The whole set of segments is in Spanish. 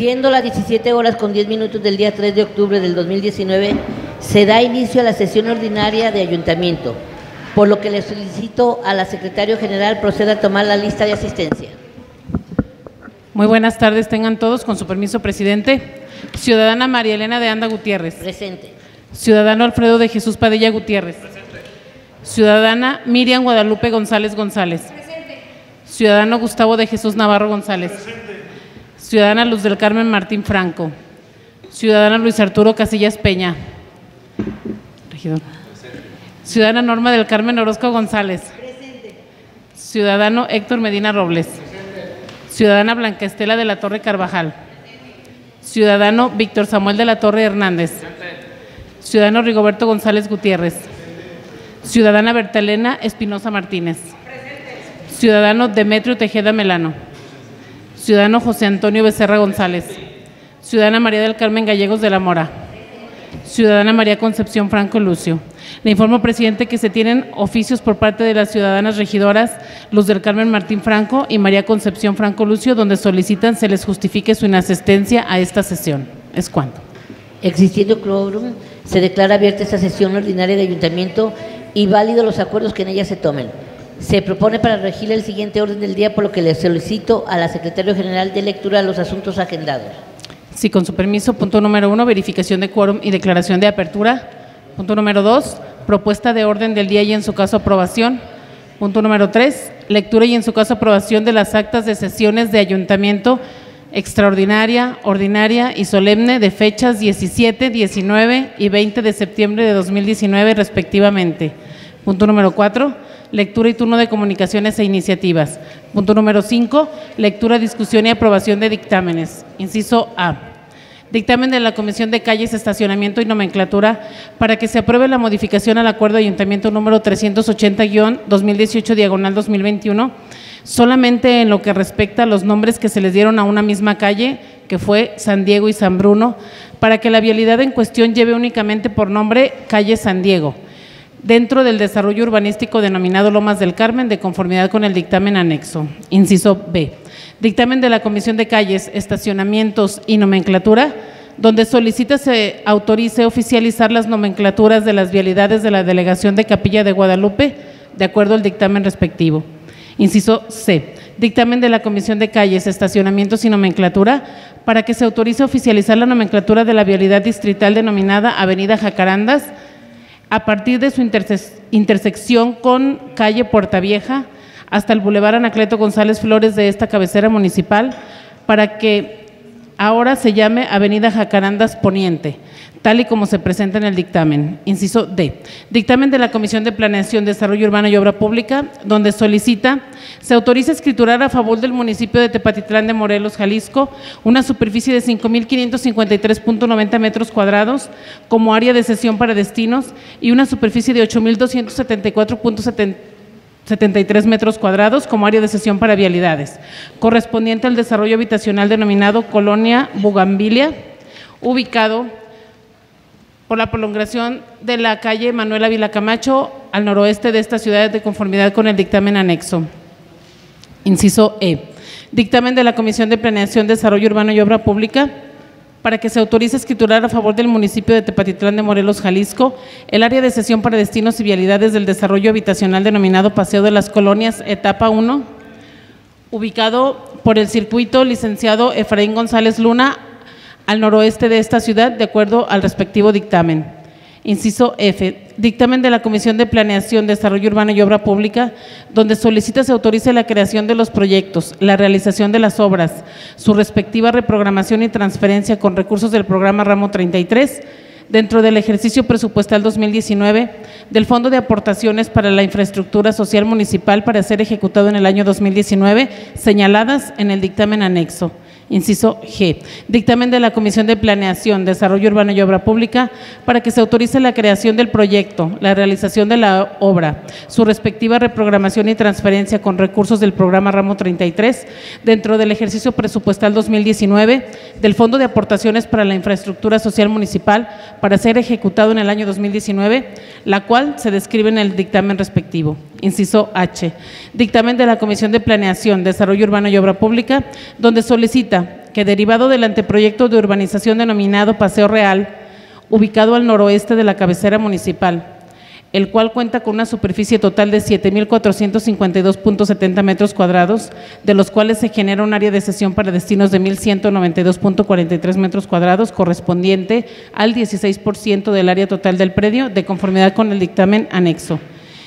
Siendo las 17 horas con 10 minutos del día 3 de octubre del 2019, se da inicio a la sesión ordinaria de ayuntamiento, por lo que le solicito a la secretario general proceda a tomar la lista de asistencia. Muy buenas tardes, tengan todos, con su permiso, presidente. Ciudadana María Elena de Anda Gutiérrez. Presente. Ciudadano Alfredo de Jesús Padilla Gutiérrez. Ciudadana Miriam Guadalupe González González. Ciudadano Gustavo de Jesús Navarro González. Ciudadana Luz del Carmen Martín Franco. Ciudadana Luis Arturo Casillas Peña. Regidor. Ciudadana Norma del Carmen Orozco González. Ciudadano Héctor Medina Robles. Ciudadana Blanca Estela de la Torre Carvajal. Ciudadano Víctor Samuel de la Torre Hernández. Ciudadano Rigoberto González Gutiérrez. Ciudadana Bertalena Espinosa Martínez. Ciudadano Demetrio Tejeda Melano. Ciudadano José Antonio Becerra González. Ciudadana María del Carmen Gallegos de la Mora. Ciudadana María Concepción Franco Lucio. Le informo, presidente, que se tienen oficios por parte de las ciudadanas regidoras Luz del Carmen Martín Franco y María Concepción Franco Lucio, donde solicitan se les justifique su inasistencia a esta sesión. ¿Es cuánto? Existiendo quórum, se declara abierta esta sesión ordinaria de ayuntamiento y válido los acuerdos que en ella se tomen. Se propone para regir el siguiente orden del día, por lo que le solicito a la secretaria general de lectura los asuntos agendados. Sí, con su permiso. Punto número uno, verificación de quórum y declaración de apertura. Punto número dos, propuesta de orden del día y en su caso aprobación. Punto número tres, lectura y en su caso aprobación de las actas de sesiones de ayuntamiento extraordinaria, ordinaria y solemne de fechas 17, 19 y 20 de septiembre de 2019 respectivamente. Punto número cuatro, lectura y turno de comunicaciones e iniciativas. Punto número cinco, lectura, discusión y aprobación de dictámenes. Inciso A. Dictamen de la Comisión de Calles, Estacionamiento y Nomenclatura para que se apruebe la modificación al acuerdo de ayuntamiento número 380-2018 diagonal 2021, solamente en lo que respecta a los nombres que se les dieron a una misma calle, que fue San Diego y San Bruno, para que la vialidad en cuestión lleve únicamente por nombre calle San Diego, dentro del desarrollo urbanístico denominado Lomas del Carmen, de conformidad con el dictamen anexo. Inciso B. Dictamen de la Comisión de Calles, Estacionamientos y Nomenclatura, donde solicita se autorice oficializar las nomenclaturas de las vialidades de la Delegación de Capilla de Guadalupe, de acuerdo al dictamen respectivo. Inciso C. Dictamen de la Comisión de Calles, Estacionamientos y Nomenclatura para que se autorice oficializar la nomenclatura de la vialidad distrital denominada Avenida Jacarandas a partir de su interse- intersección con calle Puerta Vieja hasta el Boulevard Anacleto González Flores de esta cabecera municipal para que ahora se llame Avenida Jacarandas Poniente, tal y como se presenta en el dictamen. Inciso D. Dictamen de la Comisión de Planeación, Desarrollo Urbano y Obra Pública, donde solicita se autoriza escriturar a favor del municipio de Tepatitlán de Morelos, Jalisco, una superficie de 5.553.90 metros cuadrados como área de sesión para destinos y una superficie de 8.274.70 73 metros cuadrados como área de sesión para vialidades, correspondiente al desarrollo habitacional denominado Colonia Bugambilia, ubicado por la prolongación de la calle Manuel Ávila Camacho al noroeste de esta ciudad de conformidad con el dictamen anexo. Inciso E. Dictamen de la Comisión de Planeación, Desarrollo Urbano y Obra Pública para que se autorice escriturar a favor del municipio de Tepatitlán de Morelos, Jalisco, el área de sesión para destinos y vialidades del desarrollo habitacional denominado Paseo de las Colonias, etapa 1, ubicado por el circuito licenciado Efraín González Luna al noroeste de esta ciudad, de acuerdo al respectivo dictamen. Inciso F. Dictamen de la Comisión de Planeación, Desarrollo Urbano y Obra Pública, donde solicita se autorice la creación de los proyectos, la realización de las obras, su respectiva reprogramación y transferencia con recursos del programa Ramo 33, dentro del ejercicio presupuestal 2019 del Fondo de Aportaciones para la Infraestructura Social Municipal para ser ejecutado en el año 2019, señaladas en el dictamen anexo. Inciso G. Dictamen de la Comisión de Planeación, Desarrollo Urbano y Obra Pública para que se autorice la creación del proyecto, la realización de la obra, su respectiva reprogramación y transferencia con recursos del programa Ramo 33 dentro del ejercicio presupuestal 2019 del Fondo de Aportaciones para la Infraestructura Social Municipal para ser ejecutado en el año 2019, la cual se describe en el dictamen respectivo. Inciso H. Dictamen de la Comisión de Planeación, Desarrollo Urbano y Obra Pública, donde solicita que derivado del anteproyecto de urbanización denominado Paseo Real, ubicado al noroeste de la cabecera municipal, el cual cuenta con una superficie total de 7.452.70 metros cuadrados, de los cuales se genera un área de sesión para destinos de 1.192.43 metros cuadrados, correspondiente al 16% del área total del predio, de conformidad con el dictamen anexo.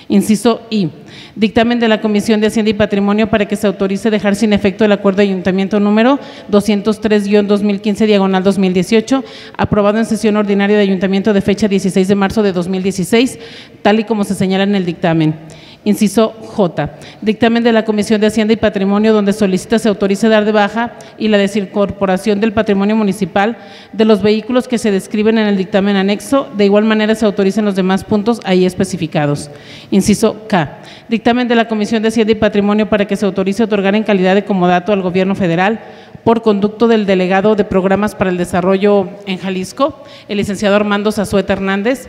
Inciso I. Dictamen de la Comisión de Hacienda y Patrimonio para que se autorice dejar sin efecto el acuerdo de ayuntamiento número 203-2015 diagonal 2018, aprobado en sesión ordinaria de ayuntamiento de fecha 16 de marzo de 2016, tal y como se señala en el dictamen. Inciso J. Dictamen de la Comisión de Hacienda y Patrimonio donde solicita se autorice dar de baja y la desincorporación del patrimonio municipal de los vehículos que se describen en el dictamen anexo. De igual manera se autoricen los demás puntos ahí especificados. Inciso K. Dictamen de la Comisión de Hacienda y Patrimonio para que se autorice otorgar en calidad de comodato al Gobierno federal por conducto del delegado de programas para el desarrollo en Jalisco, el licenciado Armando Zazueta Hernández,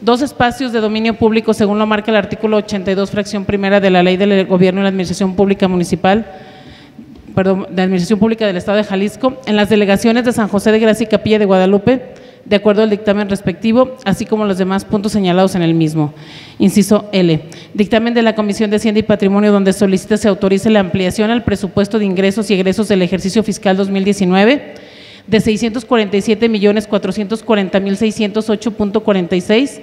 dos espacios de dominio público según lo marca el artículo 82, fracción primera de la Ley del Gobierno y la Administración Pública Municipal, perdón, de Administración Pública del Estado de Jalisco, en las delegaciones de San José de Gracia y Capilla de Guadalupe, de acuerdo al dictamen respectivo, así como los demás puntos señalados en el mismo. Inciso L. Dictamen de la Comisión de Hacienda y Patrimonio donde solicita se autorice la ampliación al presupuesto de ingresos y egresos del ejercicio fiscal 2019 de 647 millones 440 mil 608.46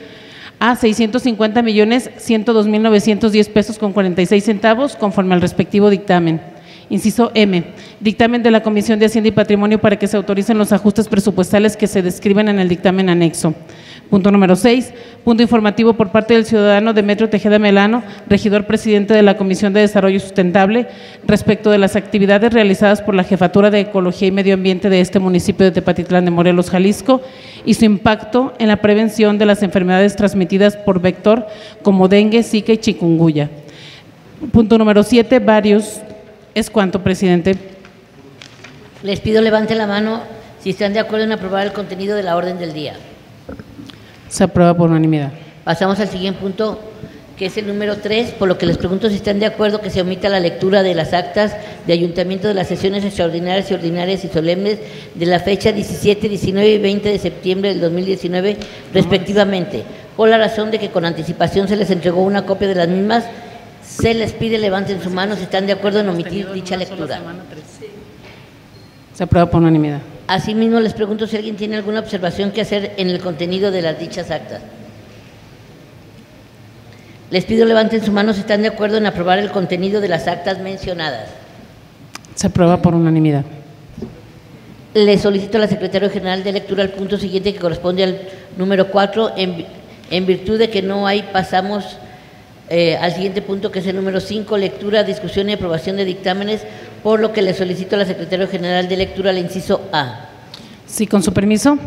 a 650 millones 102 mil 910 pesos con 46 centavos conforme al respectivo dictamen. Inciso M. Dictamen de la Comisión de Hacienda y Patrimonio para que se autoricen los ajustes presupuestales que se describen en el dictamen anexo. Punto número 6. Punto informativo por parte del ciudadano Demetrio Tejeda Melano, regidor presidente de la Comisión de Desarrollo Sustentable, respecto de las actividades realizadas por la Jefatura de Ecología y Medio Ambiente de este municipio de Tepatitlán de Morelos, Jalisco, y su impacto en la prevención de las enfermedades transmitidas por vector como dengue, zika y chikungunya. Punto número 7. Varios es cuanto, presidente. Les pido levante la mano si están de acuerdo en aprobar el contenido de la orden del día. Se aprueba por unanimidad. Pasamos al siguiente punto, que es el número 3, por lo que les pregunto si están de acuerdo que se omita la lectura de las actas de ayuntamiento de las sesiones extraordinarias y ordinarias y solemnes de la fecha 17, 19 y 20 de septiembre del 2019, respectivamente, por la razón de que con anticipación se les entregó una copia de las mismas se les pide levanten su mano si están de acuerdo en omitir dicha lectura. Se aprueba por unanimidad. Asimismo, les pregunto si alguien tiene alguna observación que hacer en el contenido de las dichas actas. Les pido levanten su mano si están de acuerdo en aprobar el contenido de las actas mencionadas. Se aprueba por unanimidad. Le solicito a la Secretaria General de Lectura el punto siguiente que corresponde al número 4. En, en virtud de que no hay, pasamos eh, al siguiente punto, que es el número 5, lectura, discusión y aprobación de dictámenes, por lo que le solicito a la Secretaria General de Lectura el inciso A. Sí, con su permiso.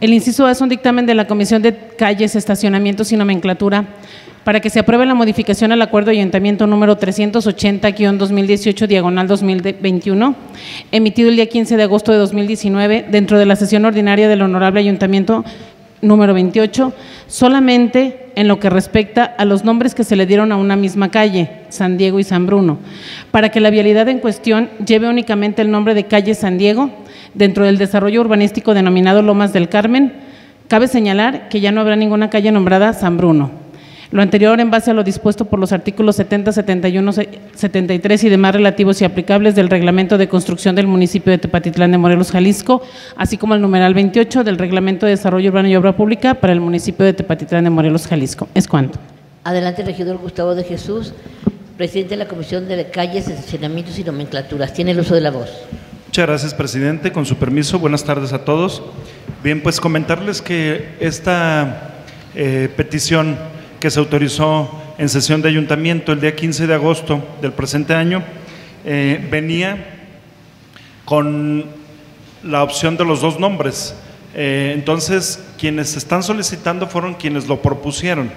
El inciso A es un dictamen de la Comisión de Calles, Estacionamientos y Nomenclatura para que se apruebe la modificación al acuerdo de ayuntamiento número 380-2018 diagonal 2021, emitido el día 15 de agosto de 2019 dentro de la sesión ordinaria del honorable ayuntamiento número 28, solamente en lo que respecta a los nombres que se le dieron a una misma calle, San Diego y San Bruno, para que la vialidad en cuestión lleve únicamente el nombre de calle San Diego dentro del desarrollo urbanístico denominado Lomas del Carmen. Cabe señalar que ya no habrá ninguna calle nombrada San Bruno. Lo anterior en base a lo dispuesto por los artículos 70, 71, 73 y demás relativos y aplicables del Reglamento de Construcción del municipio de Tepatitlán de Morelos, Jalisco, así como el numeral 28 del Reglamento de Desarrollo Urbano y Obra Pública para el municipio de Tepatitlán de Morelos, Jalisco. Es cuanto. Adelante, regidor Gustavo de Jesús, presidente de la Comisión de Calles, Estacionamientos y Nomenclaturas. Tiene el uso de la voz. Muchas gracias, presidente. Con su permiso, buenas tardes a todos. Bien, pues comentarles que esta eh, petición que se autorizó en sesión de ayuntamiento el día 15 de agosto del presente año, eh, venía con la opción de los dos nombres. Eh, entonces, quienes están solicitando fueron quienes lo propusieron.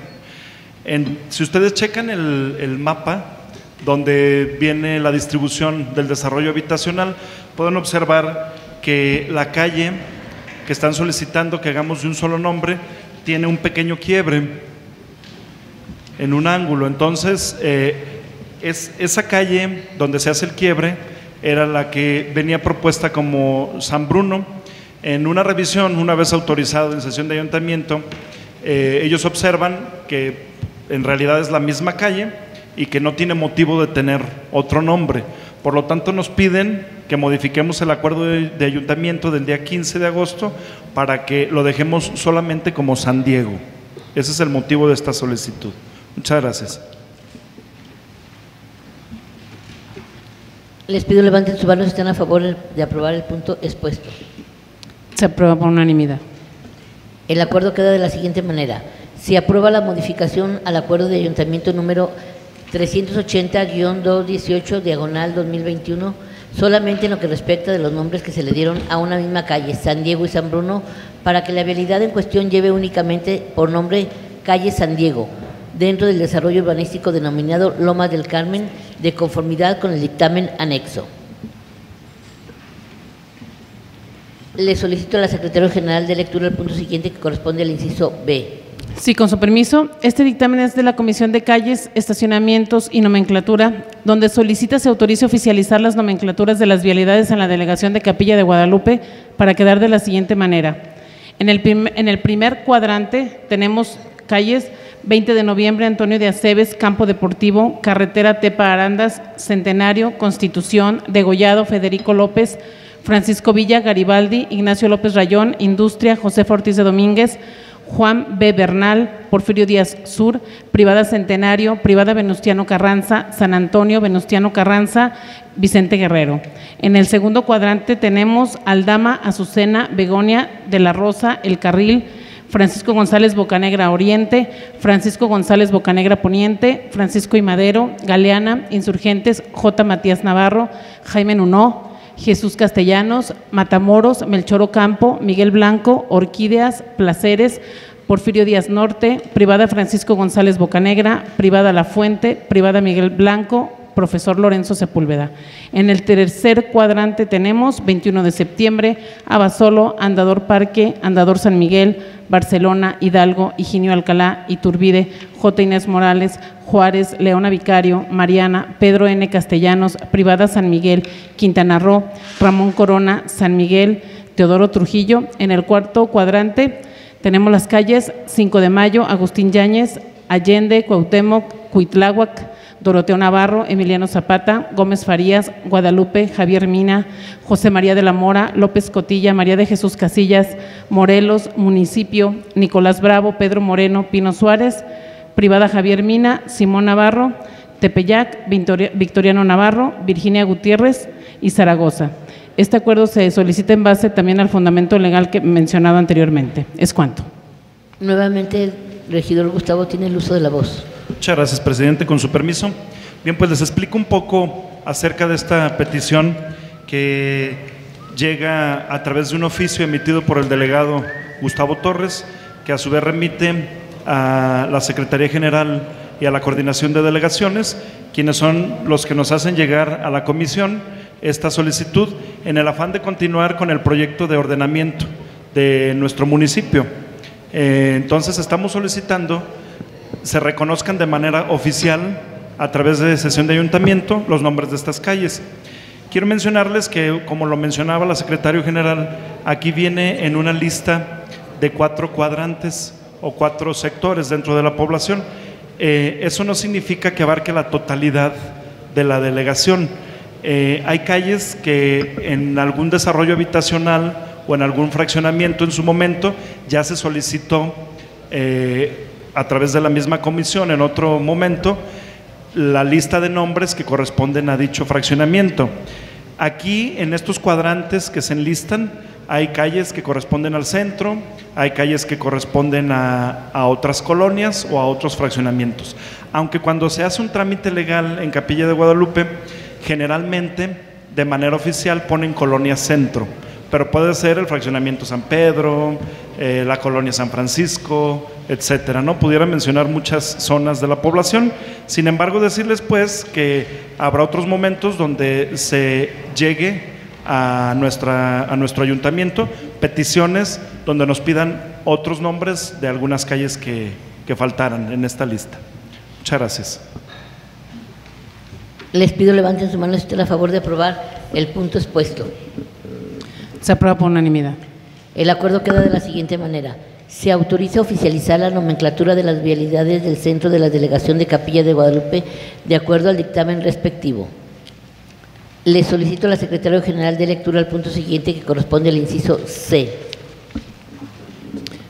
si ustedes checan el, el mapa donde viene la distribución del desarrollo habitacional, pueden observar que la calle que están solicitando que hagamos de un solo nombre tiene un pequeño quiebre en un ángulo. Entonces, eh, es esa calle donde se hace el quiebre era la que venía propuesta como San Bruno. En una revisión, una vez autorizado en sesión de ayuntamiento, eh, ellos observan que en realidad es la misma calle y que no tiene motivo de tener otro nombre. Por lo tanto, nos piden que modifiquemos el acuerdo de, ayuntamiento del día 15 de agosto para que lo dejemos solamente como San Diego. Ese es el motivo de esta solicitud. Muchas gracias. Les pido levanten su mano si están a favor de aprobar el punto expuesto. Se aprueba por unanimidad. El acuerdo queda de la siguiente manera. Se aprueba la modificación al acuerdo de ayuntamiento número 380-218, diagonal 2021, solamente en lo que respecta de los nombres que se le dieron a una misma calle, San Diego y San Bruno, para que la vialidad en cuestión lleve únicamente por nombre calle San Diego, dentro del desarrollo urbanístico denominado Lomas del Carmen, de conformidad con el dictamen anexo. Le solicito a la Secretaria General de lectura el punto siguiente que corresponde al inciso B. Sí, con su permiso. Este dictamen es de la Comisión de Calles, Estacionamientos y Nomenclatura, donde solicita se autorice oficializar las nomenclaturas de las vialidades en la delegación de Capilla de Guadalupe para quedar de la siguiente manera. En el, en el primer cuadrante tenemos calles 20 de noviembre, Antonio de Aceves, Campo Deportivo, Carretera Tepa Arandas, Centenario, Constitución, Degollado, Federico López, Francisco Villa, Garibaldi, Ignacio López Rayón, Industria, José Ortiz de Domínguez, Juan B. Bernal, Porfirio Díaz Sur, Privada Centenario, Privada Venustiano Carranza, San Antonio, Venustiano Carranza, Vicente Guerrero. En el segundo cuadrante tenemos Aldama, Azucena, Begonia, De la Rosa, El Carril, Francisco González Bocanegra Oriente, Francisco González Bocanegra Poniente, Francisco y Madero, Galeana, Insurgentes, J. Matías Navarro, Jaime Nunó, Jesús Castellanos, Matamoros, Melchor Ocampo, Miguel Blanco, Orquídeas, Placeres, Porfirio Díaz Norte, Privada Francisco González Bocanegra, Privada La Fuente, Privada Miguel Blanco, profesor Lorenzo Sepúlveda. En el tercer cuadrante tenemos 21 de septiembre, Abasolo, Andador Parque, Andador San Miguel, Barcelona, Hidalgo, Higinio Alcalá, Iturbide, J. Inés Morales, Juárez, Leona Vicario, Mariana, Pedro N. Castellanos, Privada San Miguel, Quintana Roo, Ramón Corona, San Miguel, Teodoro Trujillo. En el cuarto cuadrante tenemos las calles 5 de Mayo, Agustín Yáñez, Allende, Cuauhtémoc, Cuitláhuac, Doroteo Navarro, Emiliano Zapata, Gómez Farías, Guadalupe, Javier Mina, José María de la Mora, López Cotilla, María de Jesús Casillas, Morelos, Municipio, Nicolás Bravo, Pedro Moreno, Pino Suárez, Privada Javier Mina, Simón Navarro, Tepeyac, Victoriano Navarro, Virginia Gutiérrez y Zaragoza. Este acuerdo se solicita en base también al fundamento legal que mencionado anteriormente. ¿Es cuánto? Nuevamente, el regidor Gustavo tiene el uso de la voz. Muchas gracias, presidente. Con su permiso. Bien, pues les explico un poco acerca de esta petición que llega a través de un oficio emitido por el delegado Gustavo Torres, que a su vez remite a la Secretaría General y a la Coordinación de Delegaciones, quienes son los que nos hacen llegar a la comisión esta solicitud en el afán de continuar con el proyecto de ordenamiento de nuestro municipio. Eh, entonces estamos solicitando se reconozcan de manera oficial a través de sesión de ayuntamiento los nombres de estas calles. Quiero mencionarles que, como lo mencionaba la secretario general, aquí viene en una lista de cuatro cuadrantes o cuatro sectores dentro de la población. Eh, eso no significa que abarque la totalidad de la delegación. Eh, hay calles que en algún desarrollo habitacional o en algún fraccionamiento en su momento ya se solicitó eh, a través de la misma comisión en otro momento la lista de nombres que corresponden a dicho fraccionamiento. Aquí, en estos cuadrantes que se enlistan, hay calles que corresponden al centro, hay calles que corresponden a, a, otras colonias o a otros fraccionamientos. Aunque cuando se hace un trámite legal en Capilla de Guadalupe, generalmente de manera oficial ponen colonia centro, pero puede ser el fraccionamiento San Pedro, eh, la colonia San Francisco, etcétera. No pudiera mencionar muchas zonas de la población. Sin embargo, decirles pues que habrá otros momentos donde se llegue a, nuestra, a nuestro ayuntamiento peticiones donde nos pidan otros nombres de algunas calles que, que faltaran en esta lista. Muchas gracias. Les pido levanten su mano si están a favor de aprobar el punto expuesto. Se aprueba por unanimidad. El acuerdo queda de la siguiente manera. Se autoriza oficializar la nomenclatura de las vialidades del centro de la delegación de Capilla de Guadalupe de acuerdo al dictamen respectivo. Le solicito a la Secretaria General de Lectura al punto siguiente que corresponde al inciso C.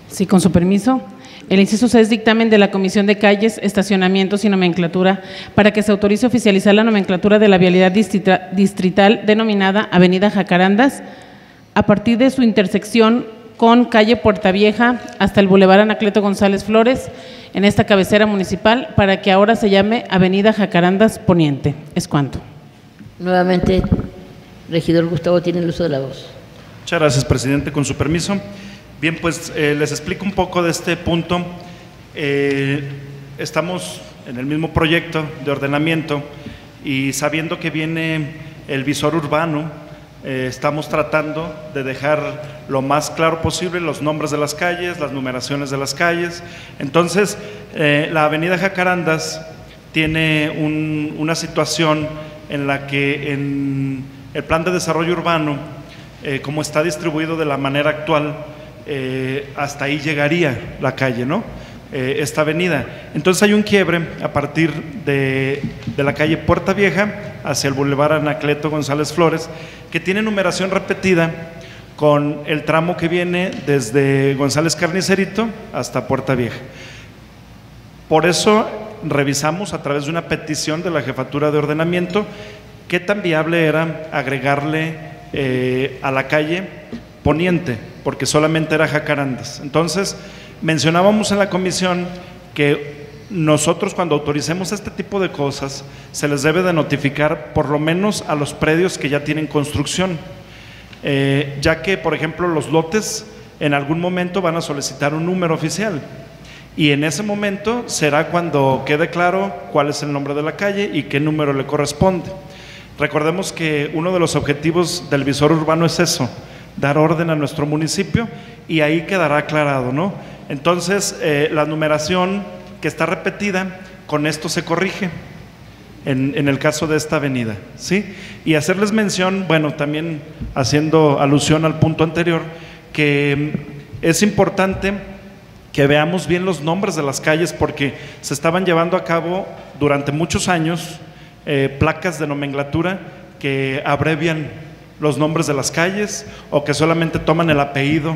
Sí, con su permiso. El inciso C es dictamen de la Comisión de Calles, Estacionamientos y Nomenclatura para que se autorice oficializar la nomenclatura de la vialidad distrita- distrital denominada Avenida Jacarandas a partir de su intersección con calle Puerta Vieja hasta el Boulevard Anacleto González Flores en esta cabecera municipal para que ahora se llame Avenida Jacarandas Poniente. Es cuanto. Nuevamente, regidor Gustavo tiene el uso de la voz. Muchas gracias, presidente. Con su permiso. Bien, pues eh, les explico un poco de este punto. Eh, estamos en el mismo proyecto de ordenamiento y sabiendo que viene el visor urbano, eh, estamos tratando de dejar lo más claro posible los nombres de las calles, las numeraciones de las calles. Entonces, eh, la avenida Jacarandas tiene un- una situación en la que en el plan de desarrollo urbano, eh, como está distribuido de la manera actual, eh, hasta ahí llegaría la calle, ¿no? Eh, esta avenida. Entonces hay un quiebre a partir de, de la calle Puerta Vieja hacia el Boulevard Anacleto González Flores, que tiene numeración repetida con el tramo que viene desde González Carnicerito hasta Puerta Vieja. Por eso revisamos a través de una petición de la Jefatura de Ordenamiento qué tan viable era agregarle eh, a la calle poniente, porque solamente era jacarandas. Entonces, mencionábamos en la comisión que nosotros cuando autoricemos este tipo de cosas, se les debe de notificar por lo menos a los predios que ya tienen construcción. Eh, ya que, por ejemplo, los lotes en algún momento van a solicitar un número oficial. Y en ese momento será cuando quede claro cuál es el nombre de la calle y qué número le corresponde. Recordemos que uno de los objetivos del visor urbano es eso, dar orden a nuestro municipio y ahí quedará aclarado, ¿no? Entonces, eh, la numeración que está repetida, con esto se corrige en, el caso de esta avenida, ¿sí? Y hacerles mención, bueno, también haciendo alusión al punto anterior, que mm, es importante que veamos bien los nombres de las calles porque se estaban llevando a cabo durante muchos años eh, placas de nomenclatura que abrevian los nombres de las calles o que solamente toman el apellido.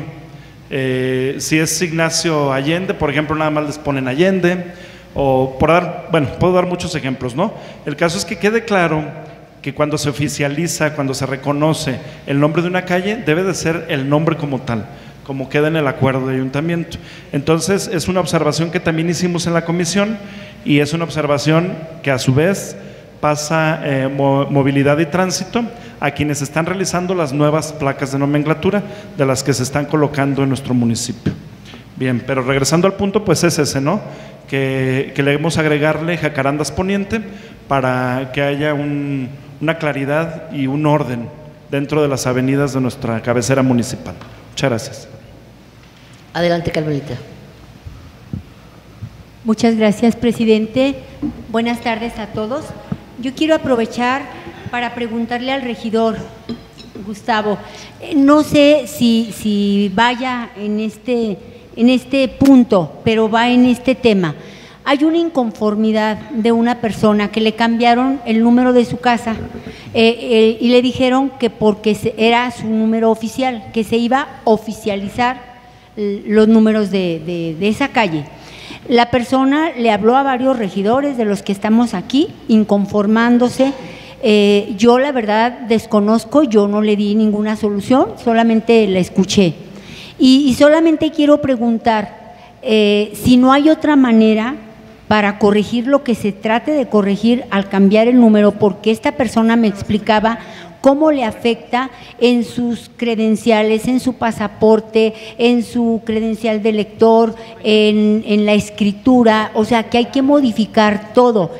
Eh, si es Ignacio Allende, por ejemplo, nada más les ponen Allende, o por dar, bueno, puedo dar muchos ejemplos, ¿no? El caso es que quede claro que cuando se oficializa, cuando se reconoce el nombre de una calle, debe de ser el nombre como tal, como queda en el acuerdo de ayuntamiento. Entonces, es una observación que también hicimos en la comisión y es una observación que a su vez pasa eh, mo- movilidad y tránsito a quienes están realizando las nuevas placas de nomenclatura de las que se están colocando en nuestro municipio. Bien, pero regresando al punto, pues es ese, ¿no? Que, que debemos agregarle Jacarandas Poniente para que haya un- una claridad y un orden dentro de las avenidas de nuestra cabecera municipal. Muchas gracias. Adelante, Carmelita. Muchas gracias, presidente. Buenas tardes a todos. Yo quiero aprovechar para preguntarle al regidor, Gustavo, eh, no sé si, si vaya en este, en este punto, pero va en este tema. Hay una inconformidad de una persona que le cambiaron el número de su casa eh, eh, y le dijeron que porque era su número oficial, que se iba a oficializar los números de- de esa calle. La persona le habló a varios regidores de los que estamos aquí, inconformándose. Eh, yo la verdad desconozco, yo no le di ninguna solución, solamente la escuché. Y, solamente quiero preguntar eh, si no hay otra manera para corregir lo que se trate de corregir al cambiar el número, porque esta persona me explicaba cómo le afecta en sus credenciales, en su pasaporte, en su credencial de lector, en, en la escritura, o sea que hay que modificar todo.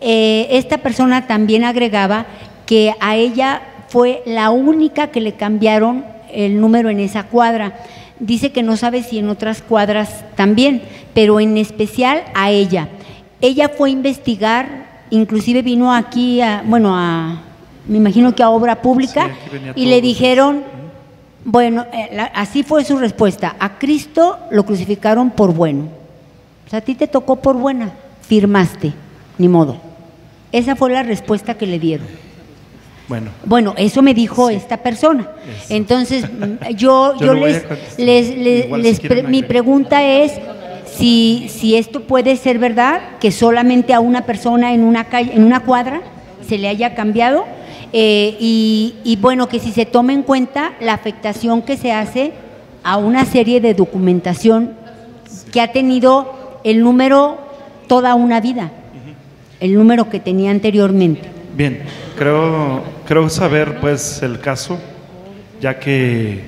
Eh, esta persona también agregaba que a ella fue la única que le cambiaron el número en esa cuadra. Dice que no sabe si en otras cuadras también, pero en especial a ella. Ella fue a investigar inclusive vino aquí, a, bueno, a, me imagino que a obra pública, Sí, y le dijeron, bueno, eh, la- así fue su respuesta, a Cristo lo crucificaron por bueno. O sea, a ti te tocó por buena, firmaste, ni modo. Esa fue la respuesta que le dieron. Bueno, Bueno, eso me dijo esta persona. Eso. Entonces, mm, yo, Yo les, les, les- les si pre- mi pregunta es si, si esto puede ser verdad, que solamente a una persona en una calle, en una cuadra se le haya cambiado, eh, y, y bueno, que si se toma en cuenta la afectación que se hace a una serie de documentación que ha tenido el número toda una vida, el número que tenía anteriormente. bien, creo, creo saber pues el caso, ya que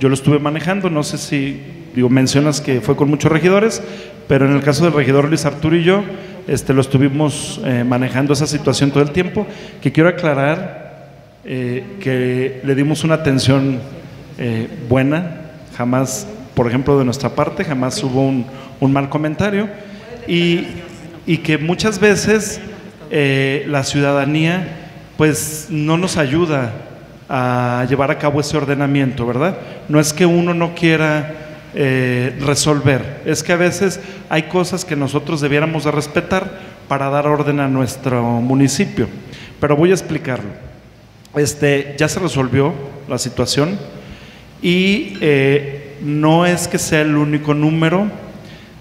yo lo estuve manejando, no sé si, digo, mencionas que fue con muchos regidores, pero en el caso del regidor Luis Arturo y yo, este, lo estuvimos eh, manejando esa situación todo el tiempo, que quiero aclarar eh, que le dimos una atención eh, buena, jamás, por ejemplo, de nuestra parte, jamás hubo un, un mal comentario y, y que muchas veces eh, la ciudadanía pues no nos ayuda a llevar a cabo ese ordenamiento, ¿verdad? No es que uno no quiera eh, resolver, es que a veces hay cosas que nosotros debiéramos de respetar para dar orden a nuestro municipio. Pero voy a explicarlo. Este, ya se resolvió la situación y eh, no es que sea el único número,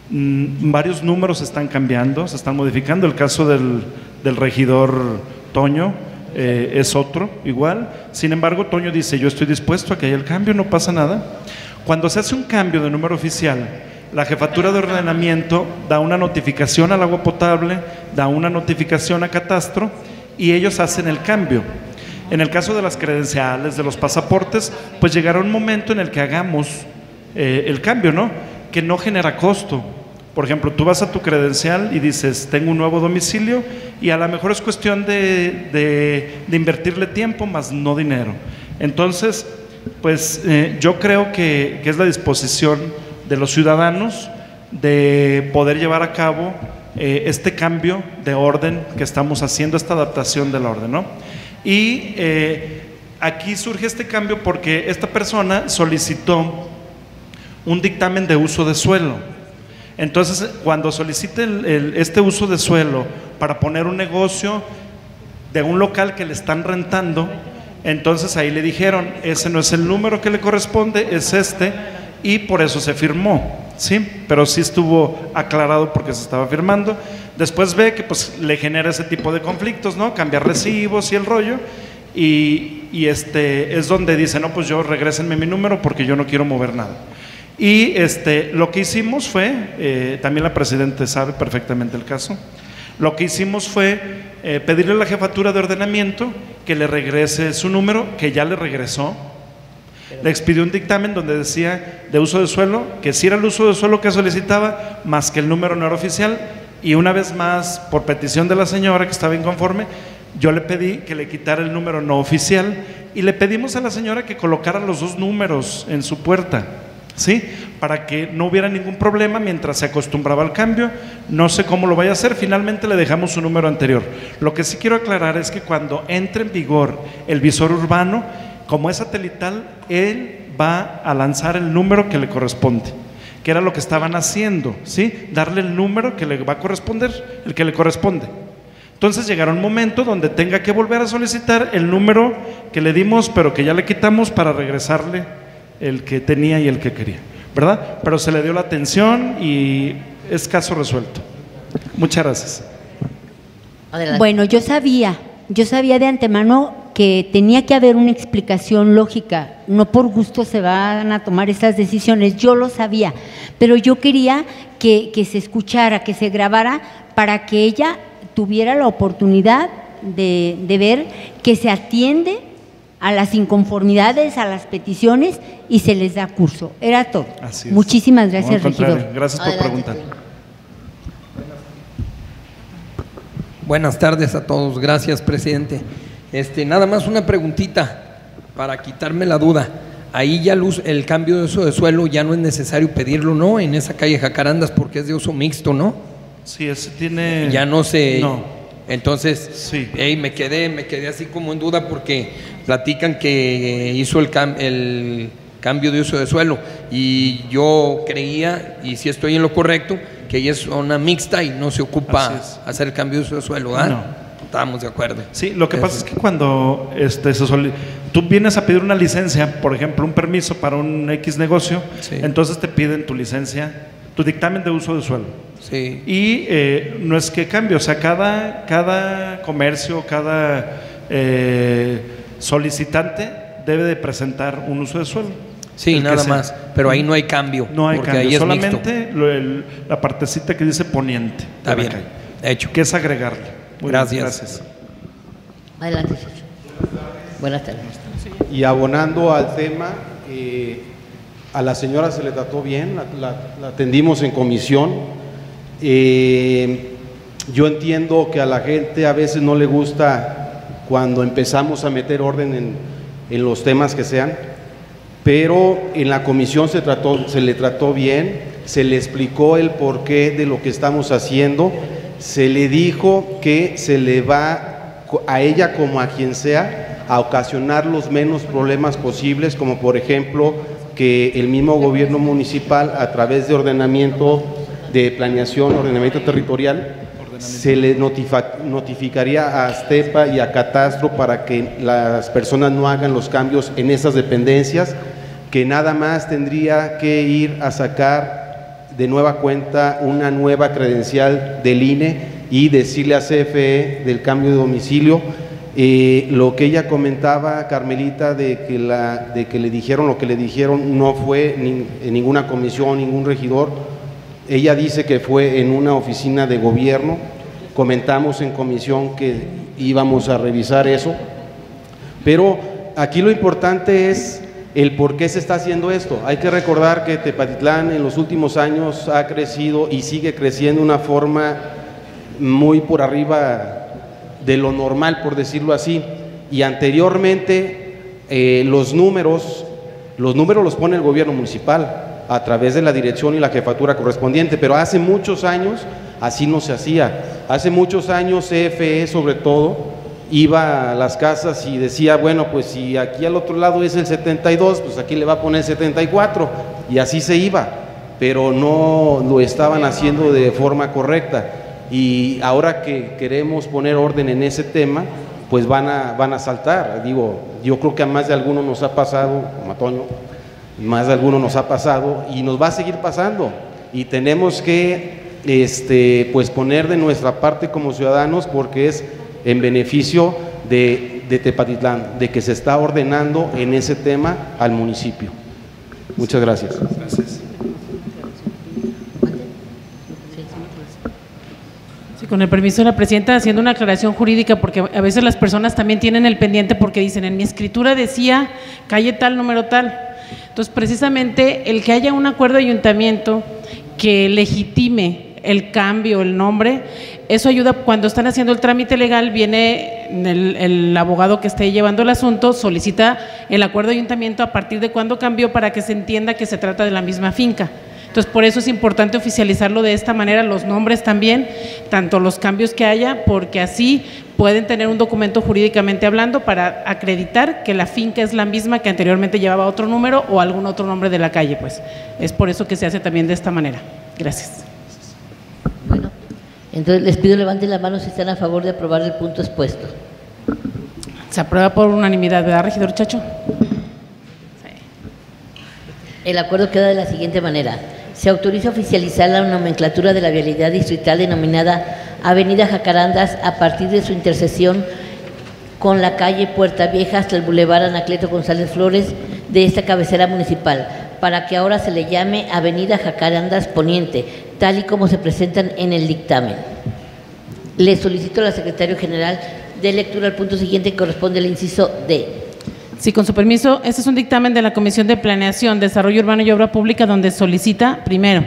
mm, varios números están cambiando, se están modificando. El caso del, del regidor Toño eh, es otro, igual. Sin embargo, Toño dice, yo estoy dispuesto a que haya el cambio, no pasa nada. Cuando se hace un cambio de número oficial, la jefatura de ordenamiento da una notificación al agua potable, da una notificación a catastro y ellos hacen el cambio. En el caso de las credenciales, de los pasaportes, pues llegará un momento en el que hagamos eh, el cambio, ¿no? Que no genera costo. Por ejemplo, tú vas a tu credencial y dices, tengo un nuevo domicilio y a lo mejor es cuestión de, invertirle tiempo más no dinero. Entonces, pues eh, yo creo que, es la disposición de los ciudadanos de poder llevar a cabo eh, este cambio de orden que estamos haciendo, esta adaptación del orden, ¿no? Y eh, aquí surge este cambio porque esta persona solicitó un dictamen de uso de suelo. Entonces, cuando solicite este uso de suelo para poner un negocio de un local que le están rentando, entonces ahí le dijeron, ese no es el número que le corresponde, es este, y por eso se firmó, ¿sí? Pero sí estuvo aclarado porque se estaba firmando. Después ve que pues le genera ese tipo de conflictos, ¿no? Cambiar recibos y el rollo, y, y este es donde dice, no, pues yo regrésenme mi número porque yo no quiero mover nada. Y este, lo que hicimos fue, eh, también la Presidenta sabe perfectamente el caso, lo que hicimos fue eh, pedirle a la jefatura de ordenamiento que le regrese su número, que ya le regresó. Le expidió un dictamen donde decía de uso de suelo, que si era el uso de suelo que solicitaba, más que el número no era oficial. Y una vez más, por petición de la señora que estaba inconforme, yo le pedí que le quitara el número no oficial y le pedimos a la señora que colocara los dos números en su puerta. ¿Sí? Para que no hubiera ningún problema mientras se acostumbraba al cambio. No sé cómo lo vaya a hacer, finalmente le dejamos su número anterior. Lo que sí quiero aclarar es que cuando entre en vigor el visor urbano, como es satelital, él va a lanzar el número que le corresponde, que era lo que estaban haciendo, ¿sí? Darle el número que le va a corresponder, el que le corresponde. Entonces llegará un momento donde tenga que volver a solicitar el número que le dimos, pero que ya le quitamos para regresarle el que tenía y el que quería, ¿verdad? Pero se le dio la atención y es caso resuelto. Muchas gracias. Adelante. Bueno, yo sabía, yo sabía de antemano que tenía que haber una explicación lógica. No por gusto se van a tomar esas decisiones, yo lo sabía, pero yo quería que, que se escuchara, que se grabara, para que ella tuviera la oportunidad de, de ver que se atiende a las inconformidades, a las peticiones y se les da curso. Era todo. Así es. Muchísimas No, gracias, contrario, regidor. Gracias por Adelante, preguntar. Buenas tardes a todos, gracias presidente. Este, nada más una preguntita para quitarme la duda. Ahí ya el, us- el cambio de uso de suelo ya no es necesario pedirlo, ¿no? En esa calle Jacarandas porque es de uso mixto, ¿no? Sí, ese tiene... Ya no se- No, Entonces, Sí. ey, me quedé, me quedé así como en duda porque platican que hizo el, cam- el cambio de uso de suelo y yo creía, y si estoy en lo correcto, que ella es zona mixta y no se ocupa hacer el cambio de uso de suelo, ¿verdad? No. Estábamos de acuerdo. Sí, lo que pasa es que cuando este, se tú vienes a pedir una licencia, por ejemplo, un permiso para un X negocio, Sí. entonces te piden tu licencia, tu dictamen de uso de suelo. Sí. Y eh, no es que cambie, o sea, cada, cada comercio, cada eh, solicitante debe de presentar un uso de suelo. Sí, nada sea. más. Pero ahí no hay cambio. No hay porque cambio, ahí es mixto. solamente lo- el- la partecita que dice poniente. de Está bien. calle, Hecho. Que es agregarle. Muy bien, Gracias. gracias. Adelante, Checho. Buenas tardes. Y abonando al tema, eh, a la señora se le trató bien, la, atendimos en comisión. Eh, yo entiendo que a la gente a veces no le gusta cuando empezamos a meter orden en, en los temas que sean, pero en la comisión se, trató, se le trató bien, se le explicó el porqué de lo que estamos haciendo, se le dijo que se le va a ella como a quien sea a ocasionar los menos problemas posibles, como por ejemplo que el mismo gobierno municipal a través de ordenamiento de planeación, ordenamiento territorial, se le notificaría a Astepa y a Catastro para que las personas no hagan los cambios en esas dependencias, que nada más tendría que ir a sacar de nueva cuenta una nueva credencial del INE y decirle a CFE del cambio de domicilio. Eh, lo que ella comentaba, Carmelita, de que, la, de le dijeron lo que le dijeron no fue en ninguna comisión, ningún regidor, ella dice que fue en una oficina de gobierno. Comentamos en comisión que íbamos a revisar eso. Pero aquí lo importante es el por qué se está haciendo esto. Hay que recordar que Tepatitlán en los últimos años ha crecido y sigue creciendo de una forma muy por arriba de lo normal, por decirlo así. Y anteriormente eh, los números, los números los pone el gobierno municipal a través de la dirección y la jefatura correspondiente, pero hace muchos años así no se hacía. Hace muchos años CFE sobre todo iba a las casas y decía, bueno, pues si aquí al otro lado es el 72, pues aquí le va a poner 74 y así se iba, pero no lo estaban haciendo de forma correcta. Y ahora que queremos poner orden en ese tema, pues van a, van a saltar. Digo, yo creo que a más de alguno nos ha pasado, como a Toño, más de alguno nos ha pasado y nos va a seguir pasando. Y tenemos que este, pues poner de nuestra parte como ciudadanos porque es en beneficio de, Tepatitlán, de que se está ordenando en ese tema al municipio. Muchas gracias. Con el permiso de la presidenta, haciendo una aclaración jurídica, porque a veces las personas también tienen el pendiente porque dicen, en mi escritura decía calle tal, número tal. Entonces, precisamente el que haya un acuerdo de ayuntamiento que legitime el cambio, el nombre, eso ayuda cuando están haciendo el trámite legal, viene el, el abogado que esté llevando el asunto, solicita el acuerdo de ayuntamiento a partir de cuándo cambió para que se entienda que se trata de la misma finca. Entonces, por eso es importante oficializarlo de esta manera, los nombres también, tanto los cambios que haya, porque así pueden tener un documento jurídicamente hablando para acreditar que la finca es la misma que anteriormente llevaba otro número o algún otro nombre de la calle, pues. Es por eso que se hace también de esta manera. Gracias. Bueno, entonces les pido levanten la mano si están a favor de aprobar el punto expuesto. Se aprueba por unanimidad, ¿verdad, regidor Chacho? El acuerdo queda de la siguiente manera. Se autoriza oficializar la nomenclatura de la vialidad distrital denominada Avenida Jacarandas a partir de su intersección con la calle Puerta Vieja hasta el Boulevard Anacleto González Flores de esta cabecera municipal, para que ahora se le llame Avenida Jacarandas Poniente, tal y como se presentan en el dictamen. Le solicito al secretario general de lectura al punto siguiente que corresponde al inciso D. Sí, con su permiso, este es un dictamen de la Comisión de Planeación, Desarrollo Urbano y Obra Pública donde solicita, primero,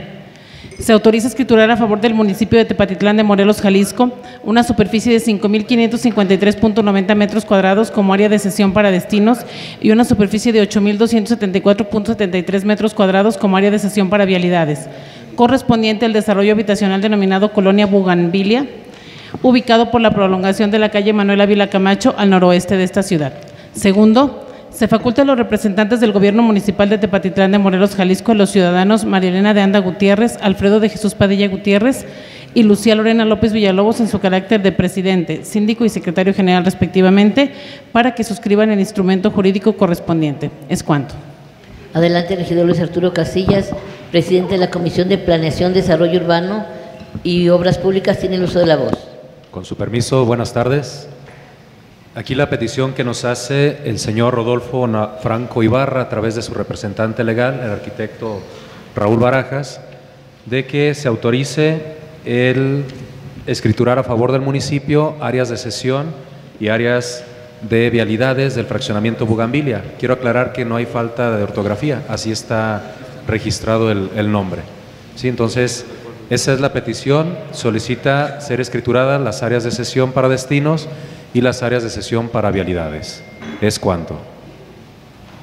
se autoriza escriturar a favor del municipio de Tepatitlán de Morelos, Jalisco, una superficie de 5.553.90 metros cuadrados como área de sesión para destinos y una superficie de 8.274.73 metros cuadrados como área de sesión para vialidades, correspondiente al desarrollo habitacional denominado Colonia Buganvilia, ubicado por la prolongación de la calle Manuel Ávila Camacho al noroeste de esta ciudad. Segundo, se faculta a los representantes del Gobierno Municipal de Tepatitlán de Morelos, Jalisco, a los ciudadanos María Elena de Anda Gutiérrez, Alfredo de Jesús Padilla Gutiérrez y Lucía Lorena López Villalobos en su carácter de presidente, síndico y secretario general respectivamente, para que suscriban el instrumento jurídico correspondiente. Es cuanto. Adelante, regidor Luis Arturo Casillas, presidente de la Comisión de Planeación, Desarrollo Urbano y Obras Públicas, tiene el uso de la voz. Con su permiso, buenas tardes. Aquí la petición que nos hace el señor Rodolfo Franco Ibarra a través de su representante legal, el arquitecto Raúl Barajas, de que se autorice el escriturar a favor del municipio áreas de sesión y áreas de vialidades del fraccionamiento Bugambilia. Quiero aclarar que no hay falta de ortografía, así está registrado el, nombre. ¿Sí? Entonces, esa es la petición, solicita ser escrituradas las áreas de sesión para destinos y las áreas de sesión para vialidades. ¿Es cuánto?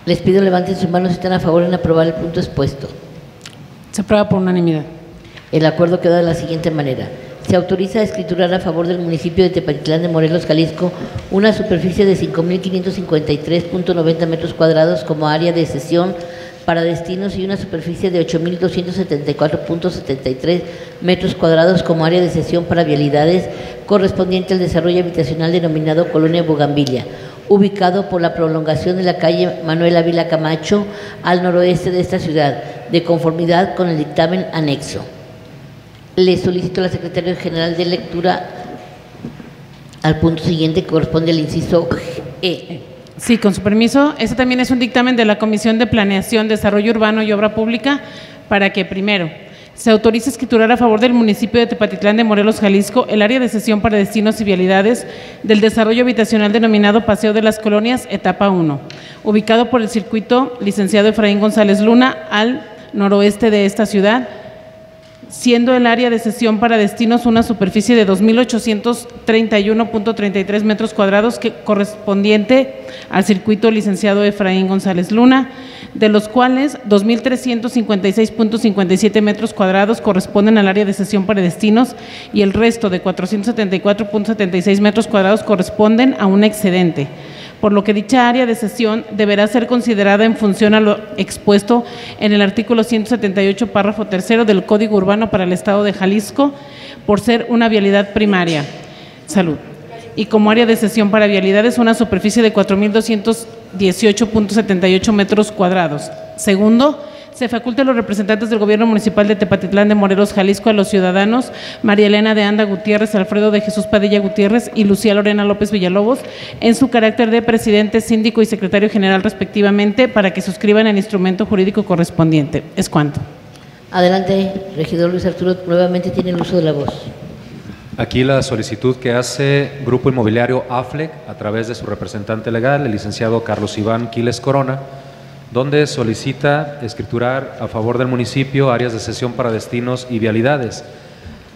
Les pido levanten sus manos si están a favor en aprobar el punto expuesto. Se aprueba por unanimidad. El acuerdo queda de la siguiente manera. Se autoriza a escriturar a favor del municipio de Tepatitlán de Morelos, Jalisco, una superficie de 5.553.90 metros cuadrados como área de sesión para destinos y una superficie de 8.274.73 metros cuadrados como área de sesión para vialidades correspondiente al desarrollo habitacional denominado Colonia Bugambilla, ubicado por la prolongación de la calle Manuel Ávila Camacho al noroeste de esta ciudad, de conformidad con el dictamen anexo. Le solicito a la Secretaria General de lectura al punto siguiente que corresponde al inciso E. Sí, con su permiso. Este también es un dictamen de la Comisión de Planeación, Desarrollo Urbano y Obra Pública para que, primero, se autorice escriturar a favor del municipio de Tepatitlán de Morelos, Jalisco, el área de sesión para destinos y vialidades del desarrollo habitacional denominado Paseo de las Colonias, etapa 1, ubicado por el circuito licenciado Efraín González Luna al noroeste de esta ciudad, siendo el área de sesión para destinos una superficie de 2.831.33 metros cuadrados que correspondiente al circuito licenciado Efraín González Luna, de los cuales 2.356.57 metros cuadrados corresponden al área de sesión para destinos y el resto de 474.76 metros cuadrados corresponden a un excedente por lo que dicha área de sesión deberá ser considerada en función a lo expuesto en el artículo 178, párrafo tercero del Código Urbano para el Estado de Jalisco, por ser una vialidad primaria. Salud. Y como área de sesión para vialidades, una superficie de 4.218.78 metros cuadrados. Segundo, se faculta a los representantes del Gobierno Municipal de Tepatitlán de Morelos, Jalisco, a los ciudadanos María Elena de Anda Gutiérrez, Alfredo de Jesús Padilla Gutiérrez y Lucía Lorena López Villalobos, en su carácter de presidente, síndico y secretario general respectivamente, para que suscriban el instrumento jurídico correspondiente. Es cuanto. Adelante, regidor Luis Arturo, nuevamente tiene el uso de la voz. Aquí la solicitud que hace Grupo Inmobiliario AFLEC a través de su representante legal, el licenciado Carlos Iván Quiles Corona, donde solicita escriturar a favor del municipio áreas de sesión para destinos y vialidades.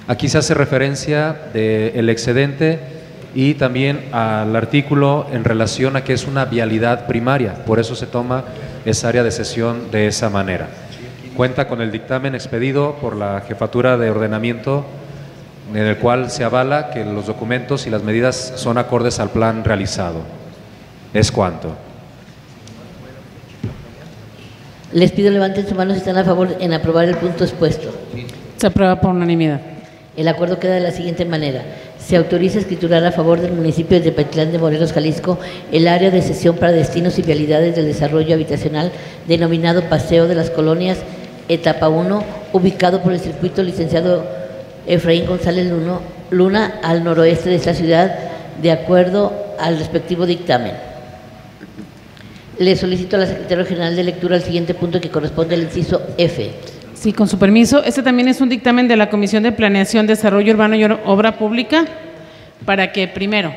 Aquí se hace referencia del excedente y también al artículo en relación a que es una vialidad primaria, por eso se toma esa área de sesión de esa manera. Cuenta con el dictamen expedido por la Jefatura de Ordenamiento en el cual se avala que los documentos y las medidas son acordes al plan realizado. Es cuanto. Les pido levanten su mano si están a favor en aprobar el punto expuesto. Se aprueba por unanimidad. El acuerdo queda de la siguiente manera. Se autoriza a escriturar a favor del municipio de Tepatitlán de Morelos, Jalisco, el área de sesión para destinos y vialidades del desarrollo habitacional denominado Paseo de las Colonias, etapa 1, ubicado por el circuito licenciado Efraín González Luna al noroeste de esta ciudad, de acuerdo al respectivo dictamen. Le solicito a la Secretaria General de Lectura el siguiente punto que corresponde al inciso F. Sí, con su permiso. Este también es un dictamen de la Comisión de Planeación, Desarrollo Urbano y Obra Pública para que, primero,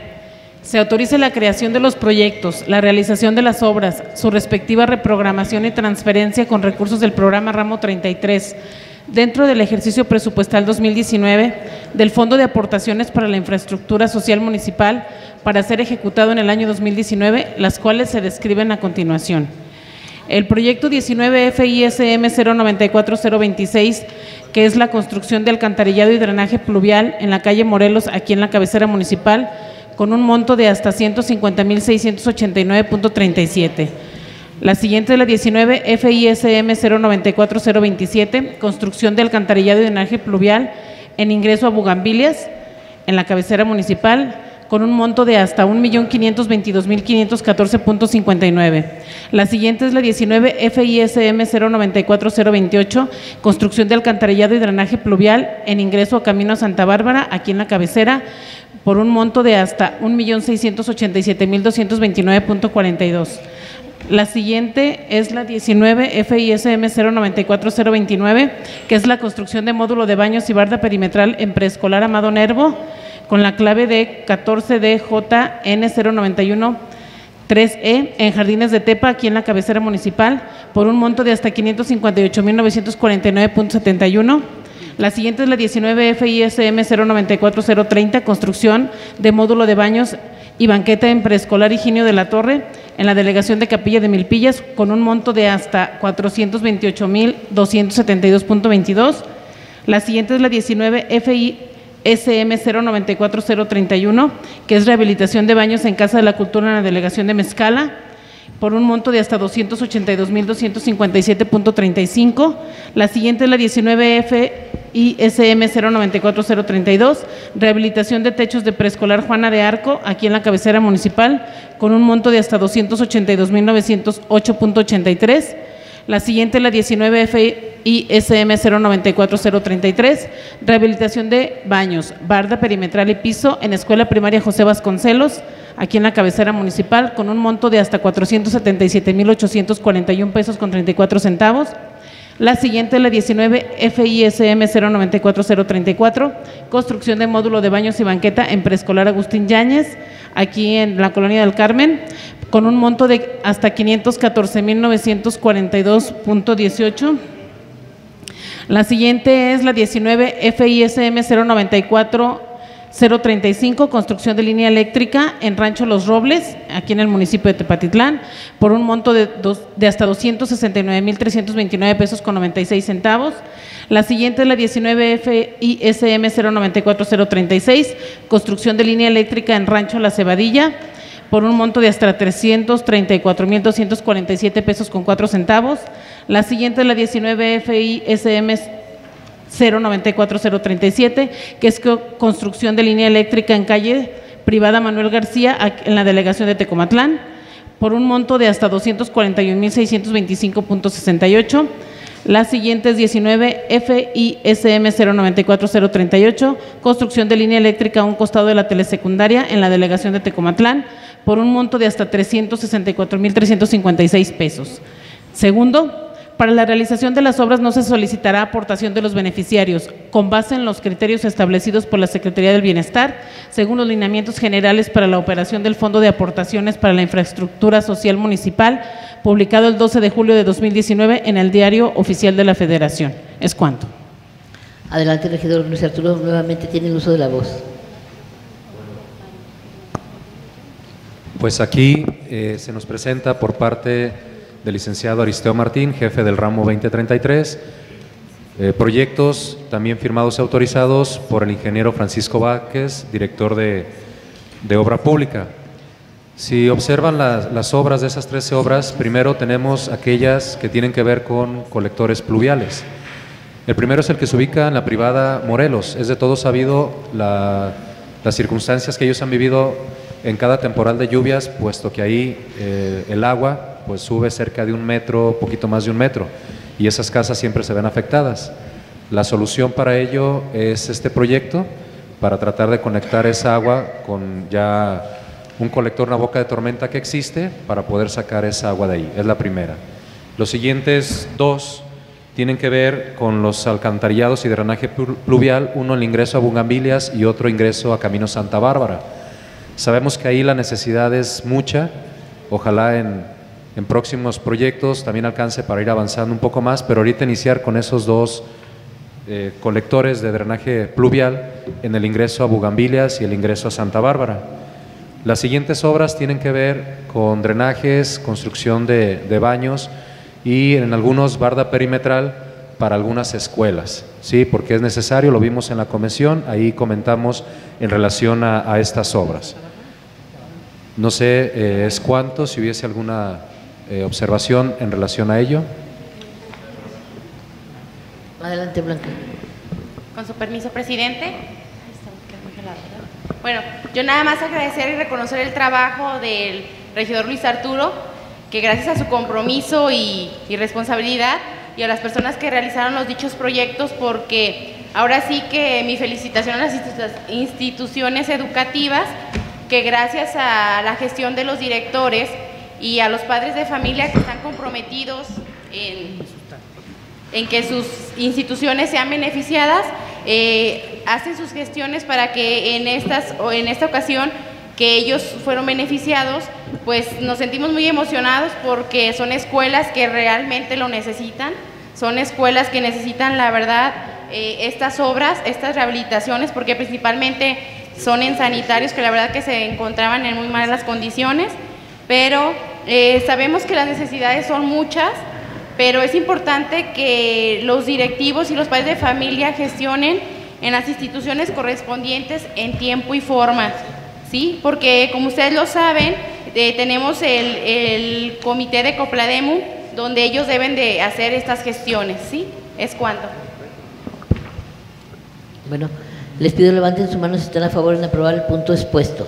se autorice la creación de los proyectos, la realización de las obras, su respectiva reprogramación y transferencia con recursos del programa Ramo 33 dentro del ejercicio presupuestal 2019 del Fondo de Aportaciones para la Infraestructura Social Municipal para ser ejecutado en el año 2019, las cuales se describen a continuación. El proyecto 19 FISM 094026 que es la construcción de alcantarillado y drenaje pluvial en la calle Morelos, aquí en la cabecera municipal, con un monto de hasta 150.689.37. La siguiente es la 19 FISM 094027, construcción de alcantarillado y drenaje pluvial en ingreso a Bugambilias, en la cabecera municipal, con un monto de hasta 1.522.514.59. La siguiente es la 19 FISM 094028, construcción de alcantarillado y drenaje pluvial en ingreso a Camino a Santa Bárbara, aquí en la cabecera, por un monto de hasta 1.687.229.42. La siguiente es la 19 FISM 094029, que es la construcción de módulo de baños y barda perimetral en preescolar Amado Nervo, con la clave de 14DJN091 3E en Jardines de Tepa, aquí en la cabecera municipal, por un monto de hasta 558.949.71. La siguiente es la 19 FISM 094030, construcción de módulo de baños y banqueta en preescolar Higinio de la Torre, en la delegación de Capilla de Milpillas, con un monto de hasta 428.272.22. La siguiente es la 19 FISM 094031, que es rehabilitación de baños en Casa de la Cultura en la delegación de Mezcala, por un monto de hasta 282.257.35. La siguiente es la 19 FISM 094032, rehabilitación de techos de preescolar Juana de Arco, aquí en la cabecera municipal, con un monto de hasta 282.908.83. La siguiente es la 19 FISM 094033, rehabilitación de baños, barda perimetral y piso en Escuela Primaria José Vasconcelos, aquí en la cabecera municipal, con un monto de hasta 477.841 pesos con 34 centavos. La siguiente es la 19 FISM 094034, construcción de módulo de baños y banqueta en preescolar Agustín Yáñez, aquí en la colonia del Carmen, con un monto de hasta 514.942.18. La siguiente es la 19 FISM 094 035, construcción de línea eléctrica en Rancho Los Robles, aquí en el municipio de Tepatitlán, por un monto de, dos, de hasta 269.329 pesos con 96 centavos. La siguiente es la 19 FISM 094036, construcción de línea eléctrica en Rancho La Cebadilla, por un monto de hasta 334.247 pesos con 4 centavos. La siguiente es la 19 FISM 094037, que es construcción de línea eléctrica en calle privada Manuel García, en la delegación de Tecomatlán, por un monto de hasta 241.625.68. La siguiente es 19 FISM 094038, construcción de línea eléctrica a un costado de la telesecundaria en la delegación de Tecomatlán, por un monto de hasta 364.356 pesos. Segundo, para la realización de las obras no se solicitará aportación de los beneficiarios, con base en los criterios establecidos por la Secretaría del Bienestar, según los lineamientos generales para la operación del Fondo de Aportaciones para la Infraestructura Social Municipal, publicado el 12 de julio de 2019 en el Diario Oficial de la Federación. Es cuanto. Adelante, regidor Luis Arturo, nuevamente tiene el uso de la voz. Pues aquí eh, se nos presenta por parte del licenciado Aristeo Martín, jefe del ramo 2033, eh, proyectos también firmados y autorizados por el ingeniero Francisco Vázquez, director de, de Obra Pública. Si observan las, las obras de esas 13 obras, primero tenemos aquellas que tienen que ver con colectores pluviales. El primero es el que se ubica en la privada Morelos. Es de todo sabido la, las circunstancias que ellos han vivido en cada temporal de lluvias, puesto que ahí eh, el agua pues sube cerca de un metro, poquito más de un metro, y esas casas siempre se ven afectadas. La solución para ello es este proyecto, para tratar de conectar esa agua con ya un colector, una boca de tormenta que existe, para poder sacar esa agua de ahí. Es la primera. Los siguientes dos tienen que ver con los alcantarillados y drenaje pluvial, uno el ingreso a Bungambilias y otro ingreso a Camino Santa Bárbara. Sabemos que ahí la necesidad es mucha, ojalá en, en próximos proyectos también alcance para ir avanzando un poco más, pero ahorita iniciar con esos dos eh, colectores de drenaje pluvial en el ingreso a Bugambilias y el ingreso a Santa Bárbara. Las siguientes obras tienen que ver con drenajes, construcción de, baños y en algunos barda perimetral para algunas escuelas. Sí, porque es necesario, lo vimos en la comisión, ahí comentamos en relación a, a estas obras. No sé, eh, es cuánto, si hubiese alguna eh, observación en relación a ello. Adelante, Blanca. Con su permiso, presidente. Bueno, yo nada más agradecer y reconocer el trabajo del regidor Luis Arturo, que gracias a su compromiso y, y responsabilidad y a las personas que realizaron los dichos proyectos, porque ahora sí que mi felicitación a las institu- instituciones educativas, que gracias a la gestión de los directores y a los padres de familia que están comprometidos en, en que sus instituciones sean beneficiadas, eh, hacen sus gestiones para que en, estas, o en esta ocasión que ellos fueron beneficiados, pues nos sentimos muy emocionados porque son escuelas que realmente lo necesitan, son escuelas que necesitan, la verdad, eh, estas obras, estas rehabilitaciones, porque principalmente son en sanitarios que la verdad que se encontraban en muy malas condiciones, pero eh, sabemos que las necesidades son muchas, pero es importante que los directivos y los padres de familia gestionen en las instituciones correspondientes en tiempo y forma, ¿sí? Porque como ustedes lo saben, eh, tenemos el, el comité de Coplademu donde ellos deben de hacer estas gestiones, ¿sí? Es cuanto. Bueno, les pido levanten su mano si están a favor en aprobar el punto expuesto.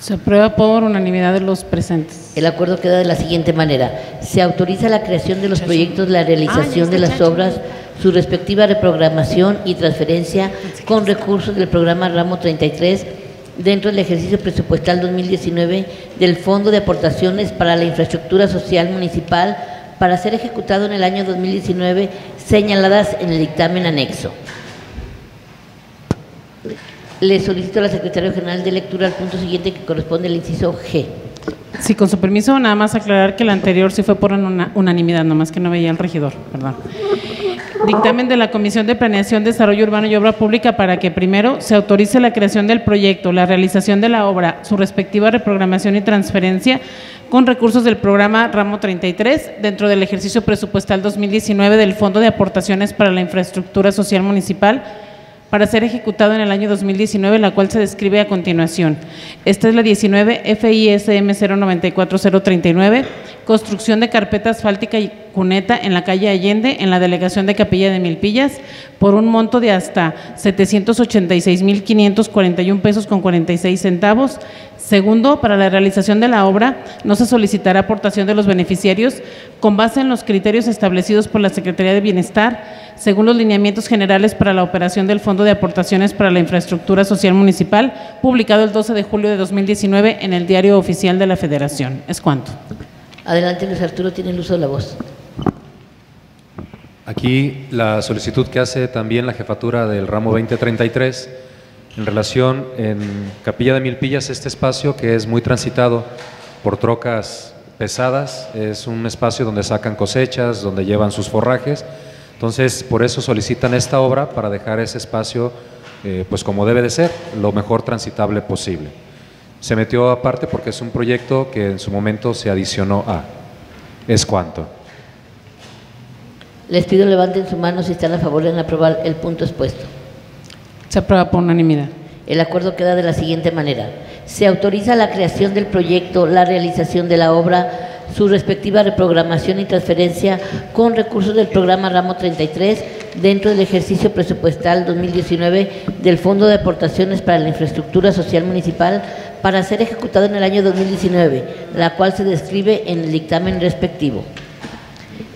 Se aprueba por unanimidad de los presentes. El acuerdo queda de la siguiente manera. Se autoriza la creación de los proyectos, la realización de las obras, su respectiva reprogramación y transferencia con recursos del programa Ramo 33 dentro del ejercicio presupuestal 2019 del Fondo de Aportaciones para la Infraestructura Social Municipal para ser ejecutado en el año 2019 señaladas en el dictamen anexo. Le solicito a la Secretaria General de Lectura al punto siguiente que corresponde al inciso G. Sí, con su permiso, nada más aclarar que el anterior sí fue por una- unanimidad, nomás que no veía el regidor, perdón. Dictamen de la Comisión de Planeación, Desarrollo Urbano y Obra Pública para que primero se autorice la creación del proyecto, la realización de la obra, su respectiva reprogramación y transferencia con recursos del programa Ramo 33 dentro del ejercicio presupuestal 2019 del Fondo de Aportaciones para la Infraestructura Social Municipal para ser ejecutado en el año 2019, la cual se describe a continuación. Esta es la 19 FISM 094039, construcción de carpeta asfáltica y cuneta en la calle Allende, en la delegación de Capilla de Milpillas, por un monto de hasta 786.541 pesos con 46 centavos. Segundo, para la realización de la obra no se solicitará aportación de los beneficiarios con base en los criterios establecidos por la Secretaría de Bienestar, según los lineamientos generales para la operación del Fondo de Aportaciones para la Infraestructura Social Municipal, publicado el 12 de julio de 2019 en el Diario Oficial de la Federación. Es cuanto. Adelante, Luis Arturo, tiene el uso de la voz. Aquí la solicitud que hace también la jefatura del ramo 2033 en relación en Capilla de Milpillas, este espacio que es muy transitado por trocas pesadas, es un espacio donde sacan cosechas, donde llevan sus forrajes, entonces por eso solicitan esta obra para dejar ese espacio eh, pues como debe de ser, lo mejor transitable posible. Se metió aparte porque es un proyecto que en su momento se adicionó a. Es cuanto. Les pido levanten su mano si están a favor en aprobar el punto expuesto. Se aprueba por unanimidad. El acuerdo queda de la siguiente manera. Se autoriza la creación del proyecto, la realización de la obra, su respectiva reprogramación y transferencia con recursos del programa Ramo 33 dentro del ejercicio presupuestal 2019 del Fondo de Aportaciones para la Infraestructura Social Municipal para ser ejecutado en el año 2019, la cual se describe en el dictamen respectivo.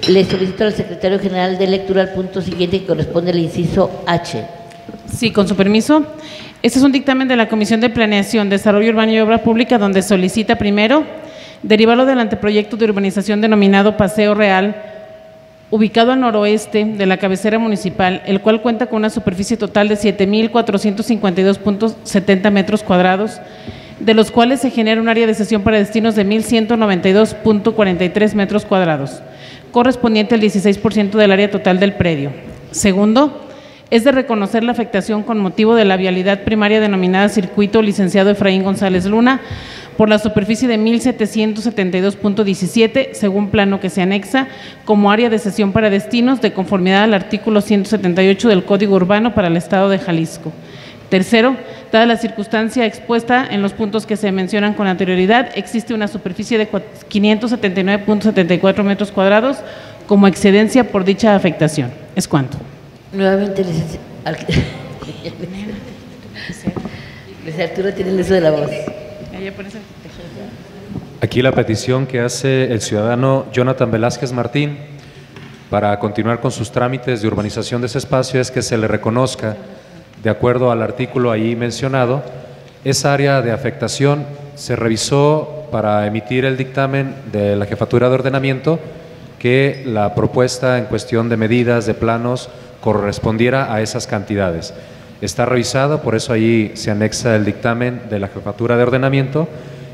Le solicito al secretario general de lectura al punto siguiente que corresponde al inciso H. Sí, con su permiso. Este es un dictamen de la Comisión de Planeación, Desarrollo Urbano y Obra Pública, donde solicita primero derivarlo del anteproyecto de urbanización denominado Paseo Real, ubicado al noroeste de la cabecera municipal, el cual cuenta con una superficie total de 7.452.70 metros cuadrados, de los cuales se genera un área de sesión para destinos de 1.192.43 metros cuadrados, correspondiente al 16% del área total del predio. Segundo, es de reconocer la afectación con motivo de la vialidad primaria denominada Circuito Licenciado Efraín González Luna por la superficie de 1772.17, según plano que se anexa, como área de sesión para destinos de conformidad al artículo 178 del Código Urbano para el Estado de Jalisco. Tercero, dada la circunstancia expuesta en los puntos que se mencionan con anterioridad, existe una superficie de 579.74 metros cuadrados como excedencia por dicha afectación. ¿Es cuánto? Nuevamente, Licenciado Arturo tiene el uso de la voz. Aquí la petición que hace el ciudadano Jonathan Velázquez Martín para continuar con sus trámites de urbanización de ese espacio es que se le reconozca, de acuerdo al artículo ahí mencionado, esa área de afectación se revisó para emitir el dictamen de la Jefatura de Ordenamiento que la propuesta en cuestión de medidas, de planos, correspondiera a esas cantidades. Está revisado, por eso ahí se anexa el dictamen de la Jefatura de Ordenamiento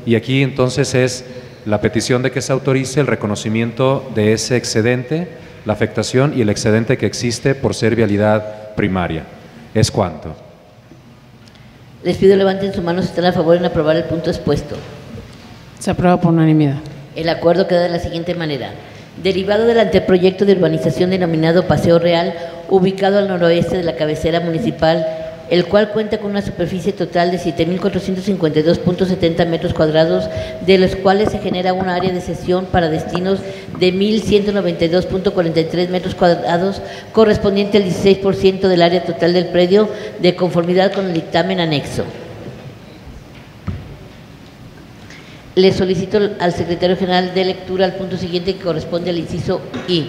y aquí entonces es la petición de que se autorice el reconocimiento de ese excedente, la afectación y el excedente que existe por ser vialidad primaria. ¿Es cuánto? Les pido levanten su mano si están a favor en aprobar el punto expuesto. Se aprueba por unanimidad. El acuerdo queda de la siguiente manera. Derivado del anteproyecto de urbanización denominado Paseo Real, ubicado al noroeste de la cabecera municipal, el cual cuenta con una superficie total de 7.452.70 metros cuadrados, de los cuales se genera una área de sesión para destinos de 1.192.43 metros cuadrados, correspondiente al 16% del área total del predio, de conformidad con el dictamen anexo. Le solicito al secretario general de lectura al punto siguiente que corresponde al inciso I.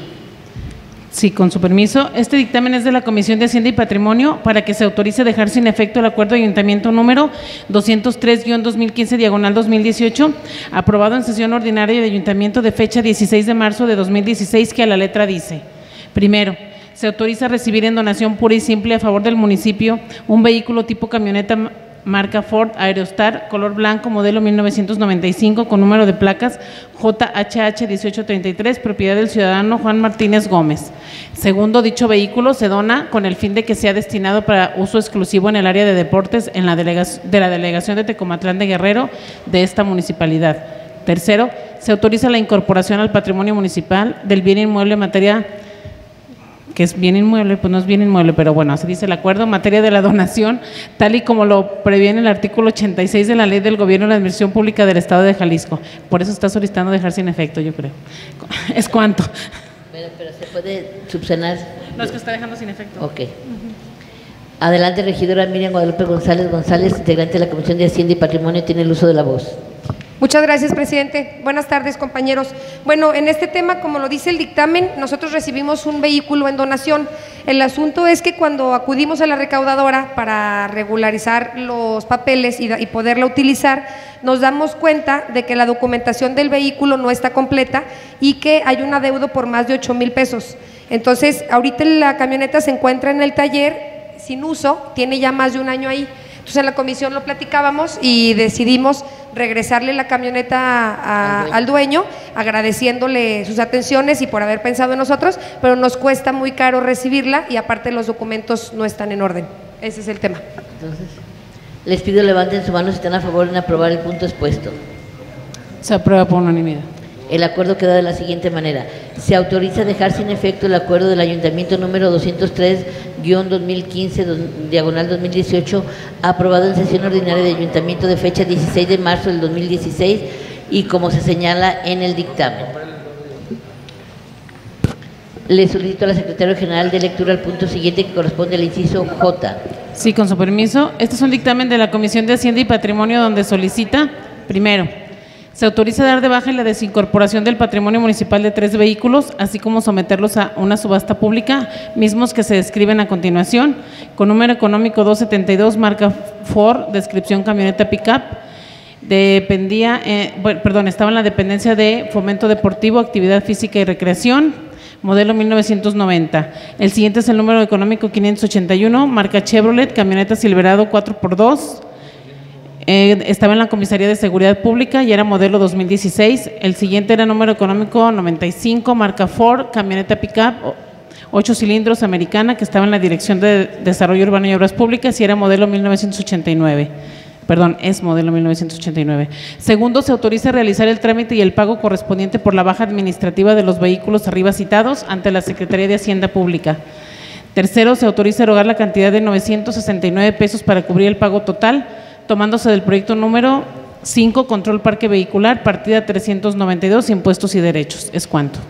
Sí, con su permiso. Este dictamen es de la Comisión de Hacienda y Patrimonio para que se autorice dejar sin efecto el acuerdo de ayuntamiento número 203-2015 diagonal 2018, aprobado en sesión ordinaria de ayuntamiento de fecha 16 de marzo de 2016, que a la letra dice. Primero, se autoriza recibir en donación pura y simple a favor del municipio un vehículo tipo camioneta marca Ford Aerostar, color blanco, modelo 1995, con número de placas JHH 1833, propiedad del ciudadano Juan Martínez Gómez. Segundo, dicho vehículo se dona con el fin de que sea destinado para uso exclusivo en el área de deportes en la de la delegación de Tecomatlán de Guerrero de esta municipalidad. Tercero, se autoriza la incorporación al patrimonio municipal del bien inmueble en materia que es bien inmueble, pues no es bien inmueble, pero bueno, así dice el acuerdo, en materia de la donación, tal y como lo previene el artículo 86 de la Ley del Gobierno de la Administración Pública del Estado de Jalisco. Por eso está solicitando dejar sin efecto, yo creo. ¿Es cuánto? Pero, pero se puede subsanar. No, es que está dejando sin efecto. Ok. Adelante, regidora Miriam Guadalupe González González, integrante de la Comisión de Hacienda y Patrimonio, tiene el uso de la voz. Muchas gracias, presidente. Buenas tardes, compañeros. Bueno, en este tema, como lo dice el dictamen, nosotros recibimos un vehículo en donación. El asunto es que cuando acudimos a la recaudadora para regularizar los papeles y, poderla utilizar, nos damos cuenta de que la documentación del vehículo no está completa y que hay un adeudo por más de 8 mil pesos. Entonces, ahorita la camioneta se encuentra en el taller sin uso, tiene ya más de un año ahí. Entonces en la comisión lo platicábamos y decidimos regresarle la camioneta a- Al al dueño, agradeciéndole sus atenciones y por haber pensado en nosotros, pero nos cuesta muy caro recibirla y aparte los documentos no están en orden. Ese es el tema. Entonces, les pido levanten su mano si están a favor en aprobar el punto expuesto. Se aprueba por unanimidad. El acuerdo queda de la siguiente manera. Se autoriza dejar sin efecto el acuerdo del Ayuntamiento número 203-2015, dos- diagonal 2018, aprobado en sesión ordinaria de Ayuntamiento de fecha 16 de marzo del 2016 y como se señala en el dictamen. Le solicito a la Secretaria General de lectura al punto siguiente que corresponde al inciso J. Sí, con su permiso. Este es un dictamen de la Comisión de Hacienda y Patrimonio donde solicita, primero, se autoriza dar de baja la desincorporación del patrimonio municipal de tres vehículos, así como someterlos a una subasta pública, mismos que se describen a continuación, con número económico 272, marca Ford, descripción camioneta pickup, dependía, eh, perdón, estaba en la dependencia de Fomento Deportivo, Actividad Física y Recreación, modelo 1990. El siguiente es el número económico 581, marca Chevrolet, camioneta Silverado 4x2. Eh, estaba en la Comisaría de Seguridad Pública y era modelo 2016. El siguiente era número económico 95, marca Ford, camioneta pickup, o- 8 cilindros americana, que estaba en la Dirección de Desarrollo Urbano y Obras Públicas y era modelo 1989. perdón, es modelo 1989. Segundo, se autoriza a realizar el trámite y el pago correspondiente por la baja administrativa de los vehículos arriba citados ante la Secretaría de Hacienda Pública. Tercero, se autoriza erogar la cantidad de 969 pesos para cubrir el pago total, tomándose del proyecto número 5, control parque vehicular, partida 392, impuestos y derechos. ¿Es cuánto?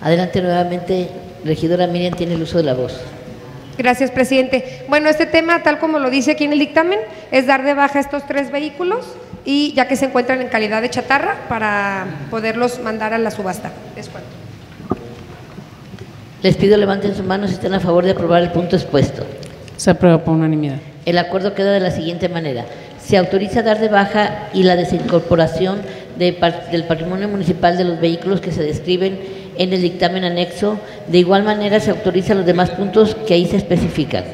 Adelante nuevamente, regidora Miriam tiene el uso de la voz. Gracias, presidente. Bueno, este tema, tal como lo dice aquí en el dictamen, es dar de baja estos tres vehículos y ya que se encuentran en calidad de chatarra para poderlos mandar a la subasta. Es cuánto. Les pido levanten sus manos si están a favor de aprobar el punto expuesto. Se aprueba por unanimidad. El acuerdo queda de la siguiente manera. Se autoriza dar de baja y la desincorporación de del patrimonio municipal de los vehículos que se describen en el dictamen anexo. De igual manera, se autoriza los demás puntos que ahí se especifican.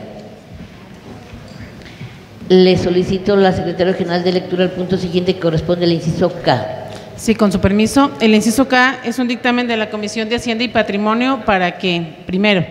Le solicito a la Secretaria General de Lectura el punto siguiente que corresponde al inciso K. Sí, con su permiso. El inciso K es un dictamen de la Comisión de Hacienda y Patrimonio para que, primero,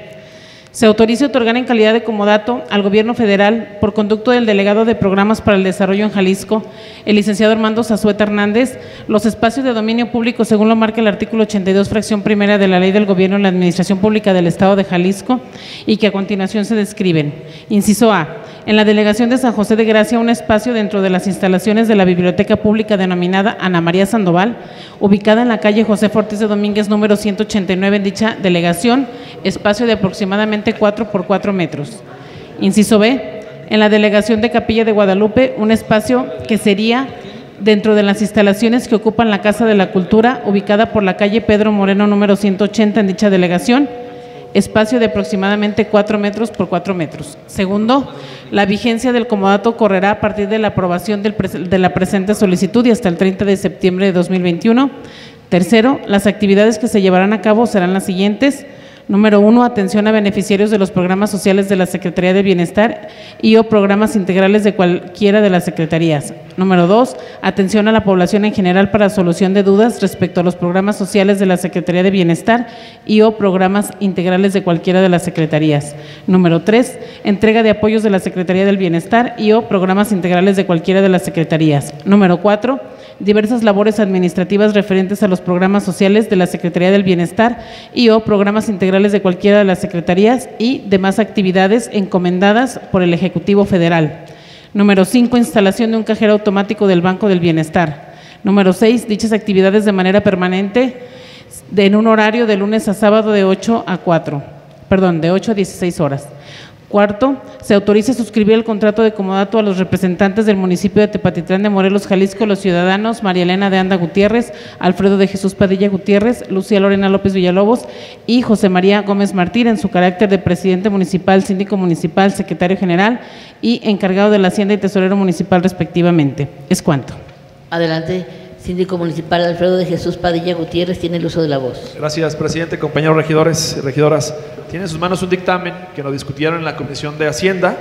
se autorice otorgar en calidad de comodato al Gobierno federal, por conducto del delegado de Programas para el Desarrollo en Jalisco, el licenciado Armando Zazueta Hernández, los espacios de dominio público según lo marca el artículo 82, fracción primera de la Ley del Gobierno en la Administración Pública del Estado de Jalisco y que a continuación se describen. Inciso A. En la delegación de San José de Gracia, un espacio dentro de las instalaciones de la Biblioteca Pública denominada Ana María Sandoval, ubicada en la calle José Ortiz de Domínguez número 189 en dicha delegación, espacio de aproximadamente 4 por 4 metros. Inciso B. En la delegación de Capilla de Guadalupe, un espacio que sería dentro de las instalaciones que ocupan la Casa de la Cultura, ubicada por la calle Pedro Moreno número 180 en dicha delegación, espacio de aproximadamente 4 metros por 4 metros. Segundo, la vigencia del comodato correrá a partir de la aprobación del de la presente solicitud y hasta el 30 de septiembre de 2021. Tercero, las actividades que se llevarán a cabo serán las siguientes. Número uno, atención a beneficiarios de los programas sociales de la Secretaría de Bienestar y o programas integrales de cualquiera de las secretarías. Número dos, atención a la población en general para solución de dudas respecto a los programas sociales de la Secretaría de Bienestar y o programas integrales de cualquiera de las secretarías. Número tres, entrega de apoyos de la Secretaría del Bienestar y o programas integrales de cualquiera de las secretarías. Número cuatro, diversas labores administrativas referentes a los programas sociales de la Secretaría del Bienestar y o programas integrales de cualquiera de las secretarías y demás actividades encomendadas por el Ejecutivo Federal. Número 5, instalación de un cajero automático del Banco del Bienestar. Número 6, dichas actividades de manera permanente en un horario de lunes a sábado de 8 a 4, perdón, de 8 a 16 horas. Cuarto, se autoriza suscribir el contrato de comodato a los representantes del municipio de Tepatitlán de Morelos, Jalisco, los ciudadanos María Elena de Anda Gutiérrez, Alfredo de Jesús Padilla Gutiérrez, Lucía Lorena López Villalobos y José María Gómez Martín en su carácter de presidente municipal, síndico municipal, secretario general y encargado de la Hacienda y tesorero municipal respectivamente. ¿Es cuánto? Adelante, síndico municipal Alfredo de Jesús Padilla Gutiérrez tiene el uso de la voz. Gracias, presidente, compañeros regidores y regidoras. Tiene en sus manos un dictamen que nos discutieron en la Comisión de Hacienda.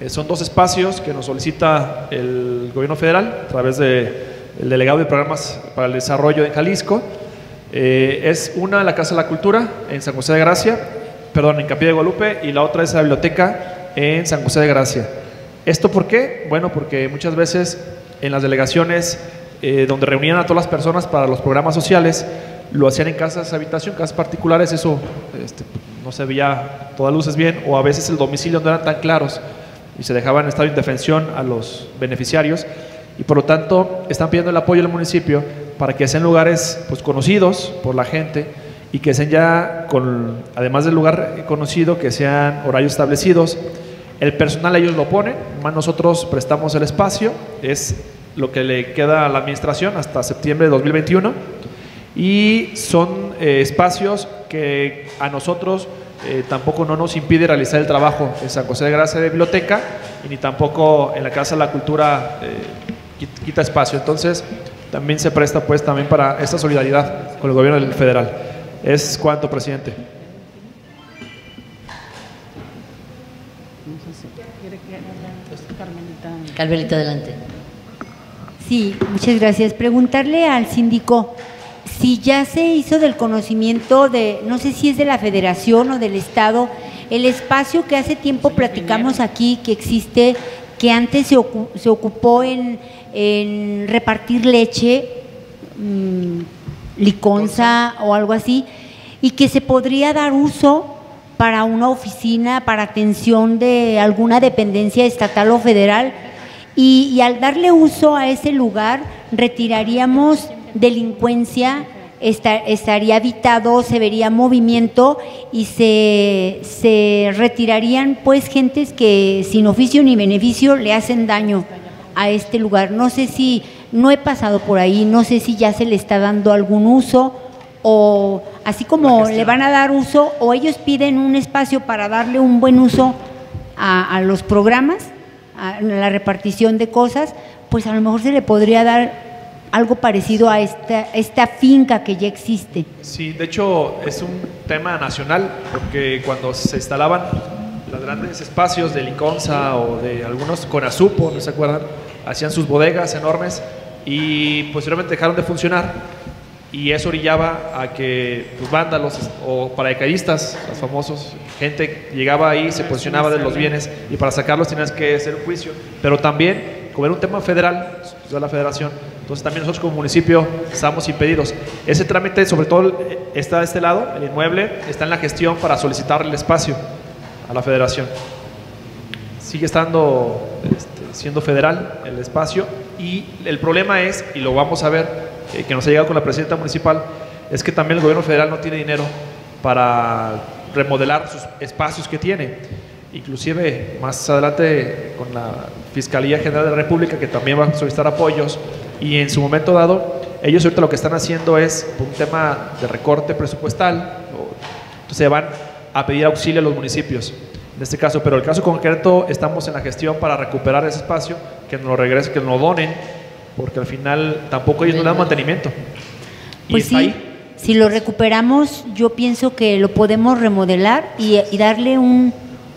Eh, son dos espacios que nos solicita el gobierno federal a través del delegado de programas para el desarrollo en Jalisco. Eh, es una la Casa de la Cultura en San José de Gracia, perdón, en Capilla de Guadalupe, y la otra es la biblioteca en San José de Gracia. ¿Esto por qué? Bueno, porque muchas veces en las delegaciones eh, donde reunían a todas las personas para los programas sociales, lo hacían en casas habitación, casas particulares, eso este, no se veía todas luces bien, o a veces el domicilio no eran tan claros y se dejaban en estado de indefensión a los beneficiarios, y por lo tanto están pidiendo el apoyo del municipio para que sean lugares pues, conocidos por la gente y que sean ya, con, además del lugar conocido, que sean horarios establecidos. El personal ellos lo ponen, más nosotros prestamos el espacio, es lo que le queda a la administración hasta septiembre de 2021 y son eh, espacios que a nosotros eh, tampoco no nos impide realizar el trabajo en San José de Gracia de Biblioteca y ni tampoco en la Casa de la Cultura eh, quit- quita espacio. Entonces, también se presta pues también para esta solidaridad con el gobierno del federal. Es cuanto, presidente. Carmelita, adelante. Sí, muchas gracias. Preguntarle al síndico si ya se hizo del conocimiento de, no sé si es de la federación o del estado, el espacio que hace tiempo platicamos aquí que existe que antes se, ocu- se ocupó en, en repartir leche, mm, liconza o algo así, y que se podría dar uso para una oficina, para atención de alguna dependencia estatal o federal, y, y al darle uso a ese lugar retiraríamos delincuencia, esta- estaría habitado, se vería movimiento y se, se retirarían pues gentes que sin oficio ni beneficio le hacen daño a este lugar. No sé si, no he pasado por ahí, no sé si ya se le está dando algún uso o así como le van a dar uso o ellos piden un espacio para darle un buen uso a, a los programas, la repartición de cosas, pues a lo mejor se le podría dar algo parecido a esta, finca que ya existe. Sí, de hecho es un tema nacional porque cuando se instalaban los grandes espacios de Liconza o de algunos Conasupo, ¿no se acuerdan? Hacían sus bodegas enormes y posteriormente dejaron de funcionar y eso orillaba a que pues, vándalos o paracaidistas, los famosos, gente llegaba ahí, se posicionaba de los bienes y para sacarlos tenías que hacer un juicio, pero también como era un tema federal, de la federación, entonces también nosotros como municipio estamos impedidos. Ese trámite, sobre todo, está de este lado, el inmueble, está en la gestión para solicitar el espacio a la federación. Sigue estando este, siendo federal el espacio y el problema es, y lo vamos a ver, eh, que nos ha llegado con la presidenta municipal, es que también el gobierno federal no tiene dinero para remodelar sus espacios que tiene. Inclusive más adelante con la Fiscalía General de la República, que también va a solicitar apoyos, y en su momento dado, ellos ahorita lo que están haciendo es un tema de recorte presupuestal, entonces van a pedir auxilio a los municipios, en este caso, pero el caso concreto estamos en la gestión para recuperar ese espacio, que nos lo regresen, que nos lo donen, porque al final tampoco ellos no le dan mantenimiento. Y Pues está sí, ahí. si lo recuperamos, yo pienso que lo podemos remodelar y, y darle un,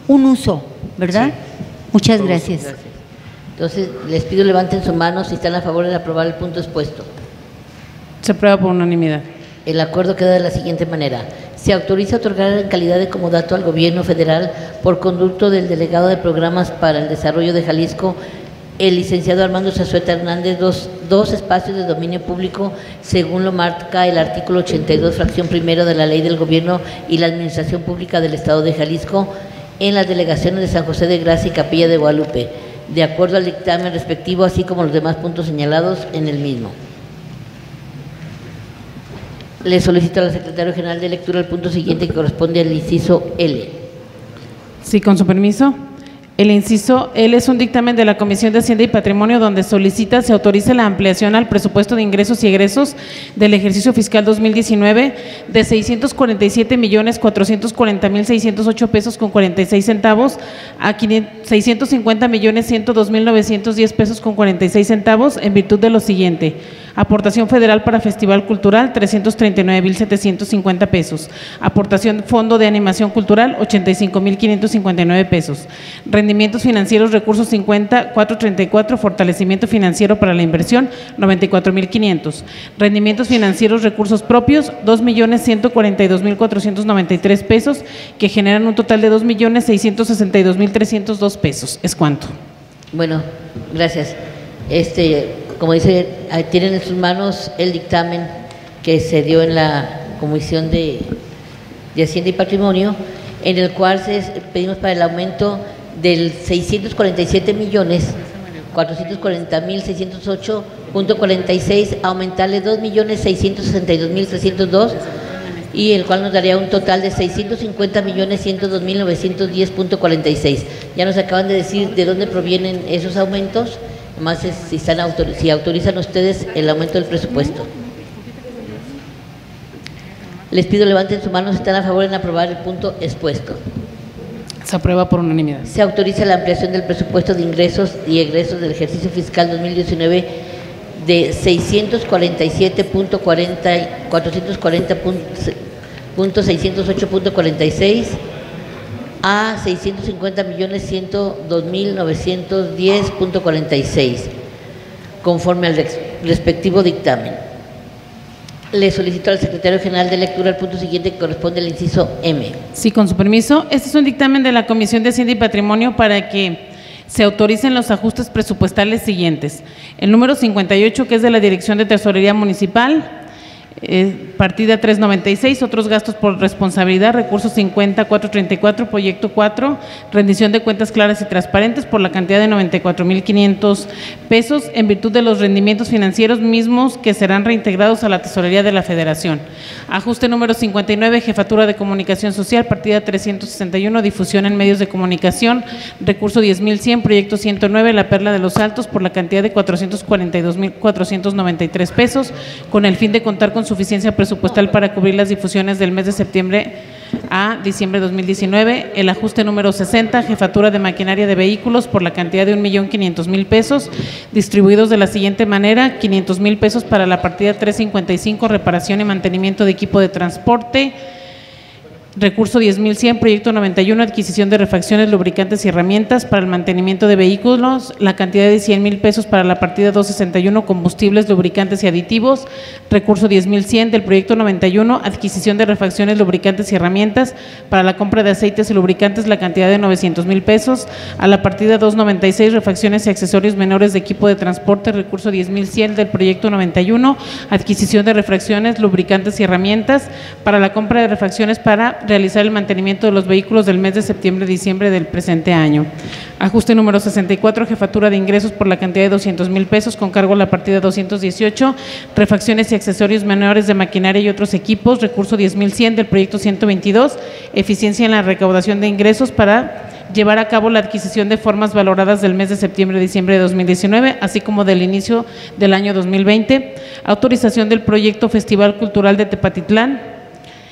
un uso, ¿verdad? Muchas gracias. Entonces, les pido levanten su mano si están a favor de aprobar el punto expuesto. Se aprueba por unanimidad. El acuerdo queda de la siguiente manera. Se autoriza otorgar en calidad de comodato al gobierno federal por conducto del delegado de programas para el desarrollo de Jalisco, el licenciado Armando Zazueta Hernández, dos, dos espacios de dominio público, según lo marca el artículo 82, fracción primero de la Ley del Gobierno y la Administración Pública del Estado de Jalisco, en las delegaciones de San José de Gracia y Capilla de Guadalupe, de acuerdo al dictamen respectivo, así como los demás puntos señalados en el mismo. Le solicito al secretario general de lectura el punto siguiente que corresponde al inciso L. Sí, con su permiso. El inciso L es un dictamen de la Comisión de Hacienda y Patrimonio donde solicita se autorice la ampliación al presupuesto de ingresos y egresos del ejercicio fiscal 2019 de 647 millones 440 mil 608 pesos con 46 centavos a 500 650 millones 102 mil 910 pesos con 46 centavos en virtud de lo siguiente. Aportación federal para Festival Cultural, 339.750 pesos. Aportación Fondo de Animación Cultural, 85.559 pesos. Rendimientos financieros, recursos 50, 434, fortalecimiento financiero para la inversión, 94.500. Rendimientos financieros, recursos propios, 2.142.493 pesos, que generan un total de 2.662.302 pesos. ¿Es cuánto? Bueno, gracias. Este, como dice, ahí tienen en sus manos el dictamen que se dio en la Comisión de, de Hacienda y Patrimonio, en el cual se, pedimos para el aumento del 647 millones 440 mil 608.46, aumentarle 2 millones 662 mil 302 y el cual nos daría un total de 650 millones 102 mil 910.46. Ya nos acaban de decir de dónde provienen esos aumentos, más es si, están autor- si autorizan ustedes el aumento del presupuesto. Les pido levanten su mano si están a favor en aprobar el punto expuesto. Se aprueba por unanimidad. Se autoriza la ampliación del presupuesto de ingresos y egresos del ejercicio fiscal 2019 de 647.40 440.608.46 a 650 millones 102 mil 910.46 conforme al respectivo dictamen. Le solicito al secretario general de lectura el punto siguiente que corresponde al inciso M. Sí, con su permiso. Este es un dictamen de la Comisión de Hacienda y Patrimonio para que se autoricen los ajustes presupuestales siguientes. El número 58, que es de la Dirección de Tesorería Municipal, eh, partida 396, otros gastos por responsabilidad, recursos 50, 434, proyecto 4, rendición de cuentas claras y transparentes por la cantidad de 94.500 pesos en virtud de los rendimientos financieros mismos que serán reintegrados a la tesorería de la Federación. Ajuste número 59, jefatura de comunicación social, partida 361, difusión en medios de comunicación, recurso 10.100, proyecto 109, la perla de los altos por la cantidad de 442.493 pesos, con el fin de contar con suficiencia presupuestal para cubrir las difusiones del mes de septiembre a diciembre de 2019. El ajuste número 60, jefatura de maquinaria de vehículos por la cantidad de 1.500.000 pesos, distribuidos de la siguiente manera, 500.000 pesos para la partida 355, reparación y mantenimiento de equipo de transporte, Recurso 10.100, proyecto 91, adquisición de refacciones, lubricantes y herramientas para el mantenimiento de vehículos, la cantidad de 100 mil pesos para la partida 261, combustibles, lubricantes y aditivos. Recurso 10.100 del proyecto 91, adquisición de refacciones, lubricantes y herramientas para la compra de aceites y lubricantes, la cantidad de 900 mil pesos. A la partida 296, refacciones y accesorios menores de equipo de transporte, recurso 10.100 del proyecto 91, adquisición de refacciones, lubricantes y herramientas para la compra de refacciones para realizar el mantenimiento de los vehículos del mes de septiembre-diciembre del presente año. Ajuste número 64, jefatura de ingresos por la cantidad de 200 mil pesos con cargo a la partida 218, refacciones y accesorios menores de maquinaria y otros equipos, recurso 10.100 del proyecto 122, eficiencia en la recaudación de ingresos para llevar a cabo la adquisición de formas valoradas del mes de septiembre-diciembre de 2019, así como del inicio del año 2020, autorización del proyecto Festival Cultural de Tepatitlán,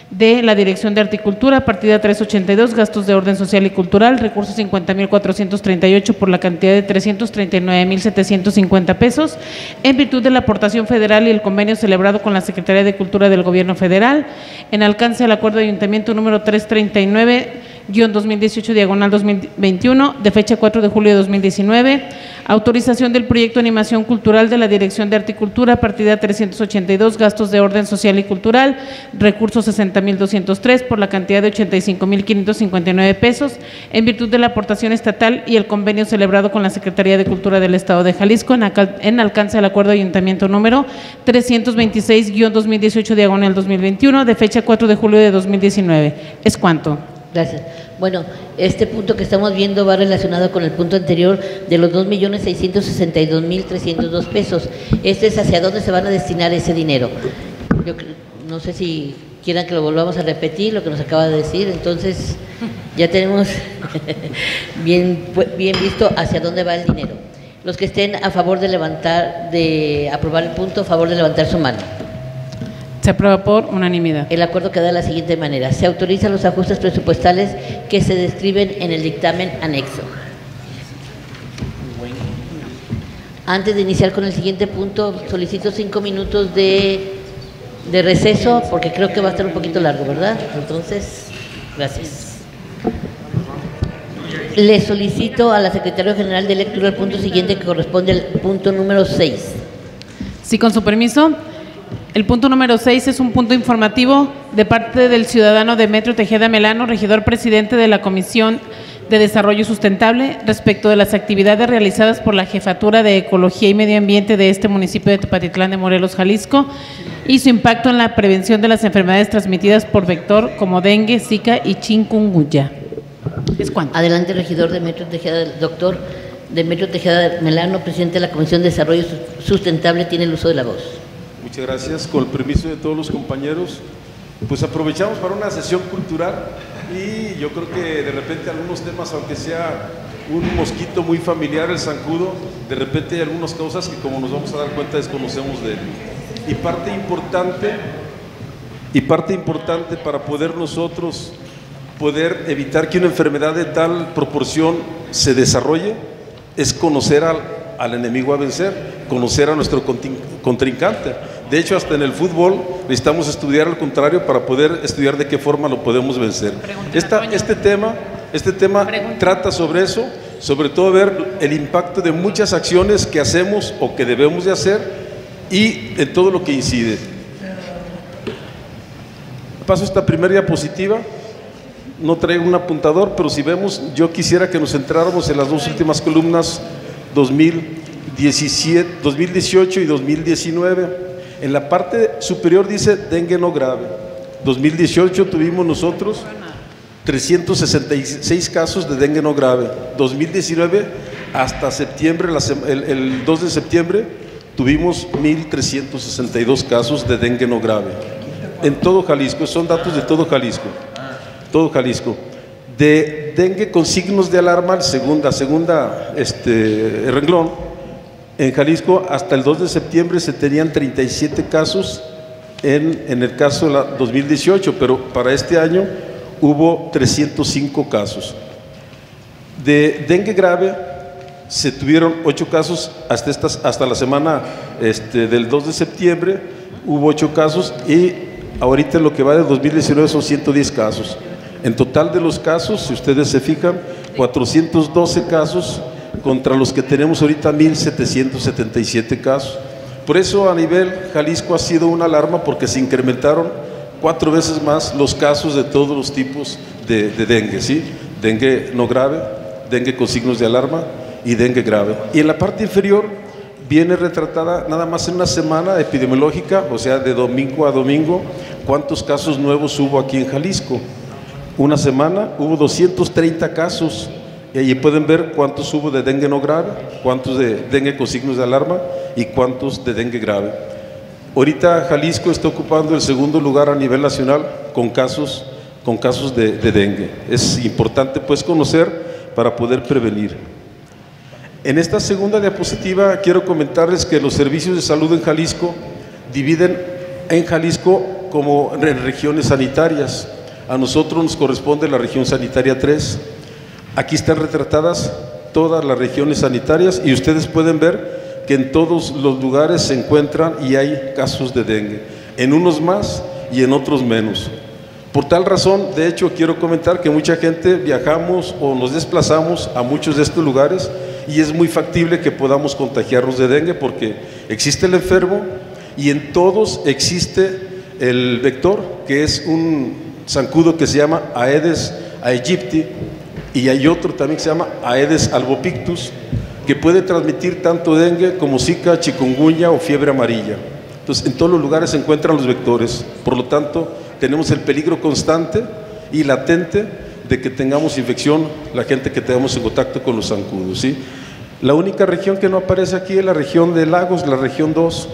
de la Dirección de Articultura, partida 382, gastos de orden social y cultural, recursos 50.438 por la cantidad de 339.750 pesos, en virtud de la aportación federal y el convenio celebrado con la Secretaría de Cultura del Gobierno Federal, en alcance del acuerdo de ayuntamiento número 339 2018 diagonal 2021 de fecha 4 de julio de 2019, autorización del proyecto animación cultural de la Dirección de Articultura, partida 382, gastos de orden social y cultural, recursos 60.203 por la cantidad de 85.559 pesos, en virtud de la aportación estatal y el convenio celebrado con la Secretaría de Cultura del Estado de Jalisco en, alcance del acuerdo de ayuntamiento número 326-2018 diagonal 2021 de fecha 4 de julio de 2019. ¿Es cuánto? Gracias. Bueno, este punto que estamos viendo va relacionado con el punto anterior de los 2.662.302 pesos. Este es hacia dónde se van a destinar ese dinero. Yo no sé si quieran que lo volvamos a repetir, lo que nos acaba de decir. Entonces, ya tenemos bien, bien visto hacia dónde va el dinero. Los que estén a favor de levantar, de aprobar el punto, a favor de levantar su mano. Se aprueba por unanimidad. El acuerdo queda de la siguiente manera. Se autorizan los ajustes presupuestales que se describen en el dictamen anexo. Antes de iniciar con el siguiente punto, solicito cinco minutos de, de receso porque creo que va a estar un poquito largo, ¿verdad? Entonces, gracias. Le solicito a la Secretaria General de Lectura el punto siguiente que corresponde al punto número 6. Sí, con su permiso. El punto número 6 es un punto informativo de parte del ciudadano Demetrio Tejeda Melano, regidor presidente de la Comisión de Desarrollo Sustentable, respecto de las actividades realizadas por la Jefatura de Ecología y Medio Ambiente de este municipio de Tepatitlán de Morelos, Jalisco, y su impacto en la prevención de las enfermedades transmitidas por vector como dengue, zika y chikungunya. ¿Es cuánto? Adelante, regidor Demetrio Tejeda, doctor Demetrio Tejeda Melano, presidente de la Comisión de Desarrollo Sustentable, tiene el uso de la voz. Muchas gracias. Con el permiso de todos los compañeros, pues aprovechamos para una sesión cultural y yo creo que de repente algunos temas, aunque sea un mosquito muy familiar, el zancudo, de repente hay algunas cosas que como nos vamos a dar cuenta desconocemos de él. Y parte importante, y parte importante para poder nosotros poder evitar que una enfermedad de tal proporción se desarrolle es conocer al, al enemigo a vencer, conocer a nuestro contrincante. De hecho, hasta en el fútbol necesitamos estudiar al contrario para poder estudiar de qué forma lo podemos vencer. este tema, este tema trata sobre eso, sobre todo ver el impacto de muchas acciones que hacemos o que debemos de hacer y en todo lo que incide. Paso esta primera diapositiva. no traigo un apuntador, pero si vemos, yo quisiera que nos centráramos en las dos últimas columnas, 2017, 2018 y 2019. En la parte superior dice dengue no grave. 2018 tuvimos nosotros 366 casos de dengue no grave. 2019 hasta septiembre, el 2 de septiembre, tuvimos 1.362 casos de dengue no grave. En todo Jalisco, son datos de todo Jalisco. Todo Jalisco. De dengue con signos de alarma, segunda, segunda este, renglón, en Jalisco hasta el 2 de septiembre se tenían 37 casos en, en el caso de la 2018, pero para este año hubo 305 casos. De dengue grave se tuvieron 8 casos hasta, estas, hasta la semana este, del 2 de septiembre, hubo 8 casos y ahorita lo que va de 2019 son 110 casos. En total de los casos, si ustedes se fijan, 412 casos contra los que tenemos ahorita 1.777 casos. Por eso a nivel Jalisco ha sido una alarma porque se incrementaron cuatro veces más los casos de todos los tipos de, de dengue, ¿sí? Dengue no grave, dengue con signos de alarma y dengue grave. Y en la parte inferior viene retratada nada más en una semana epidemiológica, o sea, de domingo a domingo, cuántos casos nuevos hubo aquí en Jalisco. Una semana hubo 230 casos y allí pueden ver cuántos hubo de dengue no grave, cuántos de dengue con signos de alarma y cuántos de dengue grave. Ahorita Jalisco está ocupando el segundo lugar a nivel nacional con casos, con casos de, de dengue. Es importante pues conocer para poder prevenir. En esta segunda diapositiva quiero comentarles que los servicios de salud en Jalisco dividen en Jalisco como en regiones sanitarias. A nosotros nos corresponde la región sanitaria 3. Aquí están retratadas todas las regiones sanitarias y ustedes pueden ver que en todos los lugares se encuentran y hay casos de dengue, en unos más y en otros menos. Por tal razón, de hecho, quiero comentar que mucha gente viajamos o nos desplazamos a muchos de estos lugares y es muy factible que podamos contagiarnos de dengue porque existe el enfermo y en todos existe el vector, que es un zancudo que se llama Aedes aegypti y hay otro también que se llama Aedes albopictus, que puede transmitir tanto dengue como zika, chikungunya o fiebre amarilla. Entonces, en todos los lugares se encuentran los vectores. Por lo tanto, tenemos el peligro constante y latente de que tengamos infección la gente que tengamos en contacto con los zancudos. ¿sí? La única región que no aparece aquí es la región de lagos, la región 2.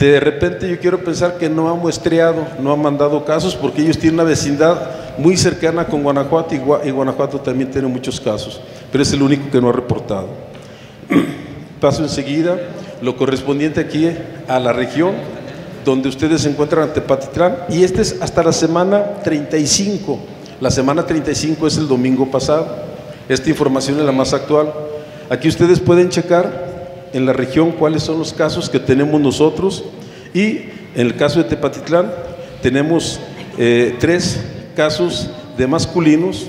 De repente yo quiero pensar que no ha muestreado, no ha mandado casos porque ellos tienen una vecindad muy cercana con Guanajuato y, Gua- y Guanajuato también tiene muchos casos, pero es el único que no ha reportado. Paso enseguida lo correspondiente aquí a la región donde ustedes se encuentran ante Tepatitlán y este es hasta la semana 35. La semana 35 es el domingo pasado. Esta información es la más actual. Aquí ustedes pueden checar en la región cuáles son los casos que tenemos nosotros. Y en el caso de Tepatitlán tenemos eh, tres casos de masculinos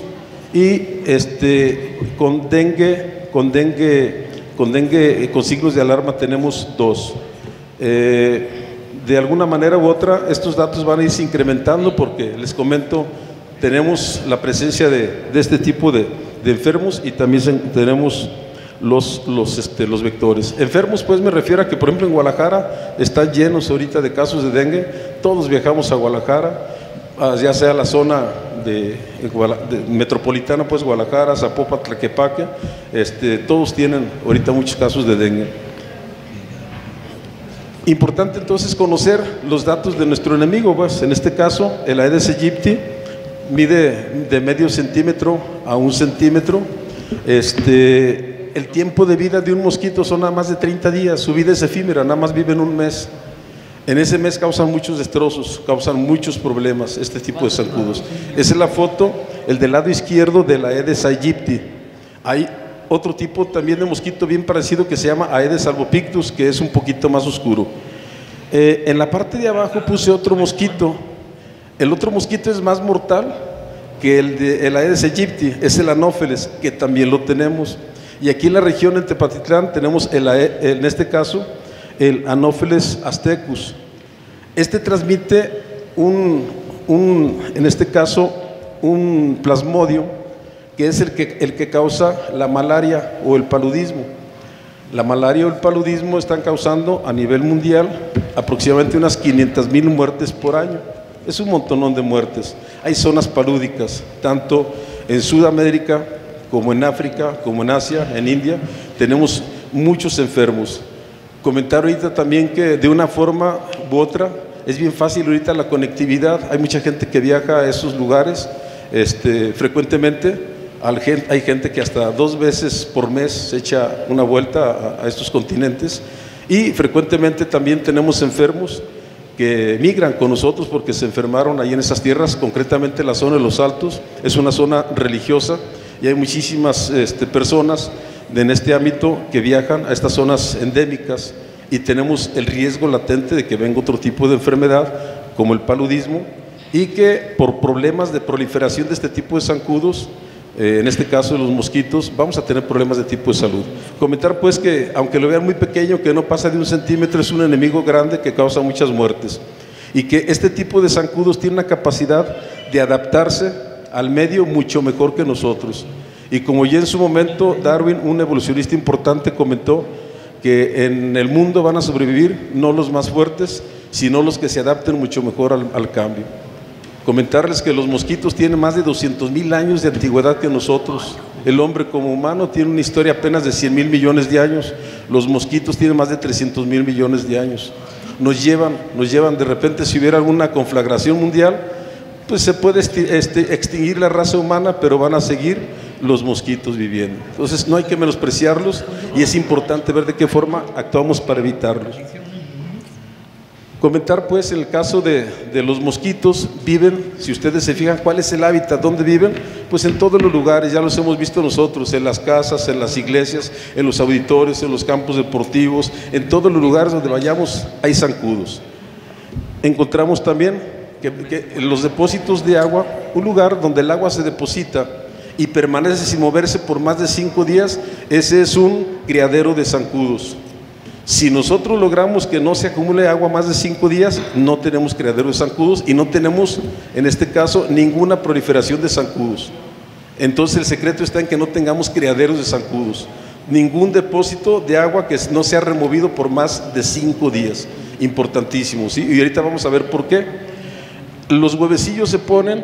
y este con dengue con dengue con dengue eh, con signos de alarma tenemos dos. Eh, de alguna manera u otra estos datos van a irse incrementando porque les comento tenemos la presencia de, de este tipo de, de enfermos y también tenemos los, los, este, los vectores. Enfermos, pues me refiero a que, por ejemplo, en Guadalajara están llenos ahorita de casos de dengue. Todos viajamos a Guadalajara, ah, ya sea la zona de, de metropolitana, pues Guadalajara, Zapopan, Tlaquepaque, este, todos tienen ahorita muchos casos de dengue. Importante entonces conocer los datos de nuestro enemigo, pues en este caso el Aedes aegypti mide de medio centímetro a un centímetro. Este, el tiempo de vida de un mosquito son nada más de 30 días, su vida es efímera, nada más viven un mes. En ese mes causan muchos destrozos, causan muchos problemas este tipo de zancudos. Esa es la foto, el del lado izquierdo de la Aedes aegypti. Hay otro tipo también de mosquito bien parecido que se llama Aedes albopictus, que es un poquito más oscuro. Eh, en la parte de abajo puse otro mosquito. El otro mosquito es más mortal que el de el Aedes aegypti, es el Anopheles, que también lo tenemos. Y aquí en la región en Tepatitlán tenemos el, ae- en este caso el Anopheles aztecus. Este transmite un, un, en este caso, un plasmodio que es el que, el que causa la malaria o el paludismo. La malaria o el paludismo están causando a nivel mundial aproximadamente unas 500 mil muertes por año. Es un montonón de muertes. Hay zonas palúdicas, tanto en Sudamérica como en África, como en Asia, en India. Tenemos muchos enfermos. Comentar ahorita también que de una forma u otra es bien fácil ahorita la conectividad. Hay mucha gente que viaja a esos lugares este, frecuentemente. Hay gente que hasta dos veces por mes se echa una vuelta a, estos continentes. Y frecuentemente también tenemos enfermos que migran con nosotros porque se enfermaron ahí en esas tierras, concretamente la zona de los Altos, es una zona religiosa y hay muchísimas este, personas en este ámbito que viajan a estas zonas endémicas y tenemos el riesgo latente de que venga otro tipo de enfermedad como el paludismo y que por problemas de proliferación de este tipo de zancudos eh, en este caso de los mosquitos, vamos a tener problemas de tipo de salud. Comentar pues que, aunque lo vean muy pequeño, que no pasa de un centímetro, es un enemigo grande que causa muchas muertes. Y que este tipo de zancudos tiene una capacidad de adaptarse al medio mucho mejor que nosotros. Y como ya en su momento Darwin, un evolucionista importante, comentó que en el mundo van a sobrevivir no los más fuertes, sino los que se adapten mucho mejor al, cambio. Comentarles que los mosquitos tienen más de 200 mil años de antigüedad que nosotros. El hombre como humano tiene una historia apenas de 100 mil millones de años. Los mosquitos tienen más de 300 mil millones de años. Nos llevan, nos llevan de repente, si hubiera alguna conflagración mundial, pues se puede este, extinguir la raza humana, pero van a seguir los mosquitos viviendo. Entonces no hay que menospreciarlos y es importante ver de qué forma actuamos para evitarlos. Comentar pues el caso de, los mosquitos, viven, si ustedes se fijan, ¿cuál es el hábitat? ¿Dónde viven? Pues en todos los lugares, ya los hemos visto nosotros, en las casas, en las iglesias, en los auditorios, en los campos deportivos, en todos los lugares donde vayamos hay zancudos. Encontramos también que, que los depósitos de agua, un lugar donde el agua se deposita y permanece sin moverse por más de cinco días, ese es un criadero de zancudos. Si nosotros logramos que no se acumule agua más de cinco días, no tenemos criadero de zancudos y no tenemos, en este caso, ninguna proliferación de zancudos. Entonces el secreto está en que no tengamos criaderos de zancudos. Ningún depósito de agua que no sea removido por más de cinco días. Importantísimo. ¿sí? Y ahorita vamos a ver por qué. Los huevecillos se ponen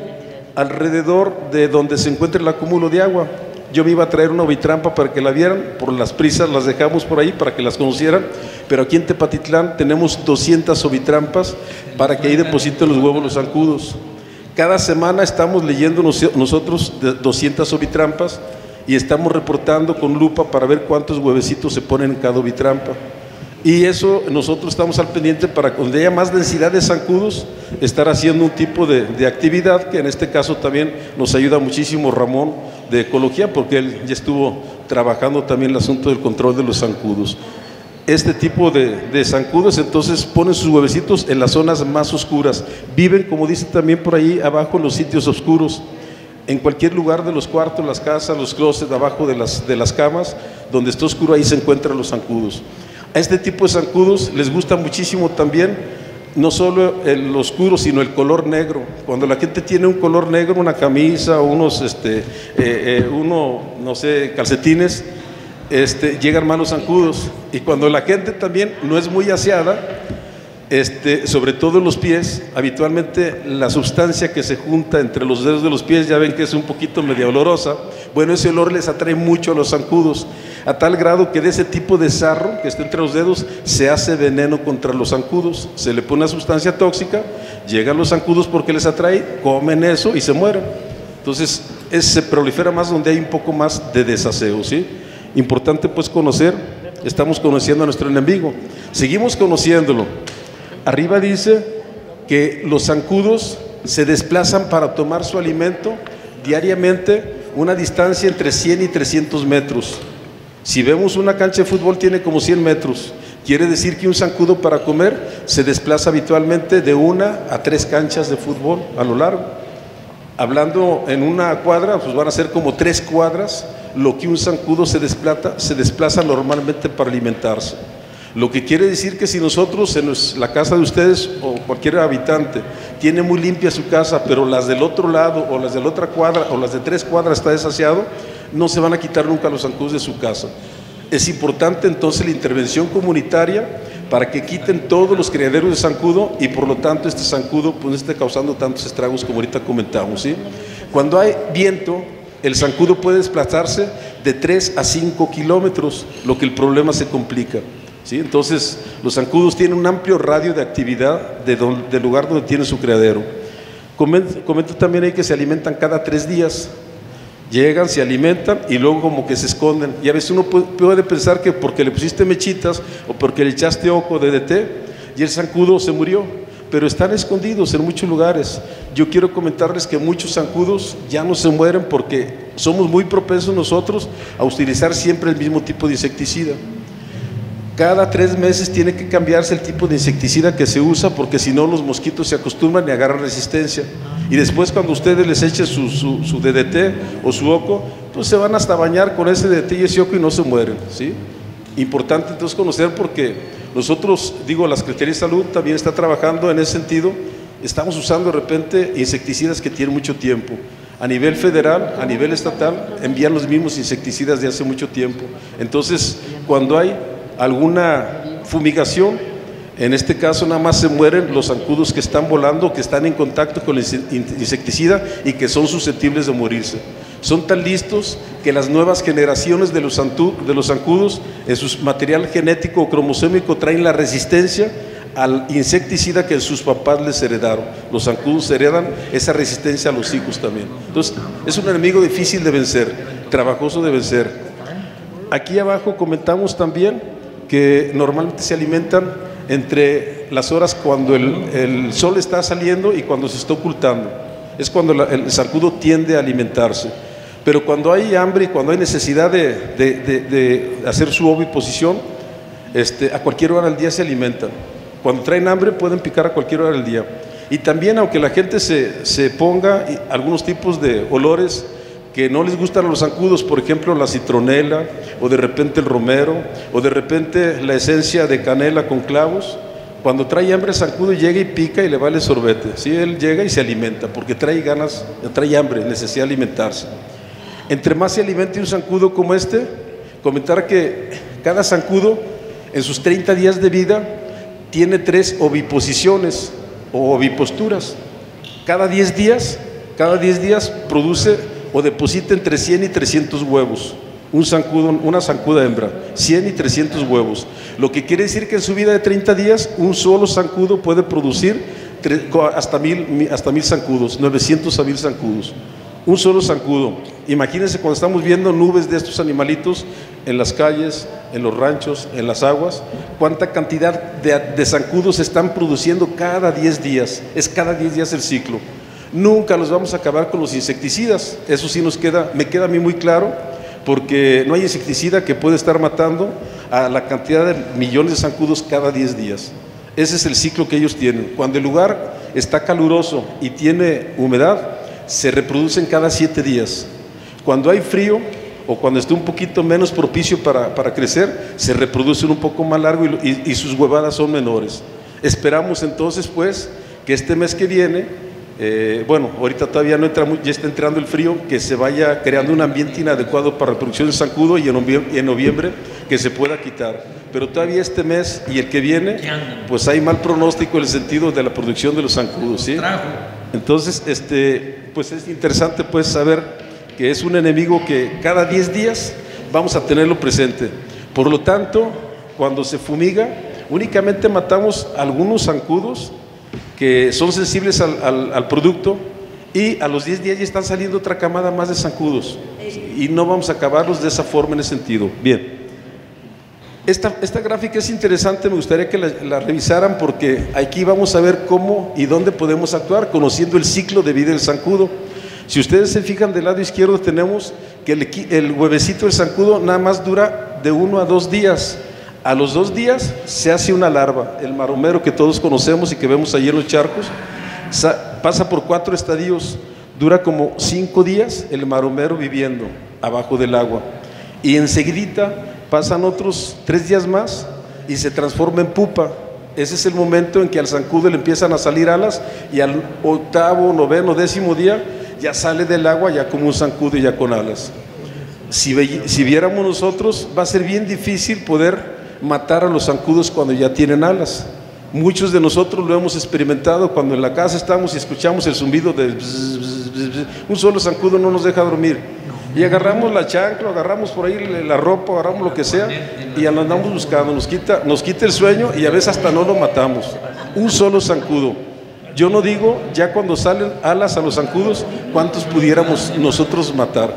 alrededor de donde se encuentra el acúmulo de agua. Yo me iba a traer una ovitrampa para que la vieran, por las prisas las dejamos por ahí para que las conocieran, pero aquí en Tepatitlán tenemos 200 ovitrampas para que ahí depositen los huevos los zancudos. Cada semana estamos leyendo nosotros 200 ovitrampas y estamos reportando con lupa para ver cuántos huevecitos se ponen en cada ovitrampa. Y eso nosotros estamos al pendiente para donde haya más densidad de zancudos, estar haciendo un tipo de, actividad que en este caso también nos ayuda muchísimo Ramón de Ecología, porque él ya estuvo trabajando también el asunto del control de los zancudos. Este tipo de, de zancudos entonces ponen sus huevecitos en las zonas más oscuras. Viven, como dice también por ahí abajo, en los sitios oscuros en cualquier lugar de los cuartos, las casas, los closets, abajo de las, de las camas, donde está oscuro, ahí se encuentran los zancudos. A este tipo de zancudos les gusta muchísimo también no solo el oscuro, sino el color negro. Cuando la gente tiene un color negro, una camisa, unos, este, eh, eh, uno, no sé, calcetines, este, llegan malos zancudos. Y cuando la gente también no es muy aseada, este, sobre todo en los pies, habitualmente la sustancia que se junta entre los dedos de los pies, ya ven que es un poquito medio olorosa, bueno, ese olor les atrae mucho a los zancudos, a tal grado que de ese tipo de sarro que está entre los dedos se hace veneno contra los zancudos, se le pone una sustancia tóxica, llegan los zancudos porque les atrae, comen eso y se mueren. Entonces, se prolifera más donde hay un poco más de desaseo, ¿sí? Importante pues conocer, estamos conociendo a nuestro enemigo, seguimos conociéndolo. Arriba dice que los zancudos se desplazan para tomar su alimento diariamente una distancia entre 100 y 300 metros. Si vemos una cancha de fútbol tiene como 100 metros. Quiere decir que un zancudo para comer se desplaza habitualmente de una a tres canchas de fútbol a lo largo. Hablando en una cuadra, pues van a ser como tres cuadras lo que un zancudo se desplaza, se desplaza normalmente para alimentarse. Lo que quiere decir que si nosotros en la casa de ustedes o cualquier habitante tiene muy limpia su casa, pero las del otro lado o las de la otra cuadra o las de tres cuadras está desasiado, no se van a quitar nunca los zancudos de su casa. Es importante entonces la intervención comunitaria para que quiten todos los criaderos de zancudo y por lo tanto este zancudo pues, no esté causando tantos estragos como ahorita comentamos. Cuando hay viento, el zancudo puede desplazarse de 3 a 5 kilómetros, lo que el problema se complica. ¿sí? Entonces, los zancudos tienen un amplio radio de actividad del lugar donde tiene su criadero. Comento también ahí que se alimentan cada tres días. Llegan, se alimentan y luego como que se esconden. Y a veces uno pu- puede pensar que porque le pusiste mechitas o porque le echaste ojo de DT y el zancudo se murió. Pero están escondidos en muchos lugares. Yo quiero comentarles que muchos zancudos ya no se mueren porque somos muy propensos nosotros a utilizar siempre el mismo tipo de insecticida. Cada tres meses tiene que cambiarse el tipo de insecticida que se usa porque si no los mosquitos se acostumbran y agarran resistencia. Y después cuando ustedes les echen su, su, DDT o su oco, pues se van hasta bañar con ese DDT y ese oco y no se mueren. ¿sí? Importante entonces conocer porque nosotros, digo, la Secretaría de Salud también está trabajando en ese sentido. Estamos usando de repente insecticidas que tienen mucho tiempo. A nivel federal, a nivel estatal, envían los mismos insecticidas de hace mucho tiempo. Entonces, cuando hay alguna fumigación, en este caso nada más se mueren los zancudos que están volando, que están en contacto con el inse- insecticida y que son susceptibles de morirse. Son tan listos que las nuevas generaciones de los, zancudos en su material genético o cromosómico traen la resistencia al insecticida que sus papás les heredaron. Los zancudos heredan esa resistencia a los hijos también. Entonces, es un enemigo difícil de vencer, trabajoso de vencer. Aquí abajo comentamos también que normalmente se alimentan entre las horas cuando el, el sol está saliendo y cuando se está ocultando. Es cuando la- el zancudo tiende a alimentarse. Pero cuando hay hambre y cuando hay necesidad de, de- de- de hacer su oviposición, este, a cualquier hora del día se alimentan. Cuando traen hambre pueden picar a cualquier hora del día. Y también aunque la gente se, se ponga algunos tipos de olores que no les gustan los zancudos, por ejemplo la citronela o de repente el romero o de repente la esencia de canela con clavos, cuando trae hambre el zancudo llega y pica y le vale sorbete. ¿sí? Él llega y se alimenta porque trae ganas, trae hambre, necesidad de alimentarse. Entre más se alimente un zancudo como este, comentar que cada zancudo en sus 30 días de vida tiene tres oviposiciones o oviposturas. Cada 10 días, cada 10 días produce o deposita entre 100 y 300 huevos. Un zancudo, una zancuda hembra, 100 y 300 huevos. Lo que quiere decir que en su vida de 30 días, un solo zancudo puede producir hasta mil, mil zancudos, 900 a mil zancudos. Un solo zancudo. Imagínense cuando estamos viendo nubes de estos animalitos en las calles, en los ranchos, en las aguas, cuánta cantidad de, de zancudos se están produciendo cada 10 días. Es cada 10 días el ciclo. Nunca los vamos a acabar con los insecticidas. Eso sí nos queda, me queda a mí muy claro, porque no hay insecticida que pueda estar matando a la cantidad de millones de zancudos cada 10 días. Ese es el ciclo que ellos tienen. Cuando el lugar está caluroso y tiene humedad, se reproducen cada 7 días. Cuando hay frío o cuando esté un poquito menos propicio para, para crecer, se reproducen un poco más largo y- y sus huevadas son menores. Esperamos entonces pues que este mes que viene eh, bueno, ahorita todavía no entra, muy- ya está entrando el frío, que se vaya creando un ambiente inadecuado para reproducción de zancudo y en, noviembre que se pueda quitar. Pero todavía este mes y el que viene, pues hay mal pronóstico en el sentido de la producción de los zancudos, ¿sí? Entonces, este, pues es interesante pues saber que es un enemigo que cada 10 días vamos a tenerlo presente. Por lo tanto, cuando se fumiga, únicamente matamos algunos zancudos que son sensibles al, al- al producto y a los 10 días ya están saliendo otra camada más de zancudos y no vamos a acabarlos de esa forma en ese sentido. Bien. Esta, esta gráfica es interesante, me gustaría que la, la revisaran porque aquí vamos a ver cómo y dónde podemos actuar, conociendo el ciclo de vida del zancudo. Si ustedes se fijan del lado izquierdo tenemos que el, el huevecito del zancudo nada más dura de uno a dos días. A los dos días se hace una larva, el maromero que todos conocemos y que vemos allí en los charcos, sa- pasa por cuatro estadios, dura como cinco días el maromero viviendo abajo del agua. Y enseguidita pasan otros tres días más y se transforma en pupa. Ese es el momento en que al zancudo le empiezan a salir alas y al octavo, noveno, décimo día ya sale del agua ya como un zancudo y ya con alas. Si, si viéramos nosotros, va a ser bien difícil poder matar a los zancudos cuando ya tienen alas. Muchos de nosotros lo hemos experimentado cuando en la casa estamos y escuchamos el zumbido de un solo zancudo no nos deja dormir. Y agarramos la chancla, agarramos por ahí la ropa, agarramos lo que sea y ya andamos buscando. Nos quita, nos quita el sueño y a veces hasta no lo matamos. Un solo zancudo. Yo no digo, ya cuando salen alas a los zancudos, cuántos pudiéramos nosotros matar.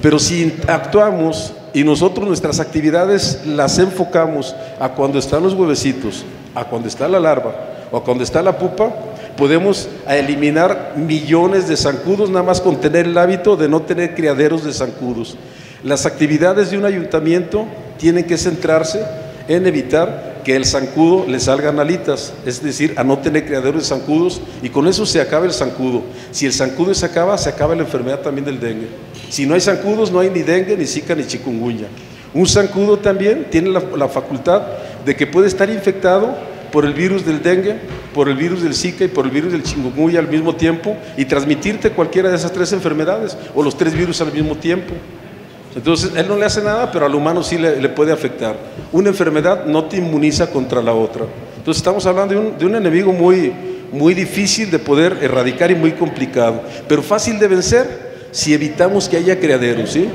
Pero si actuamos y nosotros nuestras actividades las enfocamos a cuando están los huevecitos, a cuando está la larva o a cuando está la pupa, podemos eliminar millones de zancudos nada más con tener el hábito de no tener criaderos de zancudos. Las actividades de un ayuntamiento tienen que centrarse en evitar que el zancudo le salgan alitas, es decir, a no tener criaderos de zancudos y con eso se acaba el zancudo. Si el zancudo se acaba, se acaba la enfermedad también del dengue. Si no hay zancudos, no hay ni dengue, ni zika, ni chikungunya. Un zancudo también tiene la, la facultad de que puede estar infectado por el virus del dengue, por el virus del zika y por el virus del chikungunya al mismo tiempo y transmitirte cualquiera de esas tres enfermedades o los tres virus al mismo tiempo. Entonces, él no le hace nada, pero al humano sí le, puede afectar. Una enfermedad no te inmuniza contra la otra. Entonces, estamos hablando de un, de un enemigo muy, muy difícil de poder erradicar y muy complicado, pero fácil de vencer si evitamos que haya criaderos, ¿sí?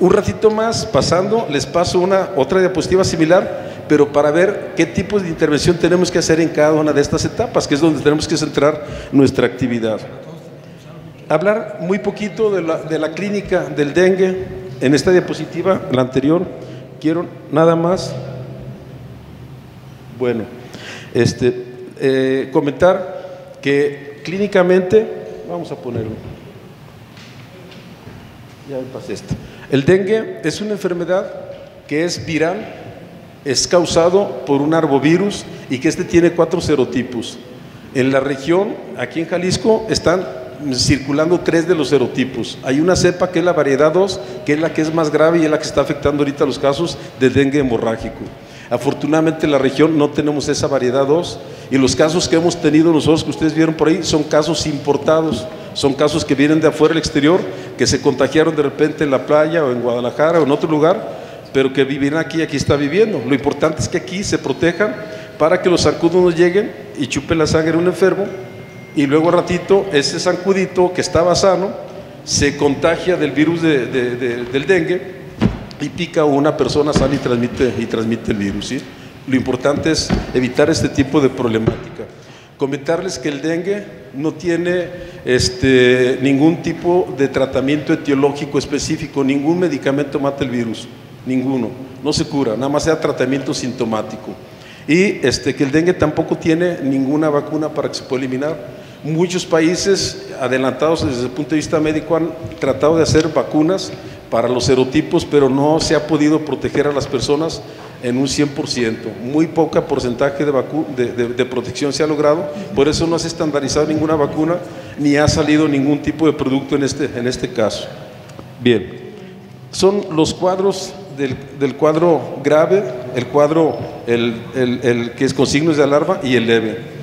Un ratito más, pasando, les paso una otra diapositiva similar, pero para ver qué tipos de intervención tenemos que hacer en cada una de estas etapas, que es donde tenemos que centrar nuestra actividad. Hablar muy poquito de la, de la clínica del dengue. En esta diapositiva, la anterior, quiero nada más, bueno, este, eh, comentar que clínicamente, vamos a ponerlo, ya me pasé esto. El dengue es una enfermedad que es viral, es causado por un arbovirus y que este tiene cuatro serotipos. En la región, aquí en Jalisco, están circulando tres de los serotipos. Hay una cepa que es la variedad 2, que es la que es más grave y es la que está afectando ahorita los casos de dengue hemorrágico. Afortunadamente en la región no tenemos esa variedad 2 y los casos que hemos tenido nosotros que ustedes vieron por ahí son casos importados, son casos que vienen de afuera del exterior, que se contagiaron de repente en la playa o en Guadalajara o en otro lugar, pero que viven aquí y aquí está viviendo. Lo importante es que aquí se protejan para que los zancudos no lleguen y chupen la sangre de un enfermo y luego ratito ese zancudito que estaba sano se contagia del virus de- de- de- del dengue y pica una persona sana y transmite, y transmite el virus. ¿sí? Lo importante es evitar este tipo de problemática. Comentarles que el dengue no tiene este, ningún tipo de tratamiento etiológico específico, ningún medicamento mata el virus, ninguno, no se cura, nada más sea tratamiento sintomático. Y este, que el dengue tampoco tiene ninguna vacuna para que se pueda eliminar. Muchos países adelantados desde el punto de vista médico han tratado de hacer vacunas para los serotipos, pero no se ha podido proteger a las personas en un 100%. Muy poca porcentaje de, de, de- de protección se ha logrado, por eso no se ha estandarizado ninguna vacuna ni ha salido ningún tipo de producto en este, en este caso. Bien, son los cuadros del, del cuadro grave, el cuadro el, el- el que es con signos de alarma y el leve.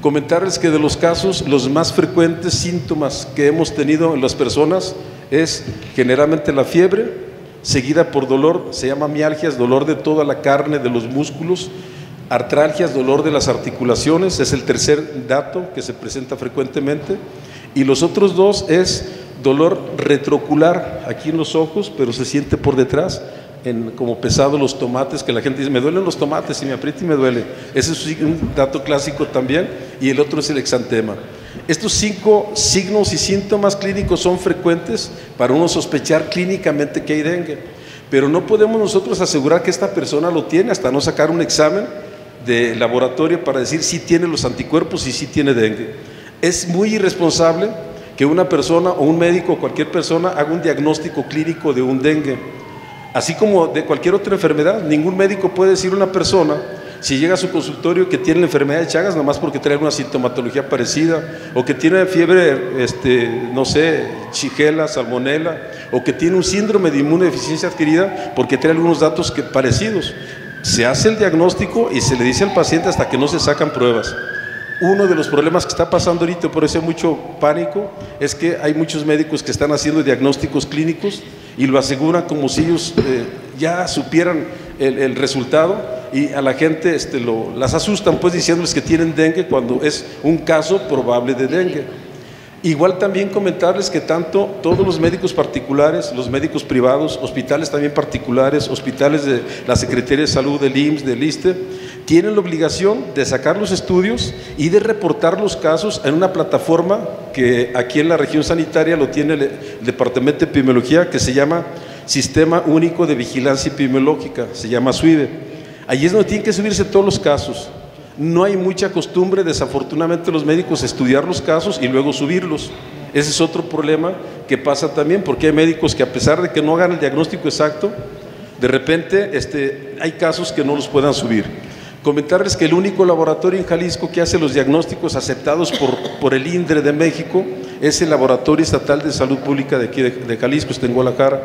Comentarles que de los casos, los más frecuentes síntomas que hemos tenido en las personas es generalmente la fiebre, seguida por dolor, se llama mialgias, dolor de toda la carne, de los músculos, artralgias, dolor de las articulaciones, es el tercer dato que se presenta frecuentemente, y los otros dos es dolor retrocular aquí en los ojos, pero se siente por detrás, en, como pesado los tomates, que la gente dice, me duelen los tomates y me aprieta y me duele. Ese es un dato clásico también, y el otro es el exantema. Estos cinco signos y síntomas clínicos son frecuentes para uno sospechar clínicamente que hay dengue, pero no podemos nosotros asegurar que esta persona lo tiene hasta no sacar un examen de laboratorio para decir si tiene los anticuerpos y si tiene dengue. Es muy irresponsable que una persona o un médico o cualquier persona haga un diagnóstico clínico de un dengue. Así como de cualquier otra enfermedad, ningún médico puede decir a una persona si llega a su consultorio que tiene la enfermedad de Chagas nomás porque trae una sintomatología parecida o que tiene fiebre, este, no sé, chigela, salmonela o que tiene un síndrome de inmunodeficiencia adquirida porque trae algunos datos que, parecidos. Se hace el diagnóstico y se le dice al paciente hasta que no se sacan pruebas. Uno de los problemas que está pasando ahorita, por eso hay mucho pánico, es que hay muchos médicos que están haciendo diagnósticos clínicos y lo aseguran como si ellos eh, ya supieran el, el resultado y a la gente este, lo, las asustan pues diciéndoles que tienen dengue cuando es un caso probable de dengue. Igual también comentarles que tanto todos los médicos particulares, los médicos privados, hospitales también particulares, hospitales de la Secretaría de Salud, del IMSS, del ISTE, tienen la obligación de sacar los estudios y de reportar los casos en una plataforma que aquí en la región sanitaria lo tiene el, Departamento de Epidemiología que se llama Sistema Único de Vigilancia Epidemiológica, se llama SUIVE. Allí es donde tienen que subirse todos los casos. No hay mucha costumbre, desafortunadamente, los médicos estudiar los casos y luego subirlos. Ese es otro problema que pasa también, porque hay médicos que a pesar de que no hagan el diagnóstico exacto, de repente este, hay casos que no los puedan subir. Comentarles que el único laboratorio en Jalisco que hace los diagnósticos aceptados por, por el INDRE de México es el Laboratorio Estatal de Salud Pública de aquí de, Jalisco, está en Guadalajara.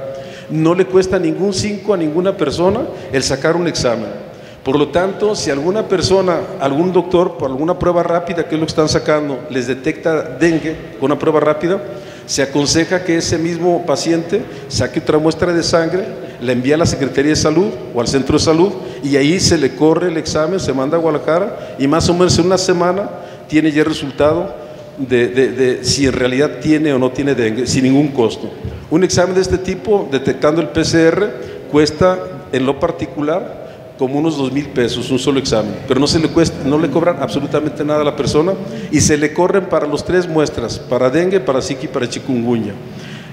No le cuesta ningún 5 a ninguna persona el sacar un examen. Por lo tanto, si alguna persona, algún doctor, por alguna prueba rápida, que lo están sacando, les detecta dengue con una prueba rápida, se aconseja que ese mismo paciente saque otra muestra de sangre, la envía a la Secretaría de Salud o al Centro de Salud y ahí se le corre el examen, se manda a Guadalajara y más o menos en una semana tiene ya el resultado de si en realidad tiene o no tiene dengue, sin ningún costo. Un examen de este tipo, detectando el PCR, cuesta en lo particular como unos dos mil pesos, un solo examen, pero no, se le cuesta, no le cobran absolutamente nada a la persona y se le corren para los tres muestras, para dengue, para y para chikungunya.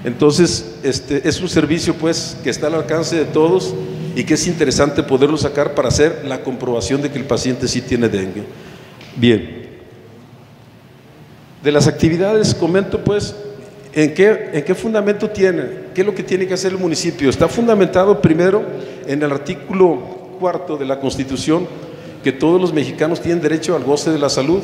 Entonces, este, es un servicio pues que está al alcance de todos y que es interesante poderlo sacar para hacer la comprobación de que el paciente sí tiene dengue. Bien. De las actividades, comento pues, ¿en qué, ¿en qué fundamento tiene? ¿Qué es lo que tiene que hacer el municipio? Está fundamentado primero en el artículo cuarto de la Constitución que todos los mexicanos tienen derecho al goce de la salud.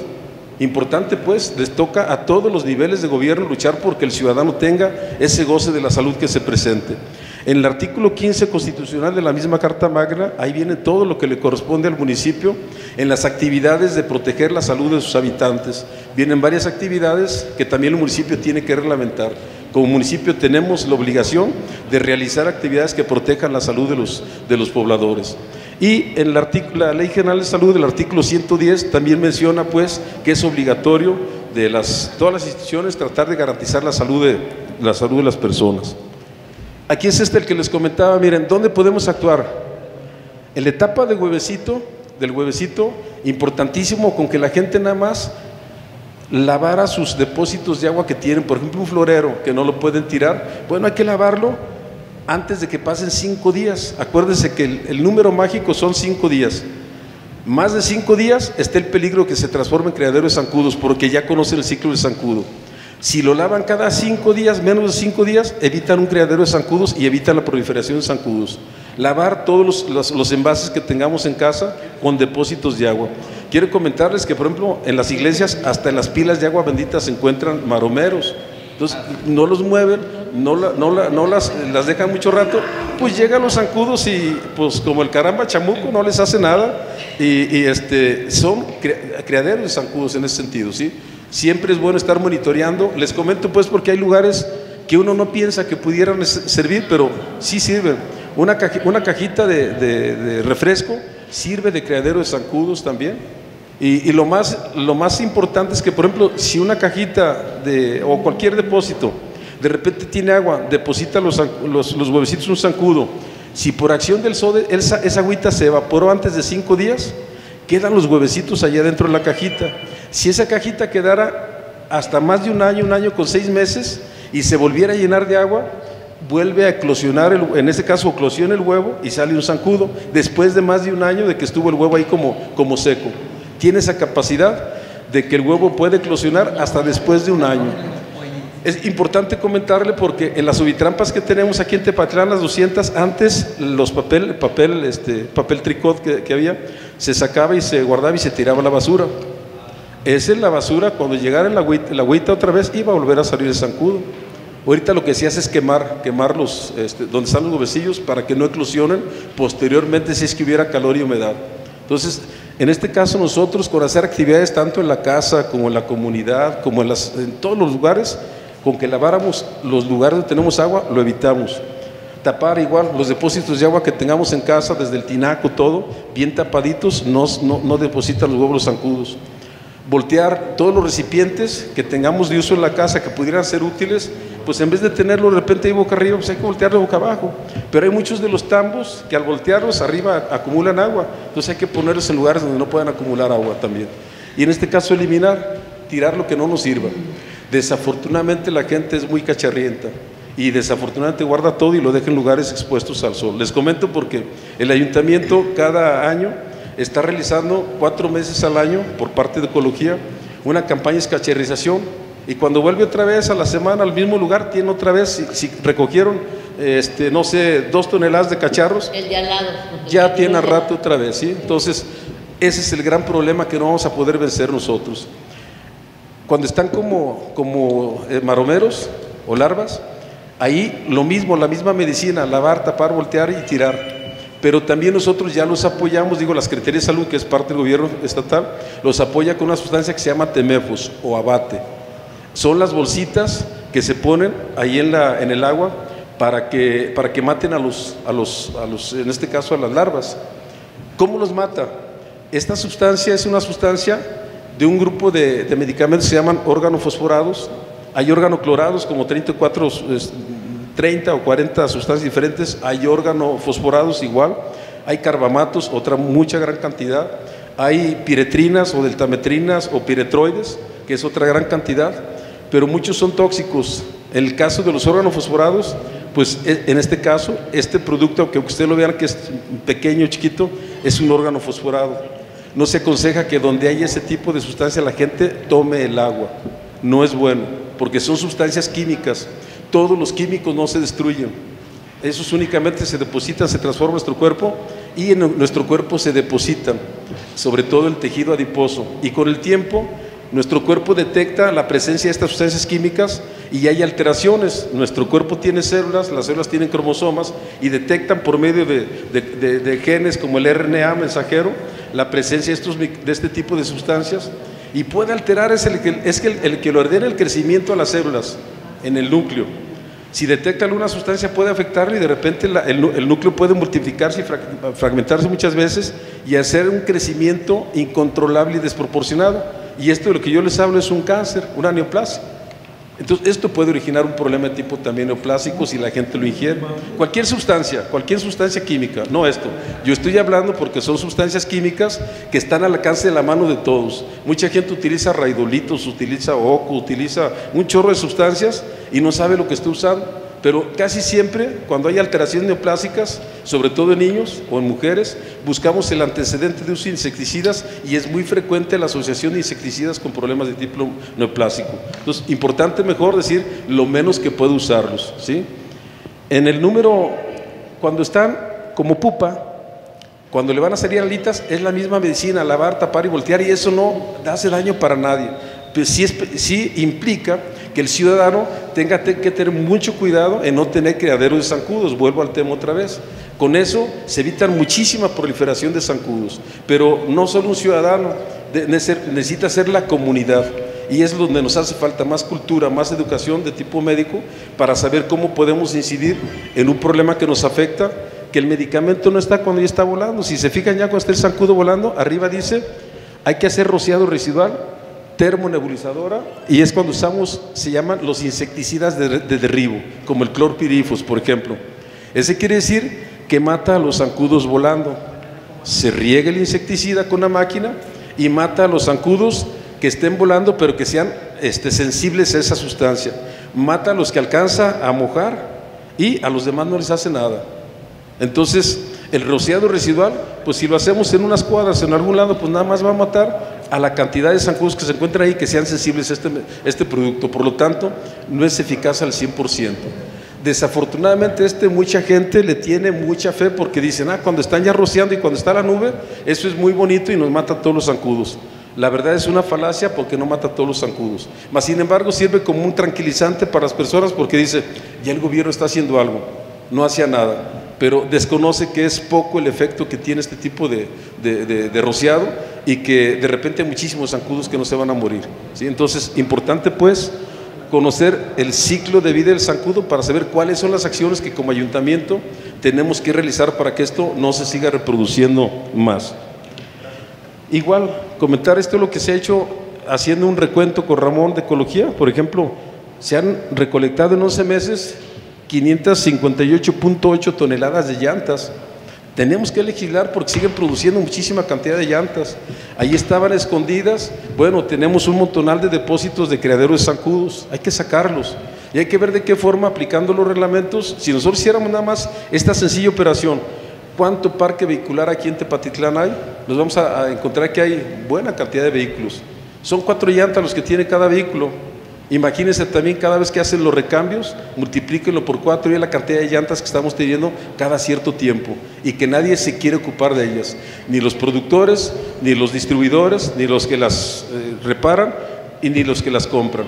Importante pues, les toca a todos los niveles de gobierno luchar porque el ciudadano tenga ese goce de la salud que se presente. En el artículo 15 constitucional de la misma Carta Magna, ahí viene todo lo que le corresponde al municipio en las actividades de proteger la salud de sus habitantes. Vienen varias actividades que también el municipio tiene que reglamentar. Como municipio tenemos la obligación de realizar actividades que protejan la salud de los, de los pobladores. Y en la, Ley General de Salud, el artículo 110, también menciona pues que es obligatorio de las, todas las instituciones tratar de garantizar la salud de, la salud de las personas. Aquí es este el que les comentaba, miren, ¿dónde podemos actuar? En la etapa de huevecito, del huevecito, importantísimo con que la gente nada más lavara sus depósitos de agua que tienen, por ejemplo un florero que no lo pueden tirar, bueno, hay que lavarlo antes de que pasen cinco días. Acuérdense que el, número mágico son cinco días. Más de cinco días está el peligro que se transforme en criadero de zancudos, porque ya conocen el ciclo de zancudo. Si lo lavan cada cinco días, menos de cinco días, evitan un criadero de zancudos y evitan la proliferación de zancudos. Lavar todos los, los envases que tengamos en casa con depósitos de agua. Quiero comentarles que, por ejemplo, en las iglesias, hasta en las pilas de agua bendita se encuentran maromeros. Entonces, no los mueven, no, la, no, la, no las, dejan mucho rato, pues llegan los zancudos y pues como el caramba chamuco no les hace nada y, este, son criaderos de zancudos en ese sentido, ¿sí? Siempre es bueno estar monitoreando. Les comento pues porque hay lugares que uno no piensa que pudieran servir, pero sí sirven. Una, una cajita de, de, de, refresco sirve de criadero de zancudos también. Y, lo, más, lo más importante es que, por ejemplo, si una cajita de, o cualquier depósito de repente tiene agua, deposita los, los, los huevecitos un zancudo, si por acción del sol esa, esa agüita se evaporó antes de cinco días, quedan los huevecitos allá dentro de la cajita. Si esa cajita quedara hasta más de un año, un año con seis meses, y se volviera a llenar de agua, vuelve a eclosionar, el, en este caso eclosiona el huevo y sale un zancudo, después de más de un año de que estuvo el huevo ahí como, como seco. Tiene esa capacidad de que el huevo puede eclosionar hasta después de un año. Es importante comentarle porque en las subitrampas que tenemos aquí en Tepatlán, las 200, antes los papel, papel, este, papel tricot que, había, se sacaba y se guardaba y se tiraba la basura. Esa es la basura, cuando llegara el agüita, el agüita, otra vez iba a volver a salir el zancudo. Ahorita lo que se hace es quemar, quemar los, este, donde están los huevecillos para que no eclosionen posteriormente si es que hubiera calor y humedad. Entonces, en este caso nosotros con hacer actividades tanto en la casa como en la comunidad, como en todos los lugares, con que laváramos los lugares donde tenemos agua, lo evitamos. Tapar igual los depósitos de agua que tengamos en casa, desde el tinaco, todo, bien tapaditos, no, no, no depositan los huevos zancudos voltear todos los recipientes que tengamos de uso en la casa que pudieran ser útiles, pues en vez de tenerlo de repente ahí boca arriba, pues hay que voltearlo boca abajo. Pero hay muchos de los tambos que al voltearlos arriba acumulan agua, entonces hay que ponerlos en lugares donde no puedan acumular agua también. Y en este caso eliminar, tirar lo que no nos sirva. Desafortunadamente la gente es muy cacharrienta y desafortunadamente guarda todo y lo deja en lugares expuestos al sol. Les comento porque el ayuntamiento cada año está realizando cuatro meses al año por parte de Ecología una campaña de escacherización y cuando vuelve otra vez a la semana al mismo lugar, tiene otra vez, si, recogieron, este, no sé, dos toneladas de cacharros, El de al lado. ya tiene a rato otra vez, ¿sí? Entonces, ese es el gran problema que no vamos a poder vencer nosotros. Cuando están como, como eh, maromeros o larvas, ahí lo mismo, la misma medicina, lavar, tapar, voltear y tirar pero también nosotros ya los apoyamos, digo, la Secretaría de Salud, que es parte del gobierno estatal, los apoya con una sustancia que se llama temefos o abate. Son las bolsitas que se ponen ahí en, la, en el agua para que, para que maten a los, a, los, a los, en este caso a las larvas. ¿Cómo los mata? Esta sustancia es una sustancia de un grupo de, de medicamentos que se llaman órganofosforados. Hay órganoclorados, como 34 30 o 40 sustancias diferentes, hay órganos fosforados igual, hay carbamatos, otra mucha gran cantidad, hay piretrinas o deltametrinas o piretroides, que es otra gran cantidad, pero muchos son tóxicos. En el caso de los órganos fosforados, pues e, en este caso, este producto, aunque usted lo vean que es pequeño, chiquito, es un órgano fosforado. No se aconseja que donde hay ese tipo de sustancia la gente tome el agua. No es bueno, porque son sustancias químicas todos los químicos no se destruyen. Esos únicamente se depositan, se transforma nuestro cuerpo y en nuestro cuerpo se depositan, sobre todo el tejido adiposo. Y con el tiempo, nuestro cuerpo detecta la presencia de estas sustancias químicas y hay alteraciones. Nuestro cuerpo tiene células, las células tienen cromosomas y detectan por medio de, genes como el RNA mensajero la presencia de, este tipo de sustancias y puede alterar, es el que, es el, que lo ordena el crecimiento a las células en el núcleo. Si detecta alguna sustancia puede afectarle y de repente el, núcleo puede multiplicarse y fragmentarse muchas veces y hacer un crecimiento incontrolable y desproporcionado. Y esto de lo que yo les hablo es un cáncer, una neoplasia. Entonces, esto puede originar un problema de tipo también neoplásico si la gente lo ingiere. Cualquier sustancia, cualquier sustancia química, no esto. Yo estoy hablando porque son sustancias químicas que están al alcance de la mano de todos. Mucha gente utiliza raidolitos, utiliza oco, utiliza un chorro de sustancias y no sabe lo que está usando. Pero casi siempre, cuando hay alteraciones neoplásicas, sobre todo en niños o en mujeres, buscamos el antecedente de uso de insecticidas y es muy frecuente la asociación de insecticidas con problemas de tipo neoplásico. Entonces, importante mejor decir lo menos que puede usarlos. ¿sí? En el número, cuando están como pupa, cuando le van a salir alitas, es la misma medicina, lavar, tapar y voltear, y eso no hace daño para nadie. Pues sí, sí implica que el ciudadano tenga que tener mucho cuidado en no tener criaderos de zancudos. Vuelvo al tema otra vez. Con eso se evitan muchísima proliferación de zancudos. Pero no solo un ciudadano, necesita ser la comunidad. Y es donde nos hace falta más cultura, más educación de tipo médico para saber cómo podemos incidir en un problema que nos afecta, que el medicamento no está cuando ya está volando. Si se fijan ya cuando está el zancudo volando, arriba dice, hay que hacer rociado residual termonebulizadora y es cuando usamos, se llaman los insecticidas de, derribo, como el clorpirifos, por ejemplo. Ese quiere decir que mata a los zancudos volando. Se riega el insecticida con la máquina y mata a los zancudos que estén volando pero que sean este, sensibles a esa sustancia. Mata a los que alcanza a mojar y a los demás no les hace nada. Entonces, el rociado residual, pues si lo hacemos en unas cuadras, en algún lado, pues nada más va a matar a la cantidad de zancudos que se encuentran ahí que sean sensibles a este, este producto. Por lo tanto, no es eficaz al 100%. Desafortunadamente, este mucha gente le tiene mucha fe porque dicen, ah, cuando están ya rociando y cuando está la nube, eso es muy bonito y nos mata a todos los zancudos. La verdad es una falacia porque no mata a todos los zancudos. Mas, sin embargo, sirve como un tranquilizante para las personas porque dice, ya el gobierno está haciendo algo, no hacía nada pero desconoce que es poco el efecto que tiene este tipo de, de, rociado y que de repente hay muchísimos zancudos que no se van a morir. ¿sí? Entonces, importante pues conocer el ciclo de vida del zancudo para saber cuáles son las acciones que como ayuntamiento tenemos que realizar para que esto no se siga reproduciendo más. Igual, comentar esto lo que se ha hecho haciendo un recuento con Ramón de Ecología, por ejemplo, se han recolectado en 11 meses 558.8 toneladas de llantas. Tenemos que legislar porque siguen produciendo muchísima cantidad de llantas. Ahí estaban escondidas. Bueno, tenemos un montonal de depósitos de criaderos de zancudos. Hay que sacarlos. Y hay que ver de qué forma, aplicando los reglamentos, si nosotros hiciéramos nada más esta sencilla operación, ¿cuánto parque vehicular aquí en Tepatitlán hay? Nos vamos a, a encontrar que hay buena cantidad de vehículos. Son cuatro llantas los que tiene cada vehículo. Imagínense también cada vez que hacen los recambios, multiplíquenlo por cuatro y la cantidad de llantas que estamos teniendo cada cierto tiempo y que nadie se quiere ocupar de ellas, ni los productores, ni los distribuidores, ni los que las eh, reparan y ni los que las compran.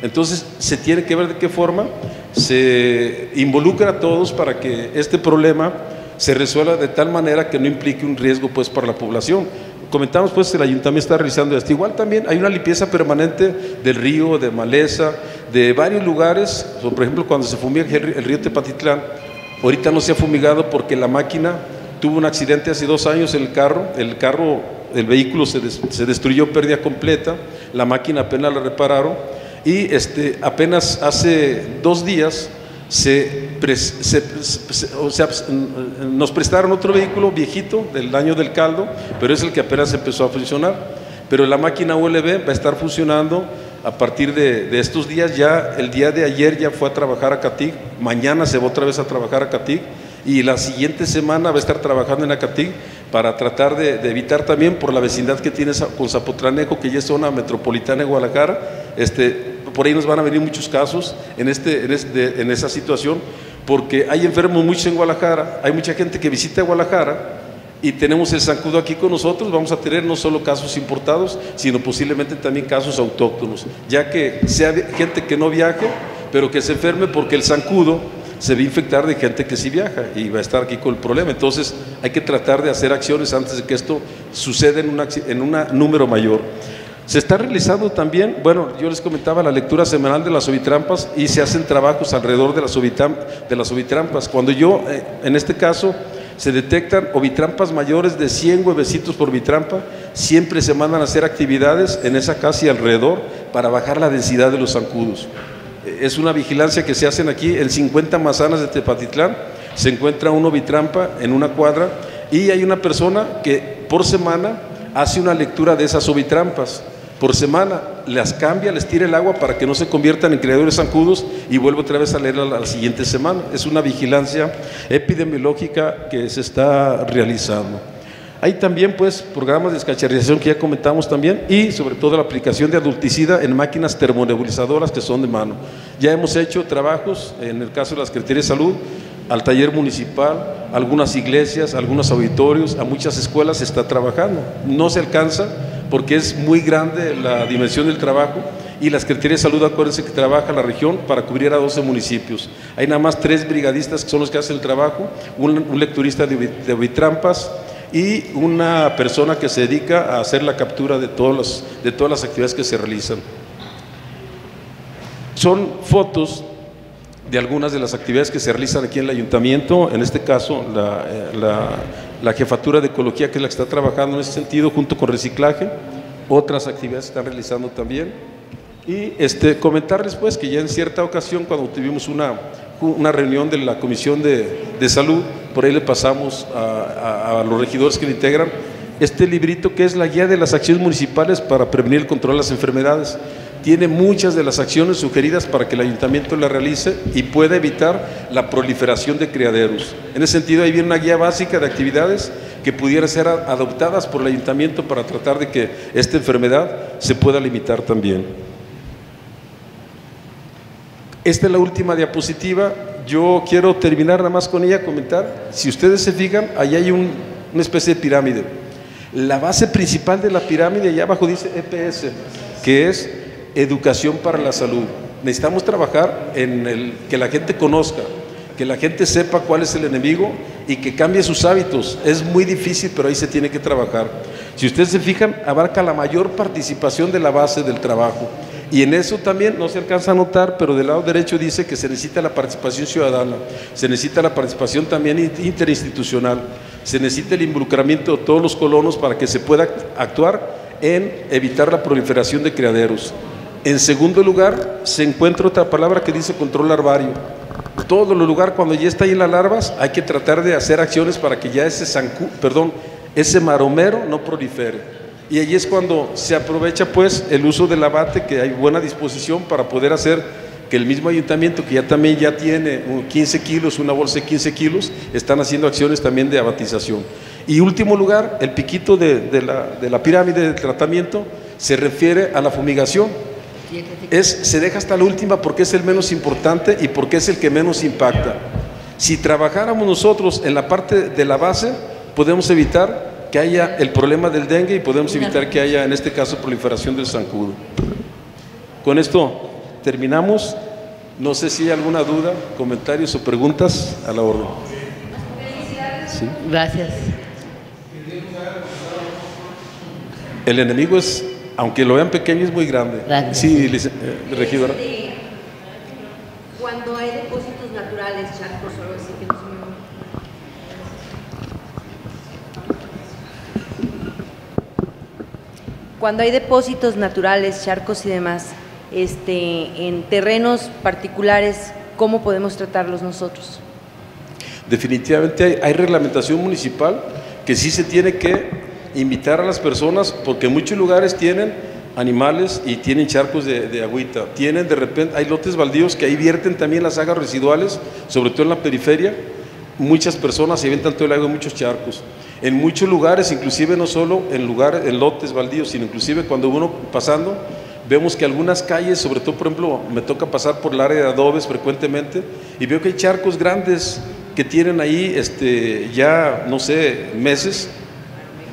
Entonces se tiene que ver de qué forma se involucra a todos para que este problema se resuelva de tal manera que no implique un riesgo pues para la población comentamos pues que el ayuntamiento está realizando esto. Igual también hay una limpieza permanente del río, de maleza, de varios lugares. Por ejemplo, cuando se fumiga el río Tepatitlán, ahorita no se ha fumigado porque la máquina tuvo un accidente hace dos años el carro. El carro, el vehículo se, se destruyó, pérdida completa. La máquina apenas la repararon. Y este, apenas hace dos días se, nos prestaron otro vehículo viejito del año del caldo, pero es el que apenas empezó a funcionar. Pero la máquina ULB va a estar funcionando a partir de, estos días. Ya el día de ayer ya fue a trabajar a Catig, mañana se va otra vez a trabajar a Catig y la siguiente semana va a estar trabajando en Acatig para tratar de, evitar también por la vecindad que tiene con Zapotlanejo, que ya es zona metropolitana de Guadalajara, este, por ahí nos van a venir muchos casos en, este, en, esa situación, porque hay enfermos muchos en Guadalajara, hay mucha gente que visita Guadalajara y tenemos el zancudo aquí con nosotros, vamos a tener no solo casos importados, sino posiblemente también casos autóctonos, ya que sea gente que no viaje, pero que se enferme porque el zancudo se va a infectar de gente que sí viaja y va a estar aquí con el problema. Entonces hay que tratar de hacer acciones antes de que esto suceda en un número mayor. Se está realizando también, bueno, yo les comentaba la lectura semanal de las ovitrampas y se hacen trabajos alrededor de las, de las ovitrampas. Cuando yo, eh, en este caso, se detectan ovitrampas mayores de 100 huevecitos por ovitrampa, siempre se mandan a hacer actividades en esa casa y alrededor para bajar la densidad de los zancudos. Eh, es una vigilancia que se hacen aquí en 50 manzanas de Tepatitlán, se encuentra un ovitrampa en una cuadra y hay una persona que por semana hace una lectura de esas ovitrampas por semana, las cambia, les tira el agua para que no se conviertan en creadores zancudos y vuelve otra vez a leerla la siguiente semana. Es una vigilancia epidemiológica que se está realizando. Hay también pues programas de escacharización que ya comentamos también y sobre todo la aplicación de adulticida en máquinas termonebulizadoras que son de mano. Ya hemos hecho trabajos, en el caso de la Secretaría de Salud, al taller municipal, algunas iglesias, algunos auditorios, a muchas escuelas se está trabajando. No se alcanza porque es muy grande la dimensión del trabajo y la Secretaría de Salud, acuérdense que trabaja la región para cubrir a 12 municipios. Hay nada más tres brigadistas que son los que hacen el trabajo, un, lecturista de, de vitrampas y una persona que se dedica a hacer la captura de todas las actividades que se realizan. Son fotos de algunas de las actividades que se realizan aquí en el ayuntamiento, en este caso la, eh, la, jefatura de ecología que es la que está trabajando en ese sentido junto con reciclaje, otras actividades se están realizando también. Y este, comentarles pues que ya en cierta ocasión cuando tuvimos una, una reunión de la Comisión de, de Salud, por ahí le pasamos a, a, los regidores que le integran este librito que es la guía de las acciones municipales para prevenir el control de las enfermedades tiene muchas de las acciones sugeridas para que el ayuntamiento la realice y pueda evitar la proliferación de criaderos. En ese sentido, ahí viene una guía básica de actividades que pudieran ser adoptadas por el ayuntamiento para tratar de que esta enfermedad se pueda limitar también. Esta es la última diapositiva. Yo quiero terminar nada más con ella, comentar. Si ustedes se fijan, ahí hay una especie de pirámide. La base principal de la pirámide, allá abajo dice EPS, que es educación para la salud. Necesitamos trabajar en el que la gente conozca, que la gente sepa cuál es el enemigo y que cambie sus hábitos. Es muy difícil, pero ahí se tiene que trabajar. Si ustedes se fijan, abarca la mayor participación de la base del trabajo. Y en eso también no se alcanza a notar, pero del lado derecho dice que se necesita la participación ciudadana, se necesita la participación también interinstitucional, se necesita el involucramiento de todos los colonos para que se pueda actuar en evitar la proliferación de criaderos. En segundo lugar, se encuentra otra palabra que dice control larvario. Todo los lugar cuando ya está ahí las larvas, hay que tratar de hacer acciones para que ya ese maromero no prolifere. Y ahí es cuando se aprovecha pues el uso del abate, que hay buena disposición para poder hacer que el mismo ayuntamiento, que ya también ya tiene 15 kilos, una bolsa de 15 kilos, están haciendo acciones también de abatización. Y último lugar, el piquito de, la, de la pirámide de tratamiento se refiere a la fumigación. Es, se deja hasta la última porque es el menos importante y porque es el que menos impacta. Si trabajáramos nosotros en la parte de la base, podemos evitar que haya el problema del dengue y podemos evitar que haya, en este caso, proliferación del zancudo. Con esto terminamos. No sé si hay alguna duda, comentarios o preguntas a la orden. Gracias. El enemigo es, aunque lo vean pequeño, es muy grande. Sí, eh, regidora. Cuando hay depósitos naturales, charcos o así que no cuando hay depósitos naturales, charcos y demás, este, en terrenos particulares, ¿cómo podemos tratarlos nosotros? Definitivamente hay, reglamentación municipal que sí se tiene que invitar a las personas, porque muchos lugares tienen animales y tienen charcos de, de, agüita. Tienen de repente, hay lotes baldíos que ahí vierten también las aguas residuales, sobre todo en la periferia. Muchas personas se avientan todo el agua en muchos charcos. En muchos lugares, inclusive no solo en lugares, en lotes baldíos, sino inclusive cuando uno pasando, vemos que algunas calles, sobre todo por ejemplo, me toca pasar por el área de adobes frecuentemente y veo que hay charcos grandes que tienen ahí este, ya, no sé, meses.